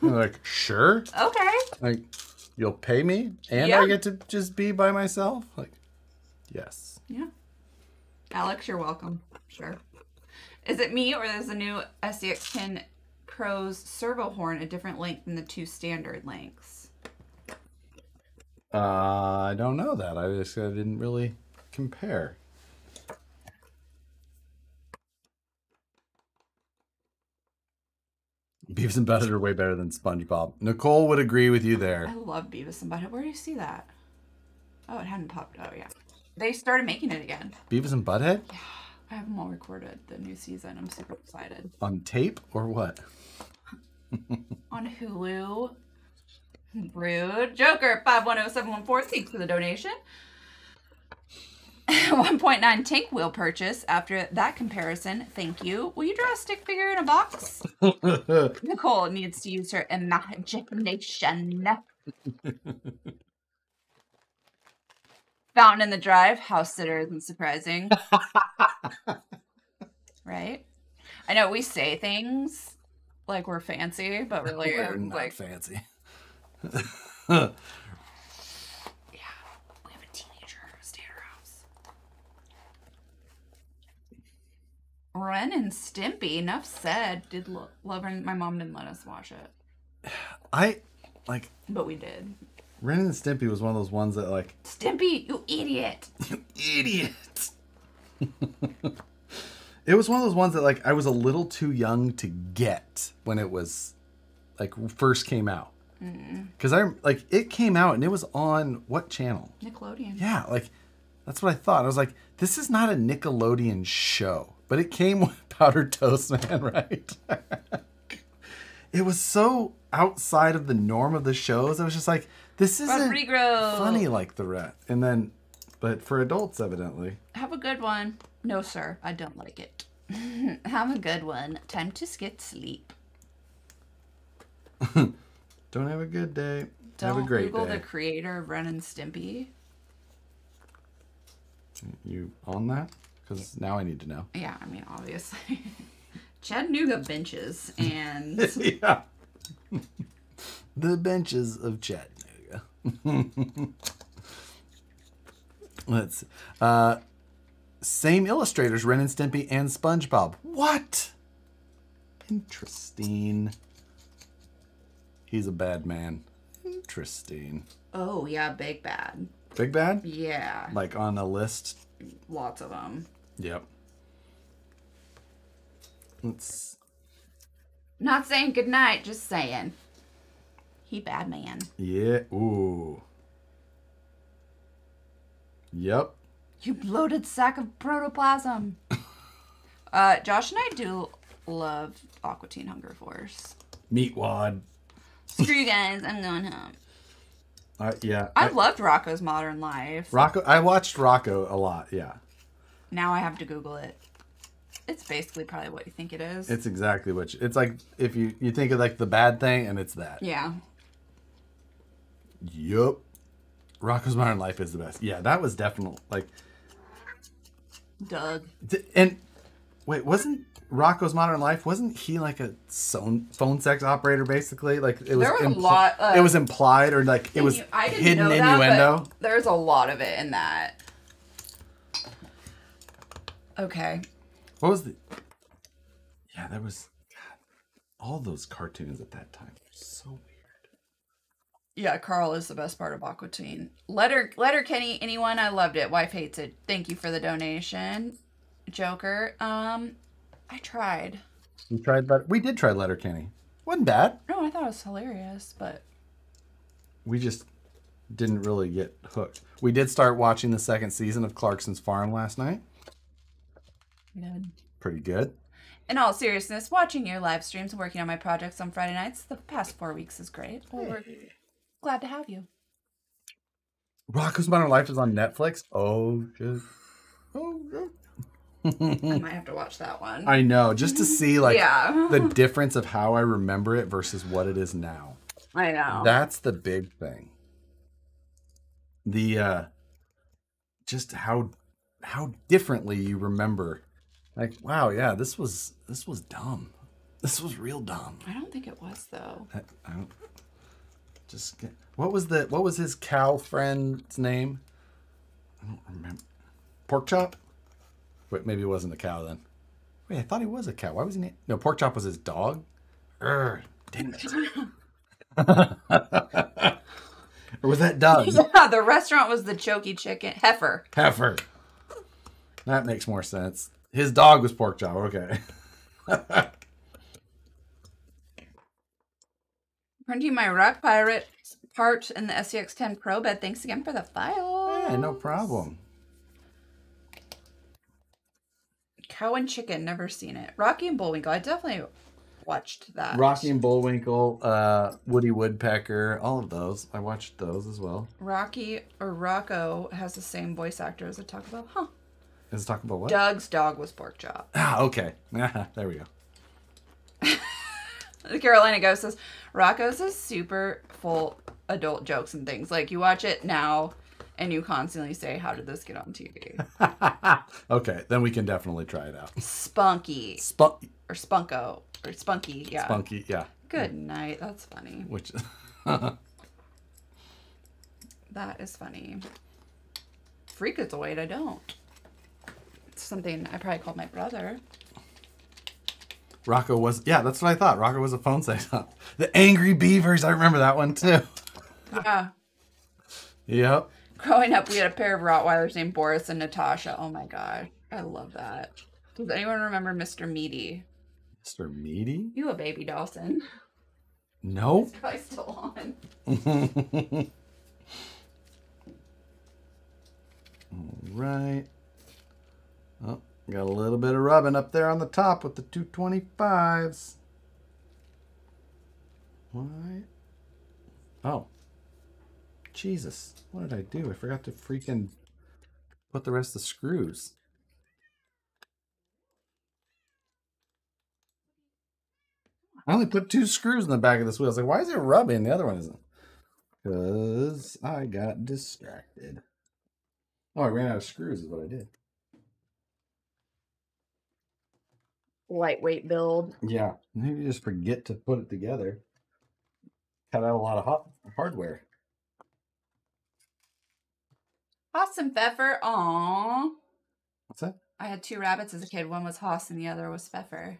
They're like, sure. okay. Like, you'll pay me and Yeah. I get to just be by myself? Like, yes. Yeah. Alex, you're welcome. Sure. Is it me or is the new SCX10 Pro's servo horn a different length than the two standard lengths? Uh, I don't know that. I just I didn't really compare. Beavis and Butthead are way better than SpongeBob. Nicole would agree with you there. I love Beavis and Butthead. Where do you see that? Oh, it hadn't popped. Oh, yeah. They started making it again. Beavis and Butthead? Yeah. I have them all recorded. The new season. I'm super excited. On tape or what? On Hulu. Rude. Joker 510714. Thanks for the donation. 1.9 tank wheel purchase. After that comparison, thank you. Will you draw a stick figure in a box? Nicole needs to use her imagination. Fountain in the drive, house sitter isn't surprising. right? I know we say things like we're fancy, but really We're not like fancy. yeah, we have a teenager stay at our house. Ren and Stimpy, enough said. Did lo- love Ren. My mom didn't let us watch it, I like but we did. Ren and Stimpy was one of those ones that like Stimpy, you idiot! you idiot. it was one of those ones that like I was a little too young to get when it was like first came out. Cuz I like it came out and it was on what channel? Nickelodeon. Yeah, like that's what I thought. I was like this is not a Nickelodeon show, but it came with Powdered Toast Man, right? it was so outside of the norm of the shows. I was just like this isn't Rodrigo. funny like the rat. And then, but for adults, evidently. Have a good one. No, sir, I don't like it. Have a good one. Time to get sleep. Don't have a good day. Don't have a great Google day. the creator of Ren and Stimpy. You on that? Because now I need to know. Yeah, I mean, obviously. Chattanooga benches and yeah. the benches of Chattanooga. Let's. see. Uh, same illustrators, Ren and Stimpy and SpongeBob. What? Interesting. He's a bad man. Interesting. oh yeah, Big Bad. Big Bad? Yeah, Like on a list? lots of them. Yep. Let's. Not saying goodnight, just saying. He bad man. Yeah. Ooh. Yep. You bloated sack of protoplasm. uh, Josh and I do love Aqua Teen Hunger Force. Meatwad. Screw you guys, I'm going home. Uh, yeah. I loved Rocko's Modern Life. Rocko. I watched Rocko a lot. Yeah. Now I have to Google it. It's basically probably what you think it is. It's exactly what you, it's like. If you you think of like the bad thing, and it's that. yeah. Yup. Rocko's Modern Life is the best. Yeah, that was definitely like. Doug. And wait, wasn't Rocko's Modern Life? Wasn't he like a phone phone sex operator basically? Like it was. There was a lot of- it was implied, or like it was I didn't hidden know that, innuendo. there's a lot of it in that. Okay. What was the? Yeah, there was. God, all those cartoons at that time were so weird. Yeah, Carl is the best part of Aqua Teen. Letter, Letterkenny, anyone? I loved it. Wife hates it. Thank you for the donation, Joker. Um, I tried. We tried that. We did try Letterkenny. wasn't bad. No, I thought it was hilarious, but We just didn't really get hooked. We did start watching the second season of Clarkson's Farm last night. Good. Pretty good. In all seriousness, watching your live streams and working on my projects on Friday nights the past four weeks is great. Well, we're glad to have you. Rocko's Modern Life is on Netflix. Oh shit. Oh. I might have to watch that one. I know, just to see like yeah, the difference of how I remember it versus what it is now. I know. That's the big thing. The uh just how how differently you remember. Like, wow, yeah, this was this was dumb. This was real dumb. I don't think it was though. I, I don't just get, what was the what was his cow friend's name? I don't remember. Pork chop? Wait, maybe it wasn't a cow then. Wait, I thought he was a cow. Why was he? Na- no, pork chop was his dog. Urgh, dang it. or was that Doug? Yeah, the restaurant was the Chokey Chicken heifer. Heifer. That makes more sense. His dog was pork chop. Okay. Printing my Rock Pirate part in the SCX10 Pro bed. Thanks again for the file. Yeah, no problem. Cow and Chicken, never seen it. Rocky and Bullwinkle, I definitely watched that. Rocky and Bullwinkle, uh, Woody Woodpecker, all of those. I watched those as well. Rocky or Rocko has the same voice actor as a Taco Bell. Huh. Is it talking about what? Doug's dog was pork chop. Ah, okay. there we go. The Carolina Ghost says Rocko's is super full adult jokes and things. Like you watch it now and you constantly say, How did this get on TV? okay, then we can definitely try it out. Spunky Spunk, or Spunko or Spunky. Yeah. spunky, yeah. Good night. That's funny. Which, That is funny. Freakazoid, I don't. It's something I probably called my brother. Rocko was, yeah, that's what I thought. Rocko was a phone sex. The Angry Beavers, I remember that one too. Yeah. Yep. Growing up, we had a pair of Rottweilers named Boris and Natasha. Oh my god. I love that. Does anyone remember Mr. Meaty? Mr. Meaty? You a baby Dawson. Nope. Probably still on. right. Oh, got a little bit of rubbing up there on the top with the 225s. Why? Oh. Jesus. What did I do? I forgot to freaking put the rest of the screws. I only put two screws in the back of this wheel. I was like, why is it rubbing? The other one isn't. Because I got distracted. Oh, I ran out of screws is what I did. Lightweight build. Yeah, maybe you just forget to put it together. Cut out a lot of hot hardware. Awesome Pfeffer. Aww. What's that? I had two rabbits as a kid. One was Haas and the other was Pfeffer.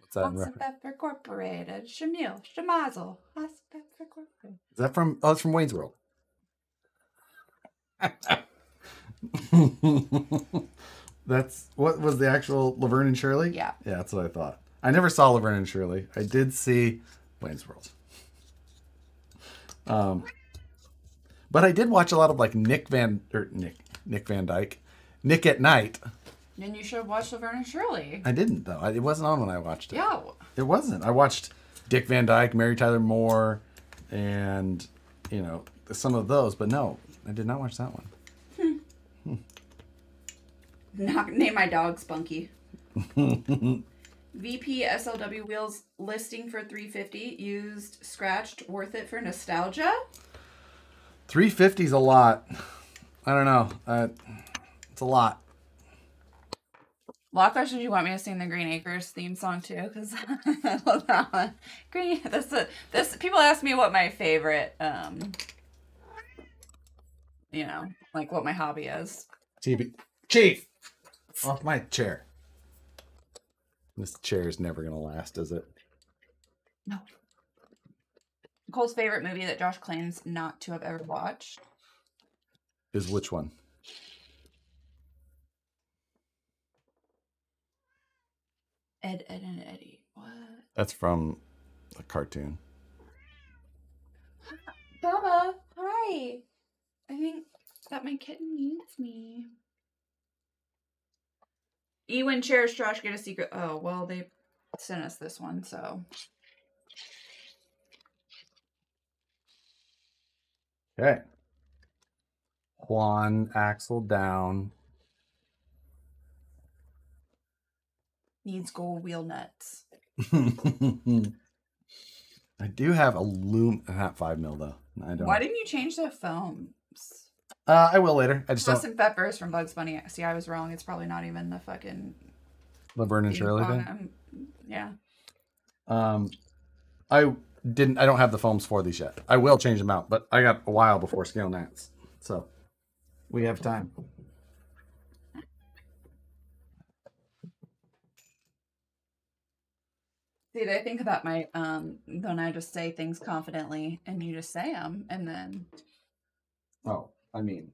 What's that? in Haas and reference- Pfeffer Corporated. Schlemiel. Schlimazel. Haas and Pfeffer Corporated. Is that from? Oh, it's from Wayne's World. that's what was the actual Laverne and Shirley. Yeah. yeah, that's what I thought. I never saw Laverne and Shirley. I did see Wayne's World. Um, but I did watch a lot of like Nick Van or Nick Nick Van Dyke, Nick at Night. Then you should have watched Laverne and Shirley. I didn't though. I, it wasn't on when I watched it. Yeah. It wasn't. I watched Dick Van Dyke, Mary Tyler Moore, and you know some of those, but no, I did not watch that one. Not name my dog Spunky. VP SLW wheels listing for 350 used scratched worth it for nostalgia. 350 is a lot. I don't know. Uh, it's a lot. Law question: Do you want me to sing the Green Acres theme song too? Because I love that one. Green. This a, this. People ask me what my favorite, um, you know, like what my hobby is. TV. Chief! Off my chair. This chair is never going to last, is it? No. Nicole's favorite movie that Josh claims not to have ever watched. Is which one? Ed, Ed, and Eddie. What? That's from a cartoon. Baba, hi. I think that my kitten needs me. Ewan shares Josh get a secret. Oh, well, they sent us this one, so. Okay. Juan Axel down. Needs gold wheel nuts. I do have a loom, uh, not five mil though. I don't. Why didn't you change the foams? Uh, I will later. I just Plus don't. peppers from Bugs Bunny. See, I was wrong. It's probably not even the fucking. Laverne and Shirley thing. Um, yeah. Um, I didn't. I don't have the foams for these yet. I will change them out, but I got a while before scale nats, so we have time. See, I think about my um when I just say things confidently and you just say them, and then Oh, I mean,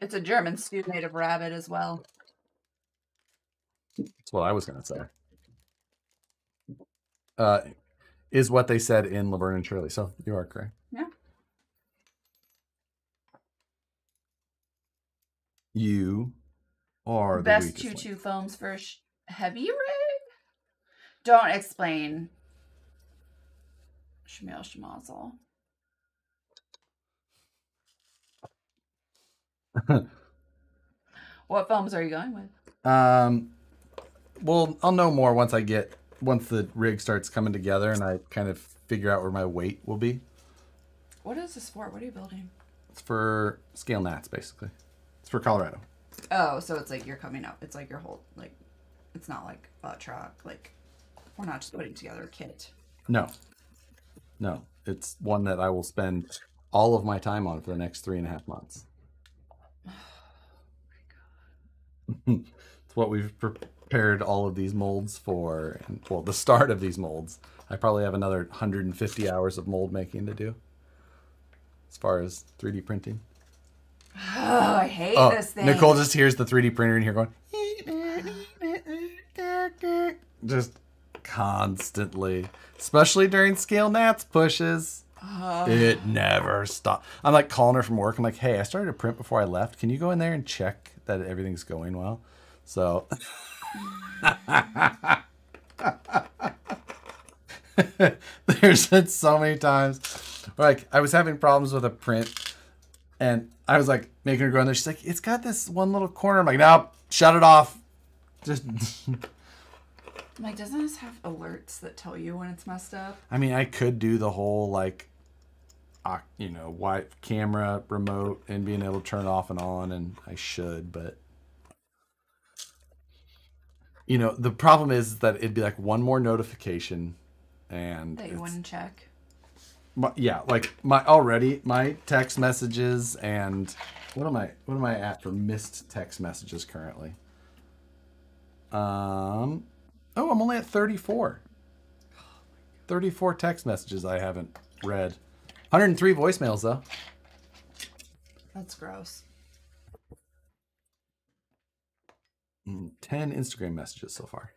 it's a German stew made of rabbit as well. that's what I was gonna say. Uh, is what they said in Laverne and Shirley. So you are correct. Yeah. You are the Best choo choo foams for sh- Heavy rig? Don't explain. Schlemiel Schlimazel. what films are you going with? Um, well, I'll know more once I get once the rig starts coming together and I kind of figure out where my weight will be. What is this for? What are you building? It's for scale nats, basically. It's for Colorado. Oh, so it's like you're coming up. It's like your whole like. It's not like a truck. Like we're not just putting together a kit. No, no, it's one that I will spend all of my time on for the next three and a half months. It's what we've prepared all of these molds for, and well, the start of these molds. I probably have another 150 hours of mold making to do, as far as 3D printing. Oh, I hate Oh, this thing. Nicole just hears the 3D printer in here going, just constantly, especially during scale nats pushes. Oh. It never stops. I'm like calling her from work. I'm like, hey, I started to print before I left. Can you go in there and check that everything's going well? So there's been so many times like I was having problems with a print and I was like making her go in there. She's like, it's got this one little corner. I'm like, nope, shut it off. Just like, doesn't this have alerts that tell you when it's messed up? I mean, I could do the whole like, uh, you know, white camera remote and being able to turn it off and on, and I should, but you know, the problem is that it'd be like one more notification, and That you wouldn't check. my, yeah, like my already my text messages and what am I what am I at for missed text messages currently? Um, oh, I'm only at 34. 34 text messages I haven't read. 103 voicemails though. That's gross. Mm, 10 Instagram messages so far.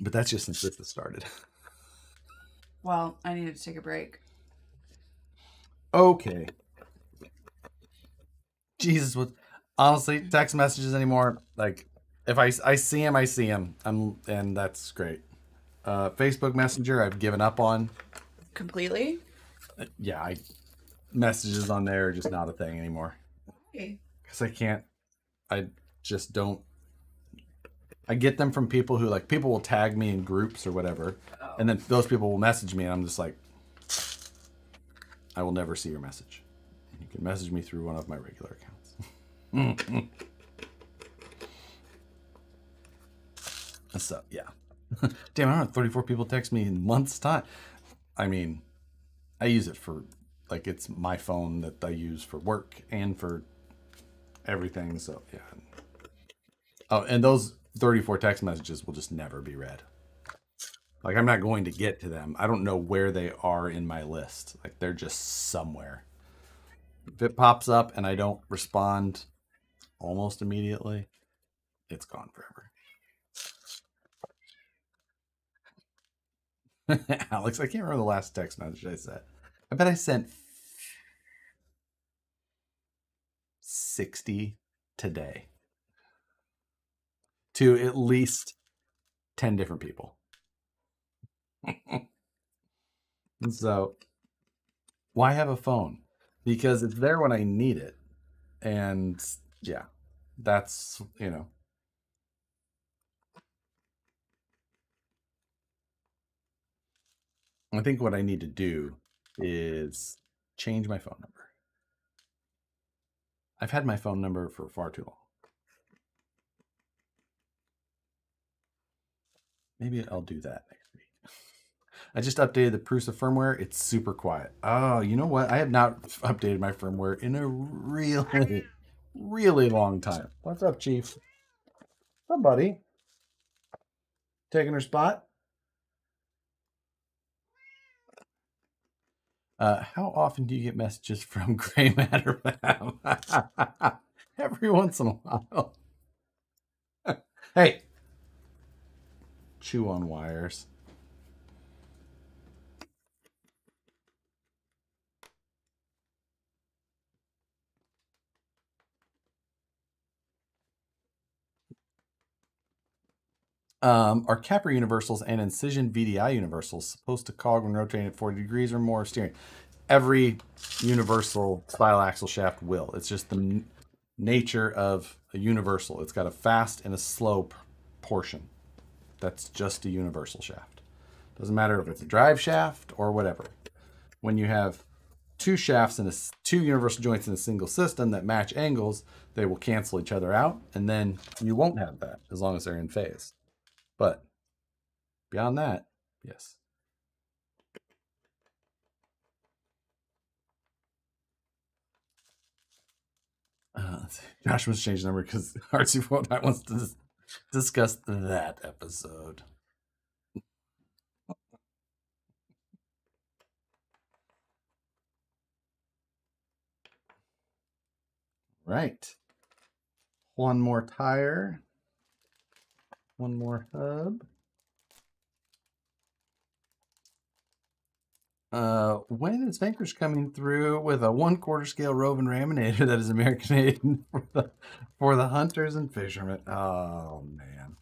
But that's just since this started. Well, I needed to take a break. Okay. Jesus, with Honestly, text messages anymore. Like, if I I see him, I see him. I'm, and that's great. Uh, Facebook Messenger, I've given up on. Completely? Yeah, I messages on there are just not a thing anymore Okay. because I can't. I just don't. I get them from people who like people will tag me in groups or whatever, and then those people will message me, and I'm just like, I will never see your message. You can message me through one of my regular accounts. so yeah, damn, I don't have 34 people text me in months time. I mean, I use it for like it's my phone that I use for work and for everything. So yeah. Oh, and those 34 text messages will just never be read. Like I'm not going to get to them. I don't know where they are in my list. Like they're just somewhere. If it pops up and I don't respond almost immediately, it's gone forever. Alex, I can't remember the last text message I sent. I bet I sent 60 today to at least 10 different people. So, why have a phone? Because it's there when I need it. And yeah, that's, you know. I think what I need to do is change my phone number. I've had my phone number for far too long. Maybe I'll do that next week. I just updated the Prusa firmware. It's super quiet. Oh, you know what? I have not updated my firmware in a really, really long time. What's up, Chief? Buddy? Taking her spot? Uh, how often do you get messages from Gray Matter Fam? Every once in a while. hey, chew on wires. Um, are Capra universals and Incision VDI universals supposed to cog when rotating at 40 degrees or more steering? Every universal style axle shaft will. It's just the nature of a universal. It's got a fast and a slow portion. That's just a universal shaft. Doesn't matter if it's a drive shaft or whatever. When you have two shafts and two universal joints in a single system that match angles, they will cancel each other out, and then you won't have that as long as they're in phase. But beyond that, yes. Uh, Josh wants change the number because Artsy Fortnite wants to dis- discuss that episode. right. One more tire. One more hub. Uh, when is Vanquish coming through with a one quarter scale Rovan Raminator that is American for the, for the hunters and fishermen? Oh man,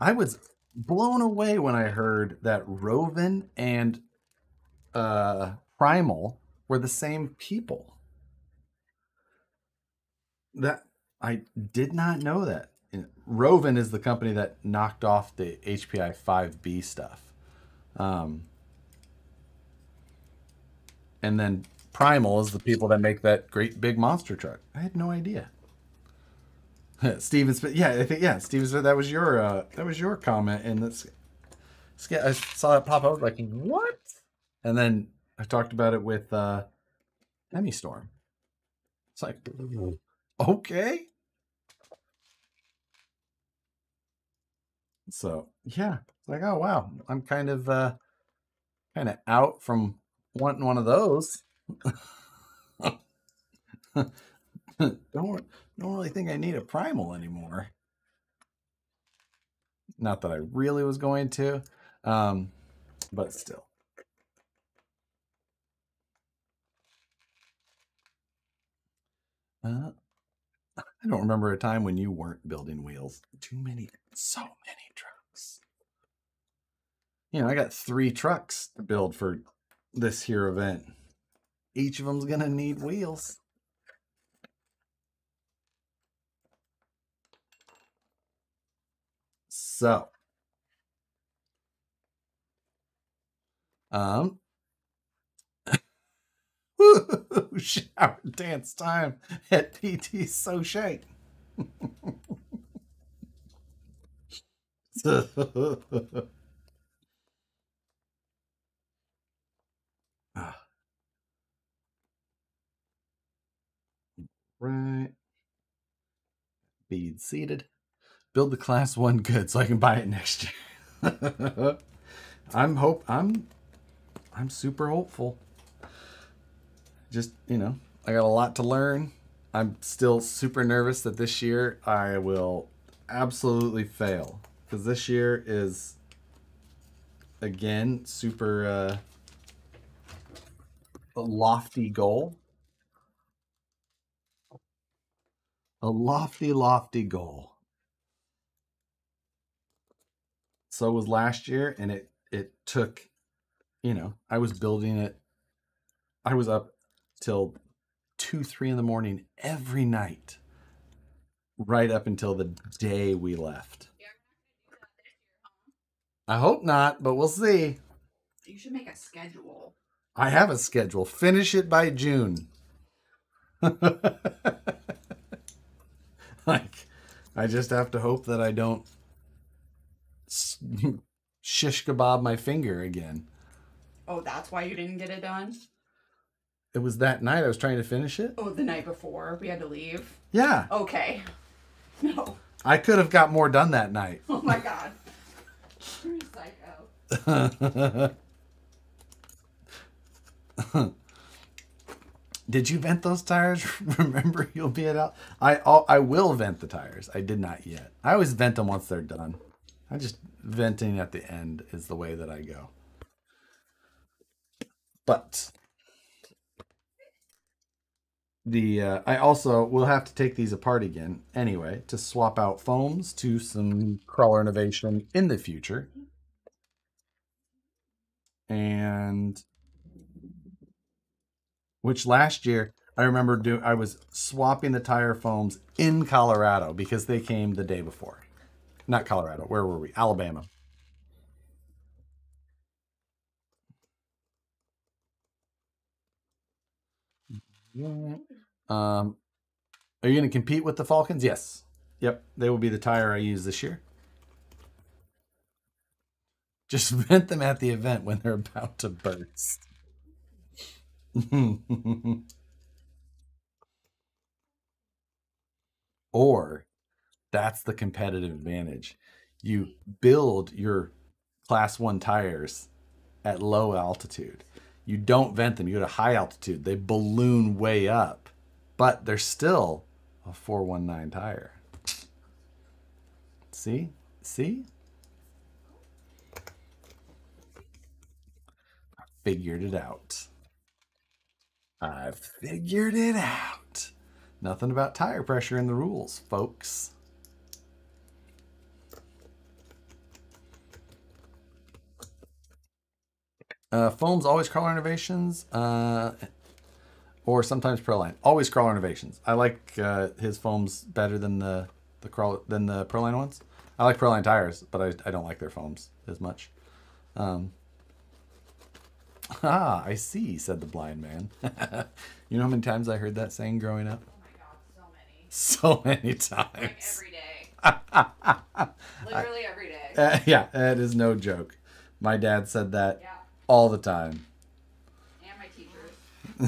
I was blown away when I heard that Rovan and uh, Primal were the same people. That I did not know that. Rovan is the company that knocked off the HPI 5B stuff. Um, and then Primal is the people that make that great big monster truck. I had no idea. Steven Smith, yeah, I think yeah, Steven Smith. That was your uh, that was your comment, and that's I saw that pop up like what? And then I talked about it with uh, Emmy Storm. It's like okay. So yeah, it's like oh wow, I'm kind of uh, kind of out from wanting one of those. don't don't really think I need a primal anymore. Not that I really was going to, um, but still. Uh, I don't remember a time when you weren't building wheels. Too many, so many trucks. You know, I got three trucks to build for this here event. Each of them's gonna need wheels. So, um, shower dance time at PT So ah. Right. Bead seated. Build the class one good so I can buy it next year. I'm hope I'm I'm super hopeful just, you know, I got a lot to learn. I'm still super nervous that this year I will absolutely fail because this year is again super uh, a lofty goal. A lofty, lofty goal. So was last year, and it it took, you know, I was building it. I was up till two, three in the morning every night, right up until the day we left. I hope not, but we'll see. You should make a schedule. I have a schedule. Finish it by June. like, I just have to hope that I don't shish kebab my finger again. Oh, that's why you didn't get it done? It was that night I was trying to finish it. Oh, the night before we had to leave. Yeah. Okay. No. I could have got more done that night. Oh my god. You're a psycho. did you vent those tires? Remember, you'll be it out. I I'll, I will vent the tires. I did not yet. I always vent them once they're done. I just venting at the end is the way that I go. But the uh, I also will have to take these apart again anyway to swap out foams to some crawler innovation in the future. And which last year I remember doing I was swapping the tire foams in Colorado because they came the day before. Not Colorado. Where were we? Alabama. Um, are you going to compete with the Falkens? Yes. Yep, they will be the tire I use this year. Just vent them at the event when they're about to burst. or that's the competitive advantage. You build your class one tires at low altitude. You don't vent them, you go to high altitude. They balloon way up, but they're still a 419 tire. See? See? I figured it out. I've figured it out. Nothing about tire pressure in the rules, folks. Uh, foams always crawler innovations, uh, or sometimes Proline. Always crawler innovations. I like uh, his foams better than the the crawl than the Proline ones. I like Proline tires, but I, I don't like their foams as much. Um, ah, I see," said the blind man. you know how many times I heard that saying growing up? Oh my god, so many. So many times. Like every day. Literally every day. Uh, yeah, that is no joke. My dad said that Yeah. all the time. And my teachers. Done saying.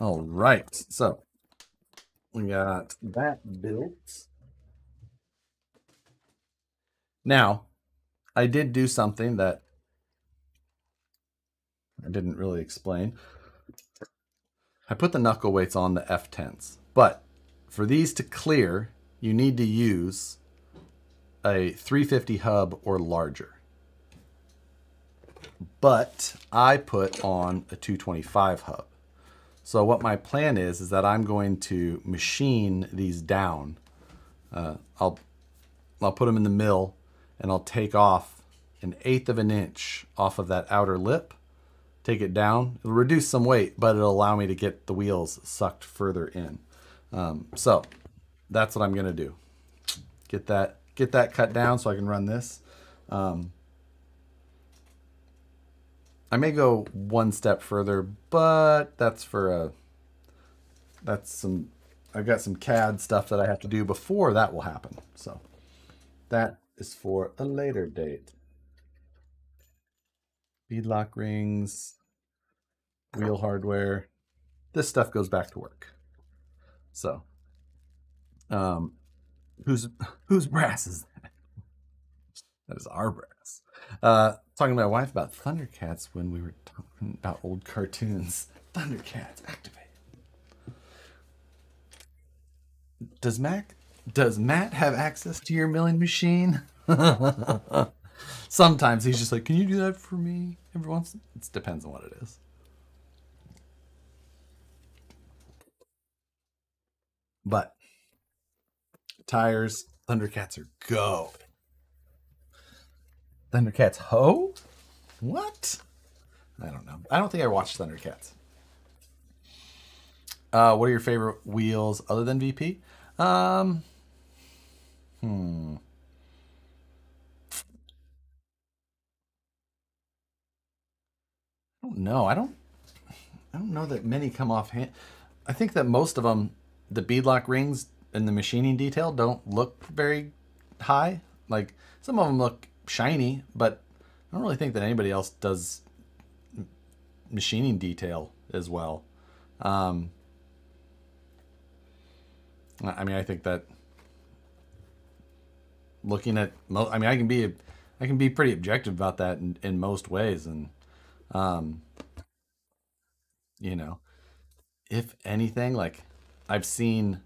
All right, so we got that built. Now, I did do something that I didn't really explain. I put the knuckle weights on the F10s, but for these to clear, you need to use a 350 hub or larger. But I put on a 225 hub. So what my plan is is that I'm going to machine these down. Uh, I'll I'll put them in the mill and I'll take off an eighth of an inch off of that outer lip. Take it down. It'll reduce some weight, but it'll allow me to get the wheels sucked further in. Um, so that's what I'm gonna do. Get that get that cut down so I can run this. Um, I may go one step further, but that's for a that's some I've got some CAD stuff that I have to do before that will happen. So that is for a later date. Beadlock rings, wheel hardware. This stuff goes back to work. So um whose whose brass is that? That is our brass. Uh, talking to my wife about Thundercats when we were talking about old cartoons. Thundercats, activate. Does Mac does Matt have access to your milling machine? Sometimes he's just like, "Can you do that for me?" Every once, it depends on what it is. But tires, Thundercats are go. Thundercats Ho? What? I don't know. I don't think I watched Thundercats. Uh, what are your favorite wheels other than VP? Um, hmm. I don't know. I don't. I don't know that many come off hand. I think that most of them, the beadlock rings and the machining detail, don't look very high. Like some of them look shiny, but I don't really think that anybody else does machining detail as well. Um, I I mean, I think that looking at, mo- I mean, I can be, I can be pretty objective about that in, in most ways, and um, you know, if anything, like I've seen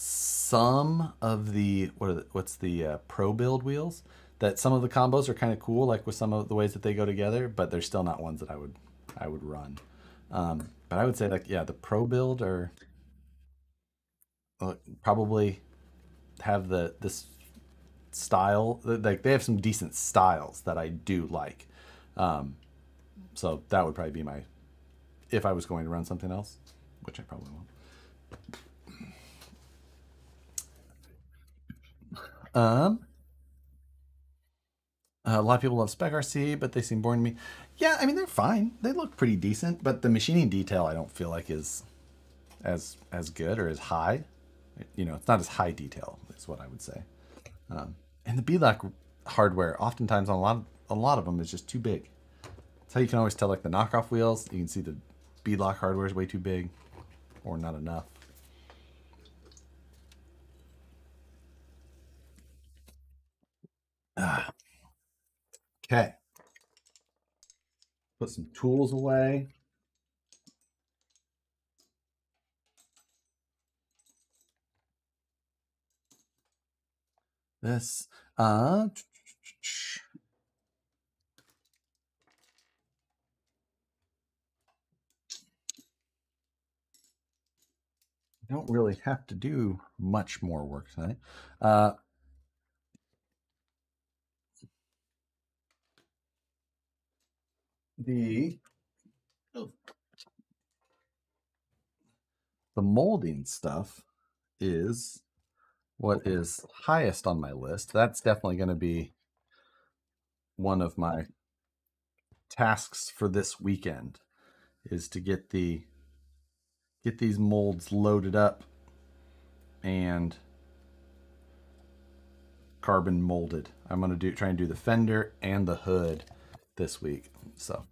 some of the what the, what's the uh, pro build wheels that some of the combos are kind of cool, like with some of the ways that they go together, but they're still not ones that I would I would run. Um, but I would say like yeah, the pro build or uh, probably have the this style like they have some decent styles that I do like. Um, so that would probably be my if I was going to run something else, which I probably won't. Um, a lot of people love Spec RC, but they seem boring to me. Yeah, I mean they're fine. They look pretty decent, but the machining detail I don't feel like is as as good or as high. You know, it's not as high detail. Is what I would say. Um, and the Beadlock hardware, oftentimes on a lot of, a lot of them, is just too big. That's how you can always tell like the knockoff wheels. You can see the Beadlock hardware is way too big, or not enough. Ah. Okay. Put some tools away. This, uh, don't really have to do much more work tonight. Uh, the oh, the molding stuff is what is highest on my list. That's definitely going to be one of my tasks for this weekend is to get the get these molds loaded up and carbon molded. I'm going to do try and do the fender and the hood this week. So,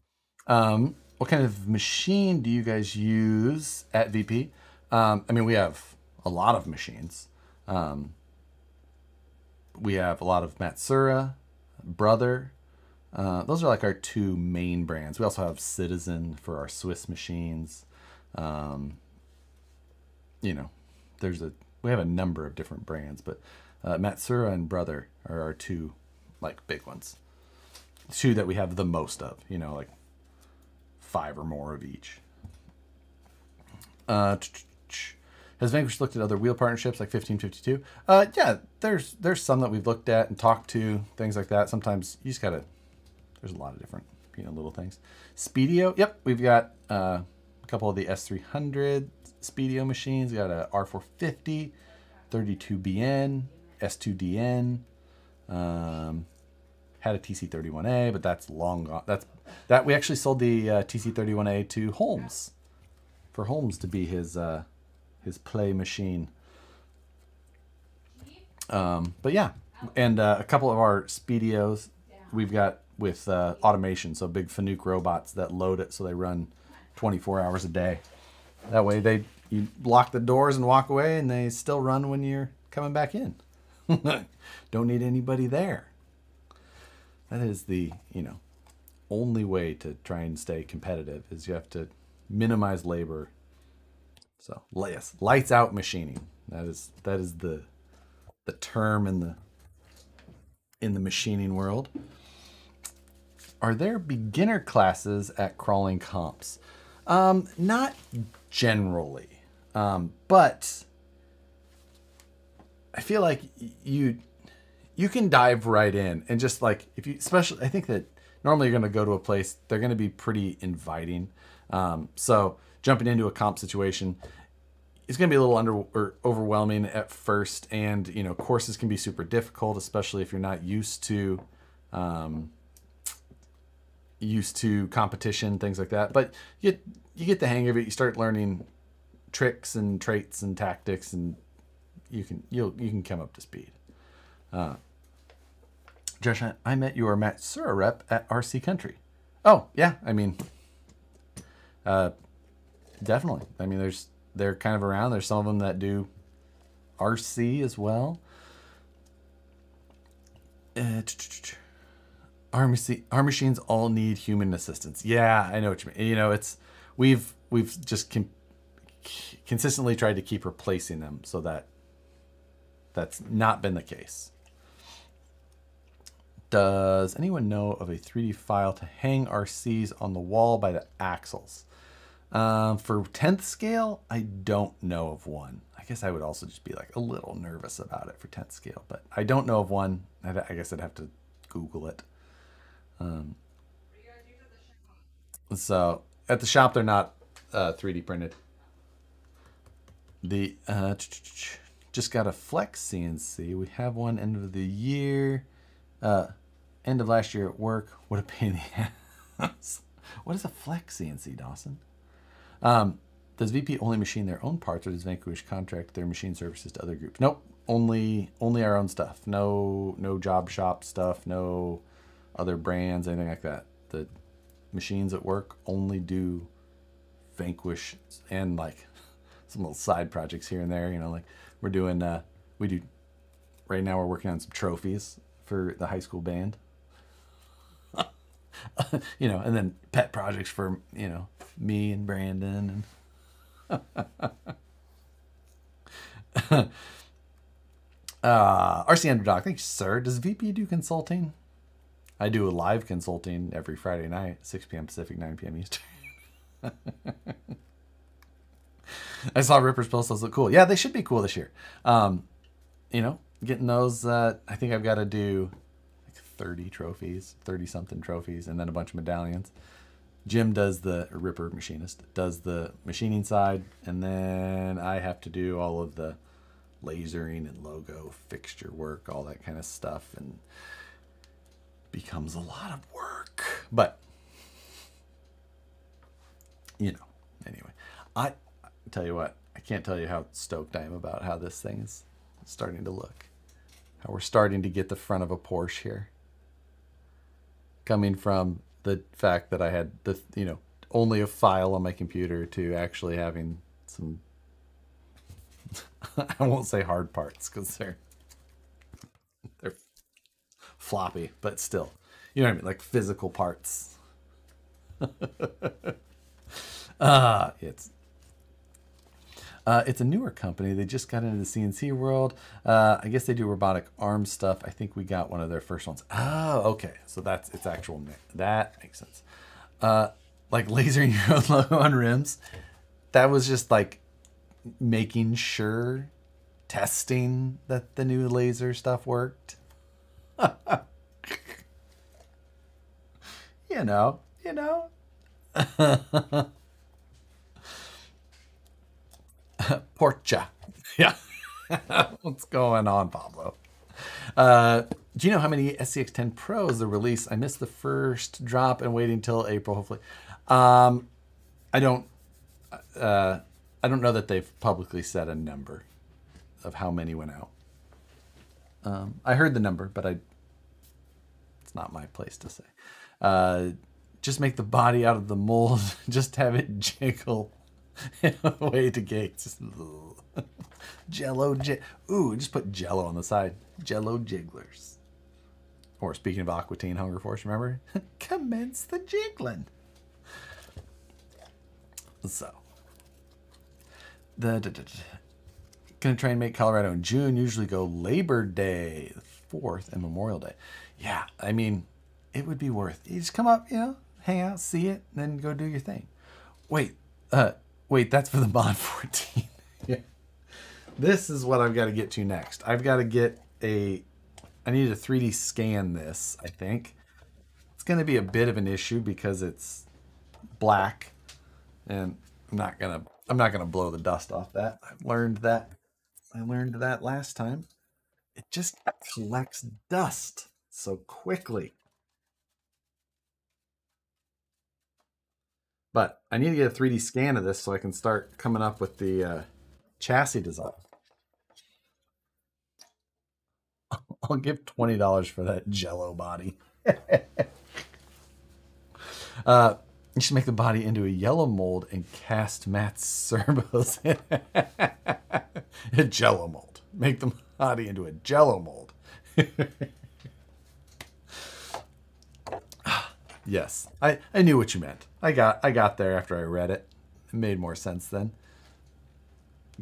um, what kind of machine do you guys use at VP? Um, I mean, we have a lot of machines. Um, we have a lot of Matsuura, Brother. Uh, those are like our two main brands. We also have Citizen for our Swiss machines. Um, you know, there's a we have a number of different brands, but uh, Matsuura and Brother are our two like big ones. Two that we have the most of. You know, like five or more of each. Uh, has Vanquish looked at other wheel partnerships like 1552? Uh, yeah, there's there's some that we've looked at and talked to, things like that. Sometimes you just gotta. There's a lot of different you know little things. Speedio, yep, we've got uh, a couple of the S300 Speedio machines. We got a R450, 32BN, S2DN. Um, had a TC31A, but that's long gone. That's that we actually sold the uh, TC31A to Holmes for Holmes to be his. Uh, his play machine. Um, but yeah, and uh, a couple of our Speedios we've got with uh, automation, so big Fanuc robots that load it so they run 24 hours a day. That way they you lock the doors and walk away, and they still run when you're coming back in. Don't need anybody there. That is the you know only way to try and stay competitive is you have to minimize labor so yes, lights out machining. That is that is the the term in the in the machining world. Are there beginner classes at crawling comps? Um, not generally, um, but I feel like you you can dive right in and just like if you especially I think that normally you're going to go to a place they're going to be pretty inviting. Um, so jumping into a comp situation it's going to be a little under or overwhelming at first and you know courses can be super difficult especially if you're not used to um, used to competition things like that but you you get the hang of it you start learning tricks and traits and tactics and you can you'll you can come up to speed uh, Josh, I, met your Matsuura rep at RC Country. Oh yeah, I mean, uh, definitely. I mean, there's they're kind of around. There's some of them that do RC as well. Uh, our, our machines all need human assistance. Yeah, I know what you mean. You know, it's we've we've just consistently tried to keep replacing them so that that's not been the case. Does anyone know of a 3D file to hang RCs on the wall by the axles? Um, for 10th scale, I don't know of one. I guess I would also just be like a little nervous about it for 10th scale, but I don't know of one. I, I guess I'd have to Google it. Um, so at the shop, they're not uh, 3D printed. The uh, just got a flex CNC. We have one end of the year, uh, end of last year at work. What a pain in the ass. what is a flex CNC, Dawson? Um, does VP only machine their own parts, or does Vanquish contract their machine services to other groups? Nope, only only our own stuff. No no job shop stuff. No other brands, anything like that. The machines at work only do Vanquish and like some little side projects here and there. You know, like we're doing uh, we do right now. We're working on some trophies for the high school band. you know, and then pet projects for you know me and Brandon and uh, RC Underdog. Thanks, sir. Does VP do consulting? I do a live consulting every Friday night, 6 p.m. Pacific, 9 p.m. Eastern. I saw Ripper's post. Those look cool. Yeah, they should be cool this year. Um, you know, getting those. Uh, I think I've got to do 30 trophies, 30 something trophies, and then a bunch of medallions. Jim does the Ripper machinist, does the machining side, and then I have to do all of the lasering and logo fixture work, all that kind of stuff, and becomes a lot of work. But you know, anyway, I, I tell you what, I can't tell you how stoked I am about how this thing is starting to look. How we're starting to get the front of a Porsche here coming from the fact that I had the you know only a file on my computer to actually having some I won't say hard parts because they're they're floppy, but still, you know what I mean, like physical parts. uh, it's uh, it's a newer company. They just got into the CNC world. Uh, I guess they do robotic arm stuff. I think we got one of their first ones. Oh, okay. So that's its actual name. That makes sense. Uh, like lasering your own logo on rims. That was just like making sure, testing that the new laser stuff worked. you know, you know. Porcha. Yeah. What's going on, Pablo? Uh, do you know how many SCX10 Pros the release? I missed the first drop and waiting until April, hopefully. Um, I don't. Uh, I don't know that they've publicly said a number of how many went out. Um, I heard the number, but I. It's not my place to say. Uh, just make the body out of the mold. just have it jiggle way to gates. Jello, j- ooh, just put Jello on the side. Jello jigglers. Or speaking of Aqua Teen Hunger Force, remember? Commence the jiggling. So, the, the, the, gonna try and make Colorado in June. Usually go Labor Day, fourth, and Memorial Day. Yeah, I mean, it would be worth. You just come up, you know, hang out, see it, and then go do your thing. Wait, uh, Wait, that's for the mod 14. yeah. This is what I've got to get to next. I've got to get a... I need to 3D scan this, I think. It's going to be a bit of an issue because it's black. And I'm not going to... I'm not going to blow the dust off that. I learned that. I learned that last time. It just collects dust so quickly. But I need to get a 3D scan of this so I can start coming up with the uh, chassis design. I'll give $20 for that jello body. uh, you should make the body into a yellow mold and cast matte servos in a jello mold. Make the body into a jello mold. Yes, I, I knew what you meant. I got I got there after I read it. It made more sense then.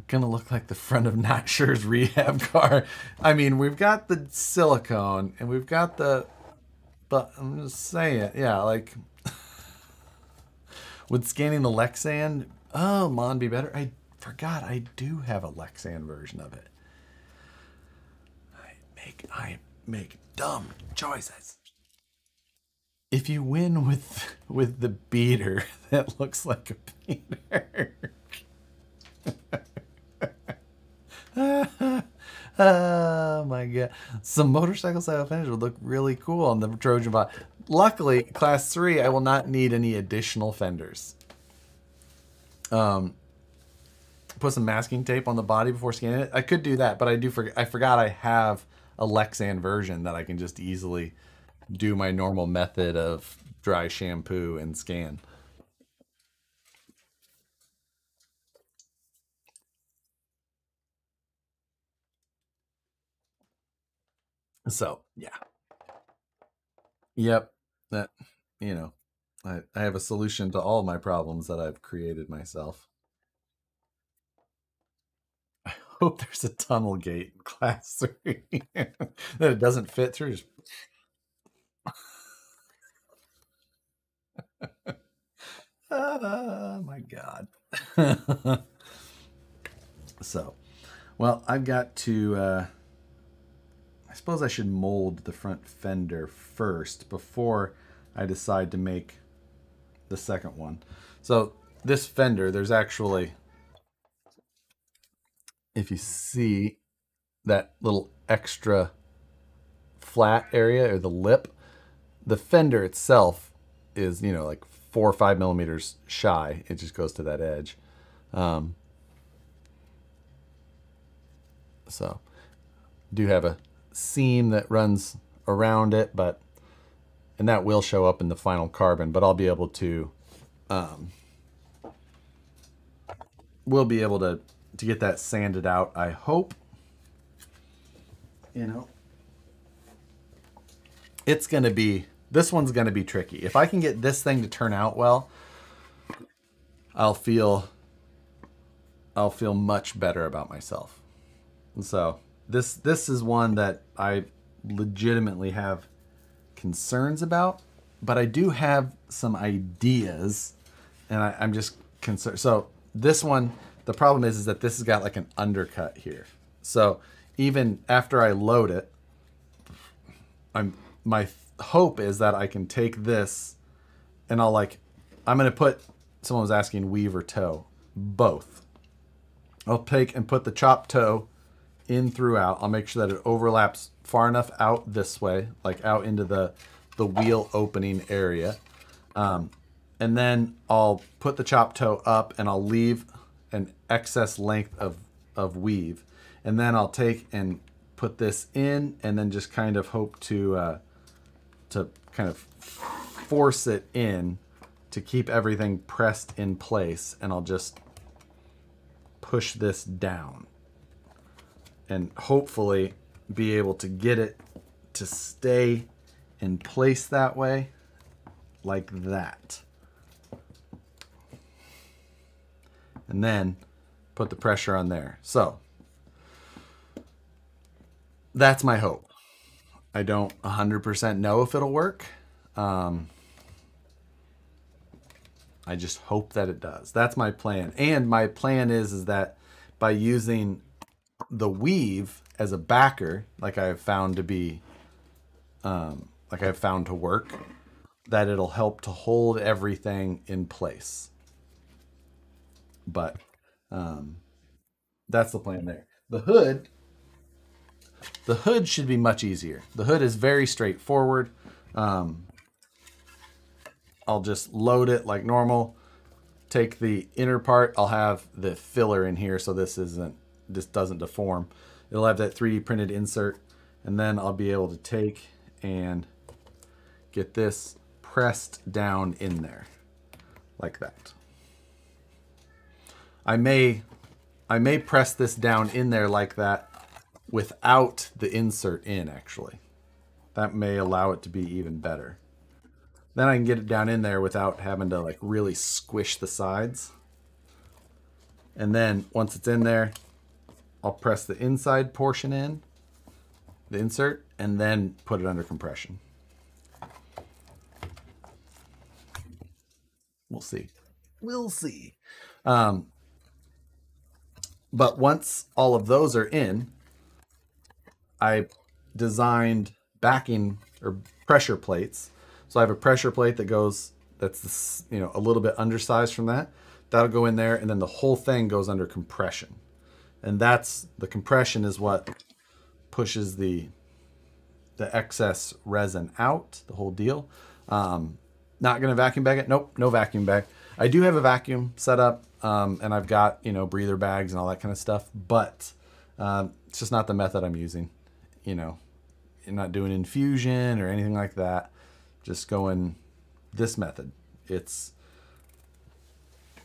Gonna look like the front of Not rehab car. I mean, we've got the silicone and we've got the But I'm just saying, yeah, like would scanning the Lexan oh Mon be better? I forgot I do have a Lexan version of it. I make I make dumb choices. If you win with with the beater that looks like a beater. oh my god. Some motorcycle style finish would look really cool on the Trojan bot. Luckily, class three, I will not need any additional fenders. Um, put some masking tape on the body before scanning it. I could do that, but I do forget. I forgot I have a Lexan version that I can just easily do my normal method of dry shampoo and scan. So yeah. Yep. That you know, I, I have a solution to all my problems that I've created myself. I hope there's a tunnel gate in class three that it doesn't fit through. Just... oh my god. so, well, I've got to. Uh, I suppose I should mold the front fender first before I decide to make the second one. So this fender, there's actually, if you see that little extra flat area or the lip, the fender itself is, you know, like four or five millimeters shy. It just goes to that edge. Um, so do have a seam that runs around it, but and that will show up in the final carbon, but I'll be able to um, we'll be able to to get that sanded out, I hope. You know. It's going to be this one's going to be tricky. If I can get this thing to turn out well, I'll feel I'll feel much better about myself. And so this this is one that I legitimately have concerns about, but I do have some ideas, and I, I'm just concerned. So this one, the problem is, is that this has got like an undercut here. So even after I load it, I'm my hope is that I can take this, and I'll like, I'm gonna put. Someone was asking weave or toe, both. I'll take and put the chop toe in throughout. I'll make sure that it overlaps far enough out this way, like out into the, the wheel opening area. Um, and then I'll put the chop toe up and I'll leave an excess length of, of weave. And then I'll take and put this in and then just kind of hope to, uh, to kind of force it in to keep everything pressed in place. And I'll just push this down and hopefully be able to get it to stay in place that way like that. And then put the pressure on there. So that's my hope. I don't 100% know if it'll work. Um, I just hope that it does. That's my plan. And my plan is is that by using the weave as a backer, like I have found to be, um, like I've found to work, that it'll help to hold everything in place. But um, that's the plan there. The hood, the hood should be much easier. The hood is very straightforward. Um, I'll just load it like normal. Take the inner part. I'll have the filler in here so this isn't this doesn't deform. It'll have that 3D printed insert and then I'll be able to take and get this pressed down in there like that. I may I may press this down in there like that without the insert in actually. That may allow it to be even better. Then I can get it down in there without having to like really squish the sides. And then once it's in there, I'll press the inside portion in, the insert, and then put it under compression. We'll see. We'll see. Um, but once all of those are in, I designed backing or pressure plates. So I have a pressure plate that goes that's this, you know a little bit undersized from that. That'll go in there, and then the whole thing goes under compression, and that's the compression is what pushes the the excess resin out, the whole deal. Um, not gonna vacuum bag it. Nope, no vacuum bag. I do have a vacuum set up, um, and I've got you know breather bags and all that kind of stuff, but um, it's just not the method I'm using. You know, you're not doing infusion or anything like that. Just going this method. It's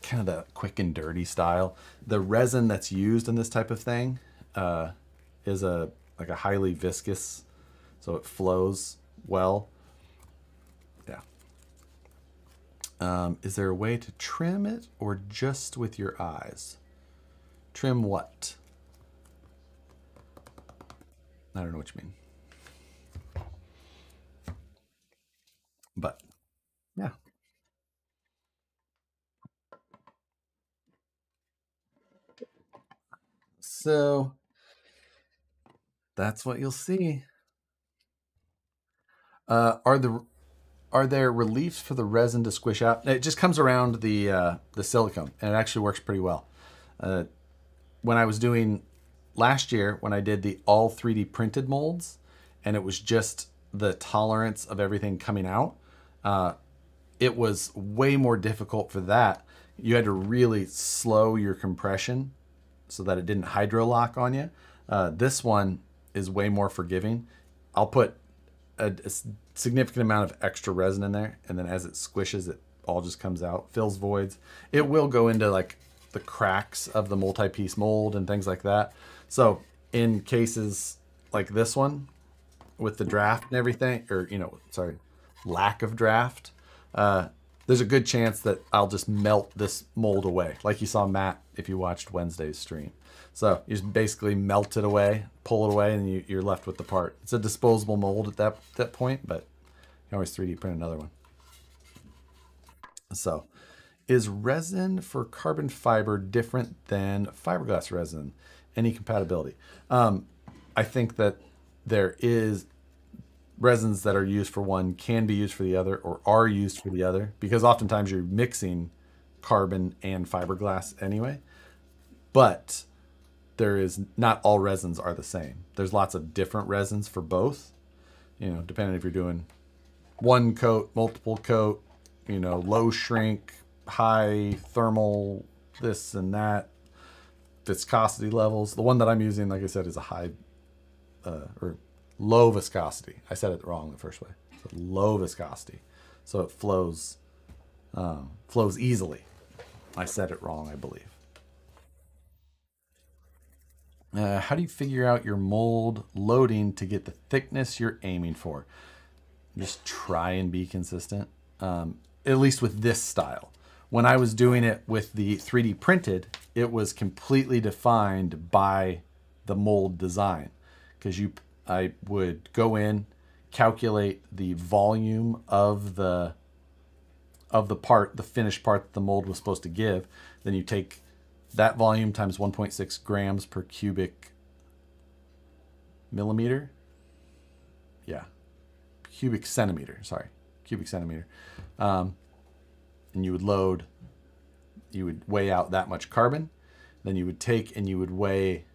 kind of the quick and dirty style. The resin that's used in this type of thing uh, is a like a highly viscous, so it flows well. Yeah. Um, is there a way to trim it or just with your eyes? Trim what? I don't know what you mean. But yeah. So that's what you'll see. Uh, are the are there reliefs for the resin to squish out? It just comes around the uh, the silicone, and it actually works pretty well. Uh, when I was doing last year, when I did the all 3D printed molds, and it was just the tolerance of everything coming out, uh, it was way more difficult for that. You had to really slow your compression so that it didn't hydro lock on you. Uh, this one is way more forgiving. I'll put a, a significant amount of extra resin in there, and then as it squishes, it all just comes out, fills voids. It will go into like the cracks of the multi-piece mold and things like that. So in cases like this one, with the draft and everything, or you know, sorry, lack of draft, uh, there's a good chance that I'll just melt this mold away, like you saw Matt if you watched Wednesday's stream. So you just basically melt it away, pull it away, and you, you're left with the part. It's a disposable mold at that that point, but you can always 3D print another one. So, is resin for carbon fiber different than fiberglass resin? Any compatibility? Um, I think that there is resins that are used for one can be used for the other or are used for the other because oftentimes you're mixing carbon and fiberglass anyway. But there is not all resins are the same. There's lots of different resins for both. You know, depending if you're doing one coat, multiple coat, you know, low shrink, high thermal, this and that, viscosity levels. The one that I'm using, like I said, is a high uh, or low viscosity. I said it wrong the first way. Low viscosity, so it flows um, flows easily. I said it wrong, I believe. Uh, how do you figure out your mold loading to get the thickness you're aiming for? Just try and be consistent, um, at least with this style. When I was doing it with the 3D printed, it was completely defined by the mold design because you I would go in, calculate the volume of the of the part, the finished part that the mold was supposed to give. Then you take that volume times 1.6 grams per cubic millimeter. Yeah, cubic centimeter. Sorry, cubic centimeter. Um, and you would load. You would weigh out that much carbon. Then you would take and you would weigh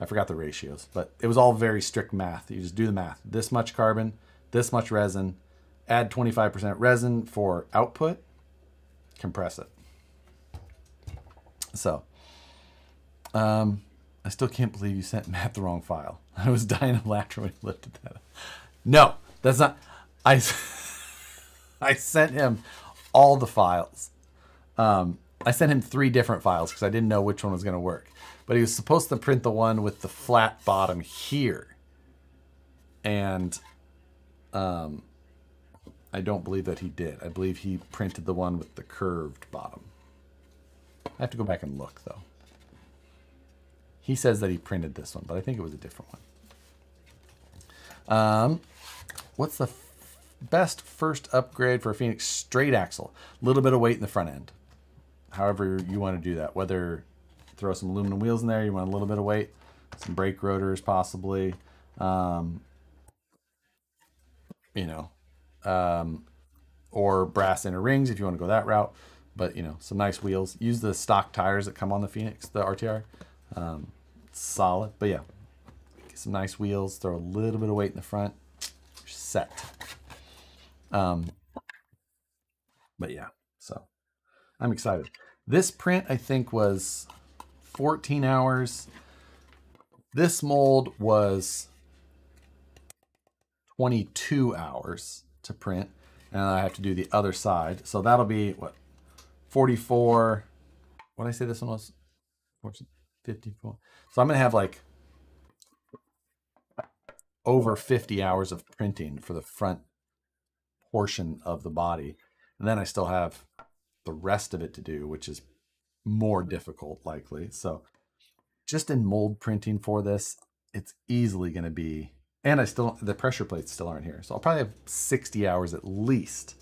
I forgot the ratios, but it was all very strict math. You just do the math. This much carbon, this much resin, add 25% resin for output, compress it. So, um, I still can't believe you sent Matt the wrong file. I was dying of laughter when he lifted that. No, that's not. I, I sent him all the files. Um, I sent him three different files because I didn't know which one was going to work but he was supposed to print the one with the flat bottom here. And um, I don't believe that he did. I believe he printed the one with the curved bottom. I have to go back and look, though. He says that he printed this one, but I think it was a different one. Um, what's the best first upgrade for a Phoenix straight axle. A little bit of weight in the front end. However you want to do that. Whether throw some aluminum wheels in there, you want a little bit of weight, some brake rotors possibly. Um, you know, um, or brass inner rings if you want to go that route. But you know, some nice wheels. Use the stock tires that come on the Phoenix, the RTR. Um, solid, but yeah, get some nice wheels. Throw a little bit of weight in the front. Set. Um, but yeah, so I'm excited. This print I think was 14 hours. This mold was 22 hours to print and I have to do the other side. So that'll be what 44. What did I say this one was? 54. So I'm gonna have like over 50 hours of printing for the front portion of the body. And then I still have the rest of it to do, which is more difficult likely. So just in mold printing for this, it's easily going to be and I still, the pressure plates still aren't here. So I'll probably have 60 hours at least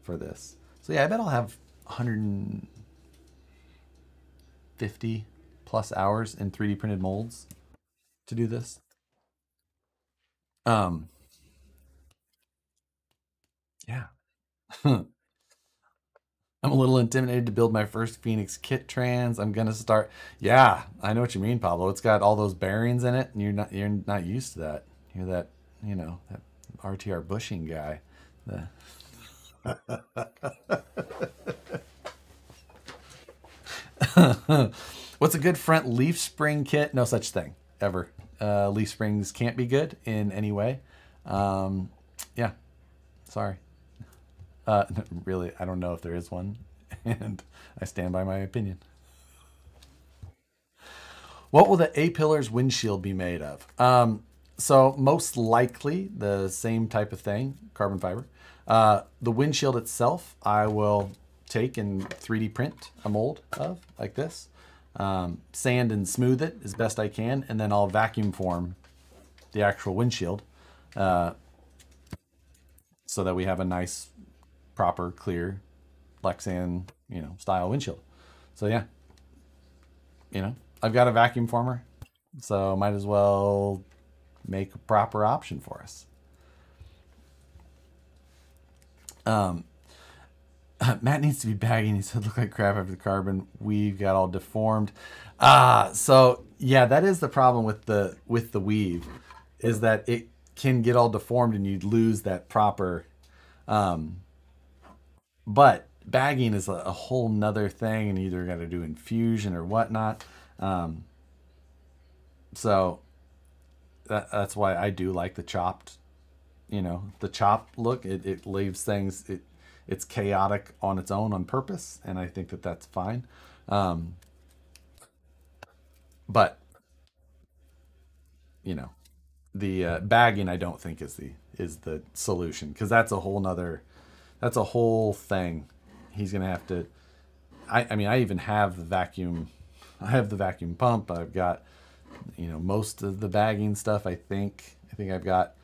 for this. So yeah, I bet I'll have 150 plus hours in 3D printed molds to do this. Um, yeah. I'm a little intimidated to build my first Phoenix kit trans. I'm gonna start. Yeah, I know what you mean, Pablo. It's got all those bearings in it, and you're not you're not used to that. You're that, you know, that RTR bushing guy. The... What's a good front leaf spring kit? No such thing ever. Uh, leaf springs can't be good in any way. Um, yeah, sorry. Uh, really, I don't know if there is one, and I stand by my opinion. What will the A pillars windshield be made of? Um, so most likely the same type of thing, carbon fiber. Uh, the windshield itself, I will take and 3D print a mold of like this. Um, sand and smooth it as best I can, and then I'll vacuum form the actual windshield uh, so that we have a nice, proper, clear Lexan, you know, style windshield. So yeah, you know, I've got a vacuum former, so might as well make a proper option for us. Um, Matt needs to be bagging. He said, "Look like crap after the carbon. We've got all deformed." Ah, so yeah, that is the problem with the with the weave, is that it can get all deformed and you lose that proper. Um, but bagging is a, a whole nother thing, and either got to do infusion or whatnot. Um, so that, that's why I do like the chopped, you know, the chop look. It, it leaves things, it, it's chaotic on its own on purpose. And I think that that's fine. Um, but, you know, the uh, bagging, I don't think is the, is the solution. Cause that's a whole nother, that's a whole thing. He's to have to, I, I mean, I even have the vacuum, I have the vacuum pump. I've got, you know, most of the bagging stuff, I think. I think I've got,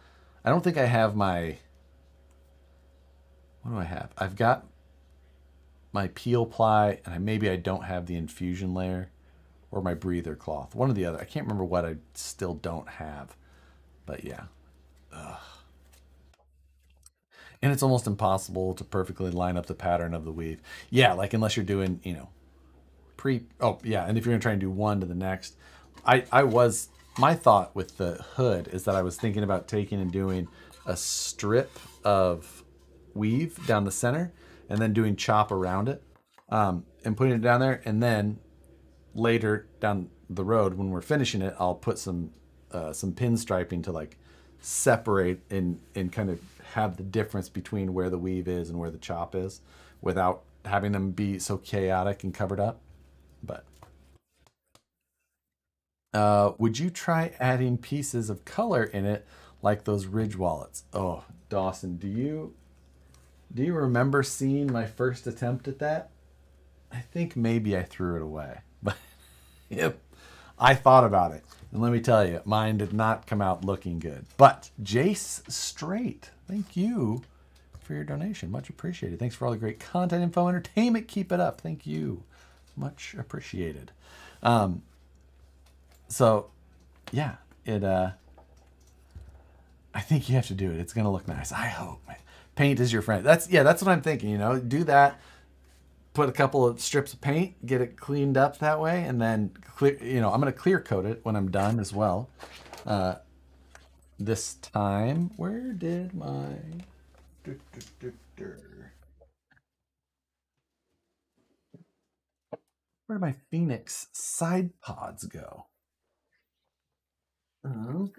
I don't think I have my, what do I have? I've got my peel ply, and I, maybe I don't have the infusion layer or my breather cloth. One or the other. I can't remember what I still don't have. But yeah. Ugh. And it's almost impossible to perfectly line up the pattern of the weave. Yeah, like unless you're doing, you know, pre, oh yeah, and if you're gonna try and do one to the next, I, I was, my thought with the hood is that I was thinking about taking and doing a strip of weave down the center and then doing chop around it um, and putting it down there. And then later down the road when we're finishing it, I'll put some uh, some pinstriping to like separate and, and kind of have the difference between where the weave is and where the chop is without having them be so chaotic and covered up. But uh, would you try adding pieces of color in it like those ridge wallets? Oh, Dawson, do you do you remember seeing my first attempt at that? I think maybe I threw it away. But yep, I thought about it. And let me tell you, mine did not come out looking good. But Jace Straight, thank you for your donation. Much appreciated. Thanks for all the great content, info, entertainment. Keep it up. Thank you. Much appreciated. Um, so, yeah, it. Uh, I think you have to do it. It's gonna look nice. I hope. Paint is your friend. That's yeah. That's what I'm thinking. You know, do that. Put a couple of strips of paint, get it cleaned up that way, and then clear. You know, I'm gonna clear coat it when I'm done as well. Uh, this time, where did my where did my Phoenix side pods go? Um,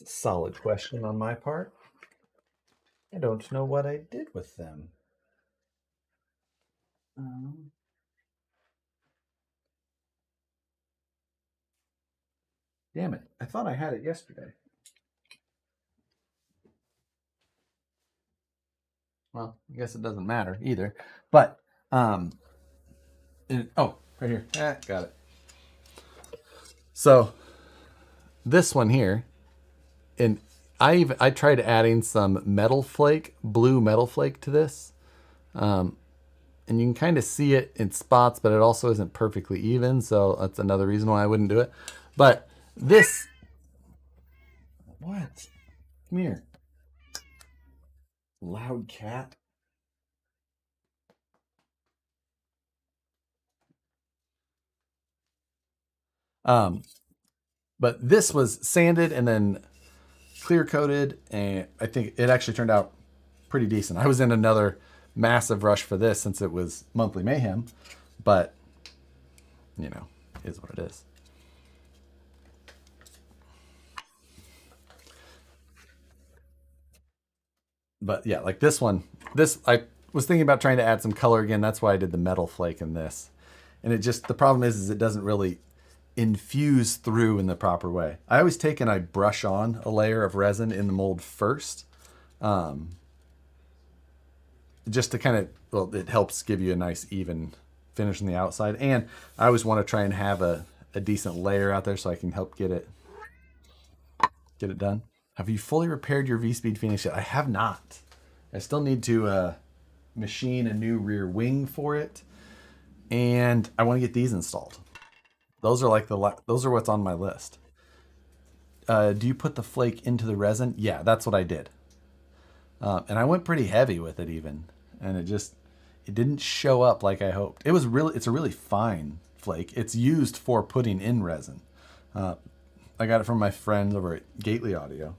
it's a solid question on my part. I don't know what I did with them. Um, damn it. I thought I had it yesterday. Well, I guess it doesn't matter either. But, um, oh, right here. Eh, got it. So, this one here, and I even I tried adding some metal flake, blue metal flake to this. Um, and you can kind of see it in spots, but it also isn't perfectly even. So that's another reason why I wouldn't do it. But this, what? Come here. Loud cat. Um, but this was sanded and then clear coated, and I think it actually turned out pretty decent. I was in another massive rush for this since it was monthly mayhem, but you know, is what it is. But yeah, like this one, this I was thinking about trying to add some color again. That's why I did the metal flake in this. And it just the problem is is it doesn't really infuse through in the proper way. I always take and I brush on a layer of resin in the mold first. Um, just to kind of, well, it helps give you a nice even finish on the outside. And I always want to try and have a, a decent layer out there so I can help get it, get it done. Have you fully repaired your V-Speed Phoenix yet? I have not. I still need to uh, machine a new rear wing for it. And I want to get these installed. Those are like the those are what's on my list. Uh, do you put the flake into the resin? Yeah, that's what I did. Uh, and I went pretty heavy with it even, and it just it didn't show up like I hoped. It was really it's a really fine flake. It's used for putting in resin. Uh, I got it from my friends over at Gately Audio.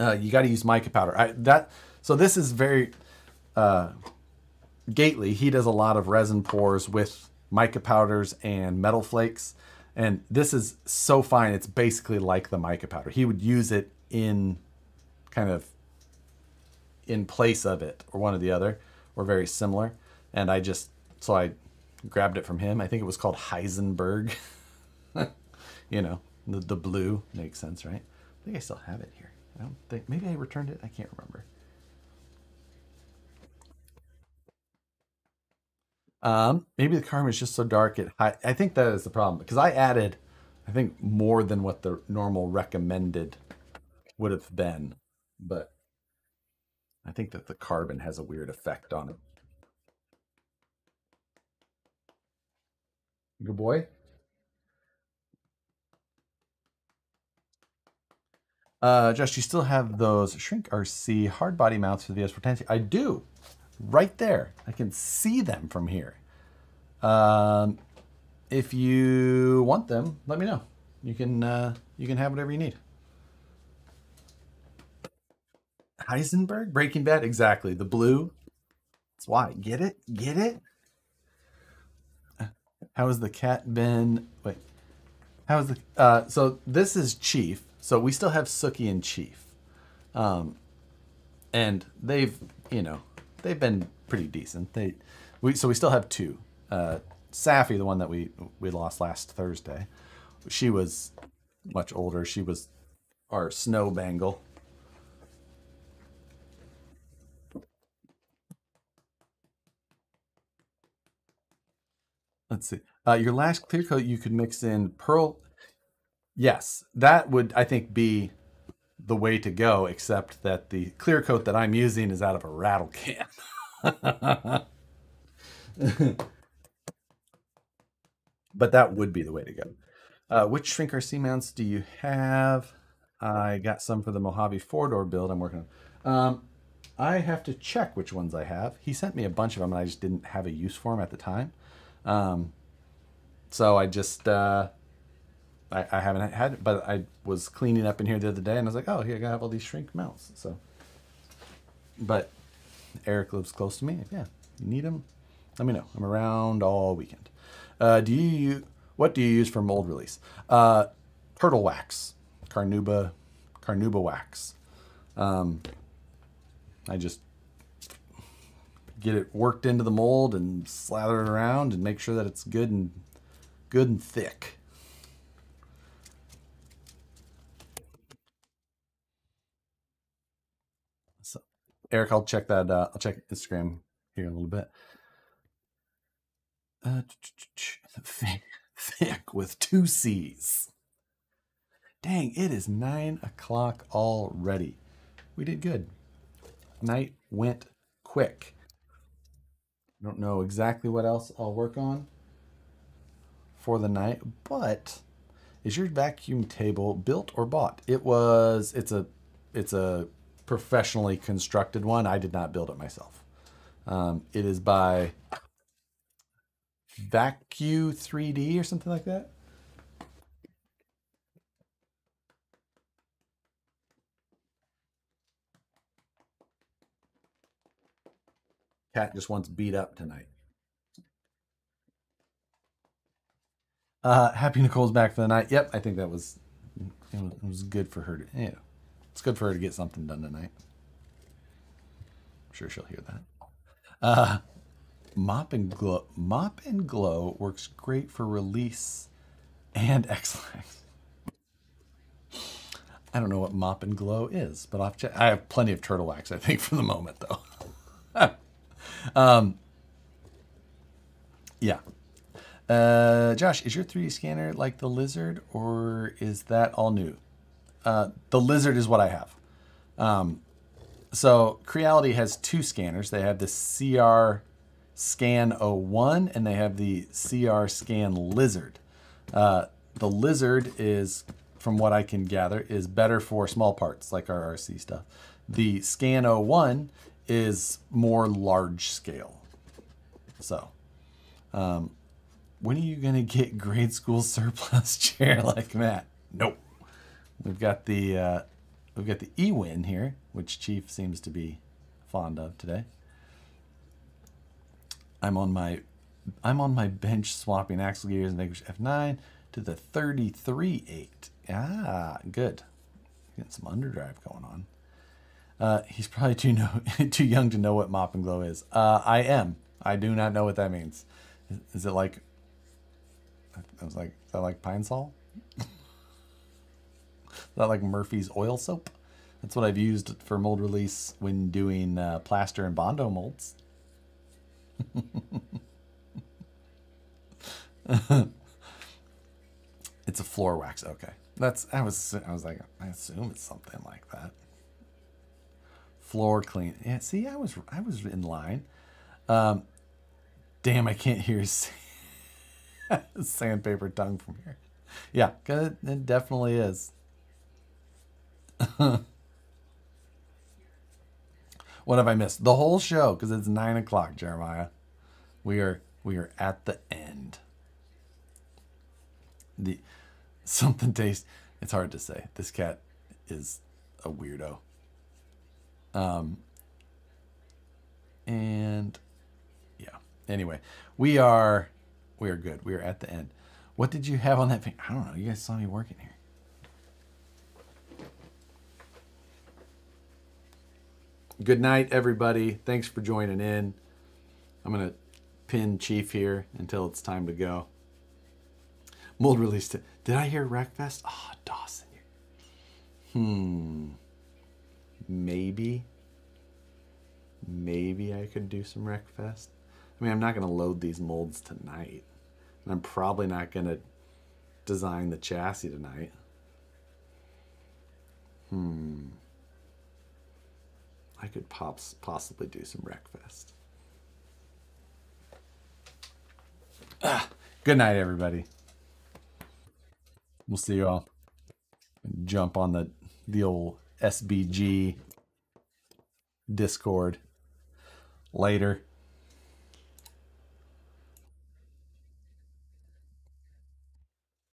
Uh, you got to use mica powder. I, that so this is very uh, Gately. He does a lot of resin pours with mica powders and metal flakes, and this is so fine. It's basically like the mica powder. He would use it in kind of in place of it, or one or the other, or very similar. And I just so I grabbed it from him. I think it was called Heisenberg. you know, the, the blue makes sense, right? I think I still have it here. I don't think, maybe I returned it. I can't remember. Um, maybe the carbon is just so dark. It, I, think that is the problem because I added, I think more than what the normal recommended would have been, but I think that the carbon has a weird effect on it. Good boy. Uh, Josh, you still have those Shrink RC hard body mounts for the VS410? I do. Right there. I can see them from here. Um, if you want them, let me know. You can uh, you can have whatever you need. Heisenberg, Breaking Bad, exactly. The blue. That's why. Get it? Get it? How has the cat been? Wait. How is the? Uh, so this is Chief. So we still have Sookie and Chief. Um, and they've, you know, they've been pretty decent. They, we, so we still have two. Uh, Safi, the one that we we lost last Thursday, she was much older. She was our snow Bengal. Let's see. Uh, your last clear coat, you could mix in pearl. Yes, that would I think be the way to go. Except that the clear coat that I'm using is out of a rattle can. but that would be the way to go. Uh, which shrink RC mounts do you have? I got some for the Mojave four door build I'm working on. Um, I have to check which ones I have. He sent me a bunch of them, and I just didn't have a use for them at the time. Um, so I just uh, I, I haven't had, but I was cleaning up in here the other day, and I was like, oh, here I gotta have all these shrink mounts. So, but Eric lives close to me. Yeah, you need them? Let me know. I'm around all weekend. Uh, do you what do you use for mold release? Uh, turtle wax, carnuba, carnuba wax. Um, I just get it worked into the mold and slather it around and make sure that it's good and good and thick. So, Eric, I'll check that. Uh, I'll check Instagram here in a little bit. Uh, thick with two C's. Dang, it is nine o'clock already. We did good. Night went quick. Don't know exactly what else I'll work on for the night, but is your vacuum table built or bought? It was it's a it's a professionally constructed one. I did not build it myself. Um, it is by Vacu 3D or something like that. Cat just wants beat up tonight. Uh, Happy Nicole's back for the night. Yep, I think that was it was good for her to yeah. It's good for her to get something done tonight. I'm sure she'll hear that. Uh, Mop and Glow Mop and Glow works great for release and Ex-Lax. I don't know what Mop and Glow is, but check. I have plenty of turtle wax, I think, for the moment though. um, yeah. Uh, Josh, is your 3D scanner like the Lizard, or is that all new? Uh, the Lizard is what I have. Um, so Creality has two scanners. They have the CR Scan 01 and they have the CR Scan Lizard. Uh, the Lizard is, from what I can gather, is better for small parts like our RC stuff. The Scan 01 is more large scale. So, um, when are you going to get grade school surplus chair like that? Nope. We've got the uh, we've got the E-Win here, which Chief seems to be fond of today. I'm on my I'm on my bench swapping axle gears and F9 to the 33.8. Ah, good. Getting some underdrive going on. Uh, he's probably too know too young to know what mop and glow is. Uh, I am. I do not know what that means. Is, is it like? I was like, is that like pine sol? that like Murphy's oil soap? That's what I've used for mold release when doing uh, plaster and bondo molds. it's a floor wax. Okay, that's. I was. I was like. I assume it's something like that. Floor clean. Yeah. See, I was. I was in line. Um, damn, I can't hear sandpaper tongue from here. Yeah, it definitely is. What have I missed? The whole show because it's nine o'clock, Jeremiah. We are we are at the end. The something taste. It's hard to say. This cat is a weirdo. Um. And yeah. Anyway, we are we are good. We are at the end. What did you have on that? thing? I don't know. You guys saw me working here. Good night, everybody. Thanks for joining in. I'm going to pin Chief here until it's time to go. Mold released it. Did I hear Wreckfest? Oh, Dawson. Hmm. Maybe. Maybe I could do some Wreckfest. I mean, I'm not going to load these molds tonight. And I'm probably not going to design the chassis tonight. Hmm. I could pops, possibly do some Wreckfest. Ah, good night, everybody. We'll see you all. Jump on the the old SBG Discord later.